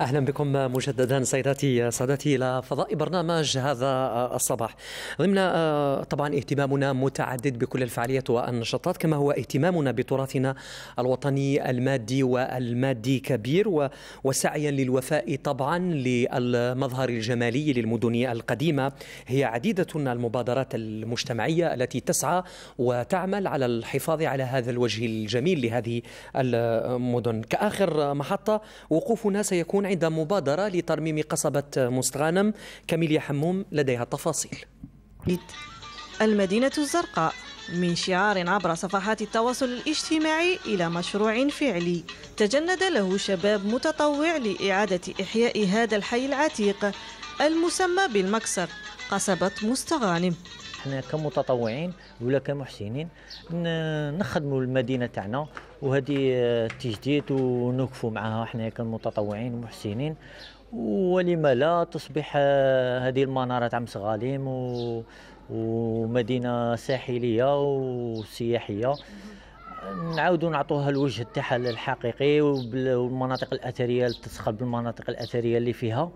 Speaker 1: أهلا بكم مجددا سيداتي سادتي إلى فضاء برنامج هذا الصباح. ضمن آه، طبعا اهتمامنا متعدد بكل الفعاليات والنشاطات كما هو اهتمامنا بتراثنا الوطني المادي والمادي كبير وسعيا للوفاء طبعا للمظهر الجمالي للمدن القديمة. هي عديدة المبادرات المجتمعية التي تسعى وتعمل على الحفاظ على هذا الوجه الجميل لهذه المدن. كآخر محطة وقوفنا سيكون عند مبادرة لترميم قصبة مستغانم. كاميليا حموم لديها التفاصيل.
Speaker 32: المدينة الزرقاء من شعار عبر صفحات التواصل الاجتماعي إلى مشروع فعلي. تجند له شباب متطوع لإعادة إحياء هذا الحي العتيق المسمى بالمكسر قصبة مستغانم.
Speaker 33: إحنا كمتطوعين ولا كمحسنين نخدموا المدينة تاعنا وهذه تجديد ونوقفوا معها إحنا كمتطوعين ومحسنين. ولما لا تصبح هذه المنارة تاع مسغاليم و ومدينة ساحلية وسياحية. نعاودوا نعطوها الوجه تاعها الحقيقي والمناطق الأثرية تتدخل بالمناطق الأثرية اللي فيها.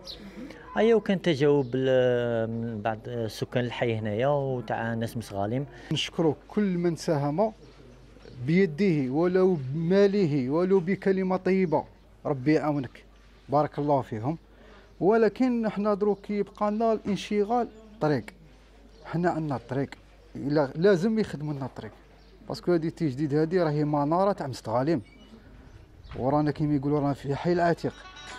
Speaker 33: ايوا وكان تجاوب من بعض سكان الحي هنايا وتاع ناس مسغاليم
Speaker 34: نشكروا كل من ساهم بيده ولو بماله ولو بكلمة طيبة. ربي يعاونك. بارك الله فيهم. ولكن إحنا دروك يبقى لنا الانشغال طريق. حنا عندنا الطريق. لازم يخدموا لنا الطريق. باسكو هذه التجديد هذه راهي منارة تاع مستغاليم ورانا كيما يقولوا رانا في حي العتيق.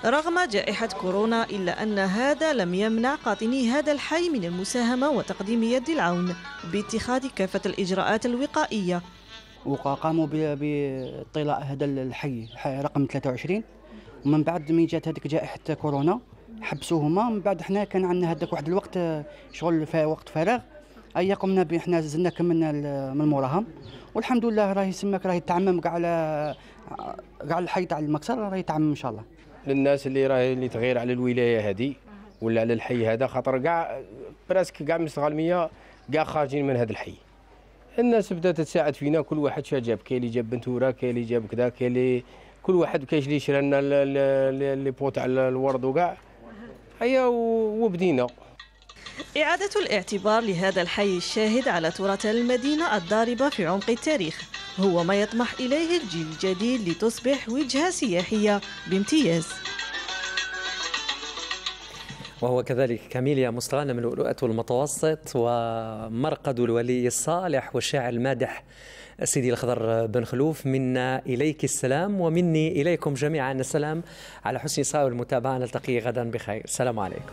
Speaker 32: رغم جائحة كورونا إلا أن هذا لم يمنع قاطني هذا الحي من المساهمة وتقديم يد العون باتخاذ كافة الإجراءات الوقائية.
Speaker 35: وقاموا باطلاع هذا الحي رقم 23 ومن بعد ما جات هذيك جائحة كورونا حبسوهما. من بعد حنا كان عندنا هذاك واحد الوقت شغل في وقت فراغ. أي قمنا بحنا زلنا كملنا من موراهم والحمد لله راهي سماك راهي تعمم كاع على كاع الحي تاع المكسر راهي تعمم إن شاء الله.
Speaker 36: للناس اللي راهي اللي تغير على الولاية هذه ولا على الحي هذا خاطر كاع براسك كاع مستغلميه كاع خارجين من هذا الحي. الناس بدات تساعد فينا كل واحد شا جاب كاين اللي جاب بنتوره كاين اللي جاب كذا كاين اللي كل واحد كاين اللي شرى لنا لي بوت على الورد وكاع هيا وبدينا.
Speaker 32: إعادة الاعتبار لهذا الحي الشاهد على تراث المدينة الضاربة في عمق التاريخ. هو ما يطمح إليه الجيل الجديد لتصبح وجهة سياحية بامتياز.
Speaker 1: وهو كذلك كاميليا مستغانم من لؤلؤة المتوسط ومرقد الولي الصالح والشاعر المادح سيدي الخضر بن خلوف. منا إليك السلام ومني إليكم جميعا السلام. على حسن صاوي المتابعة نلتقي غدا بخير. السلام عليكم.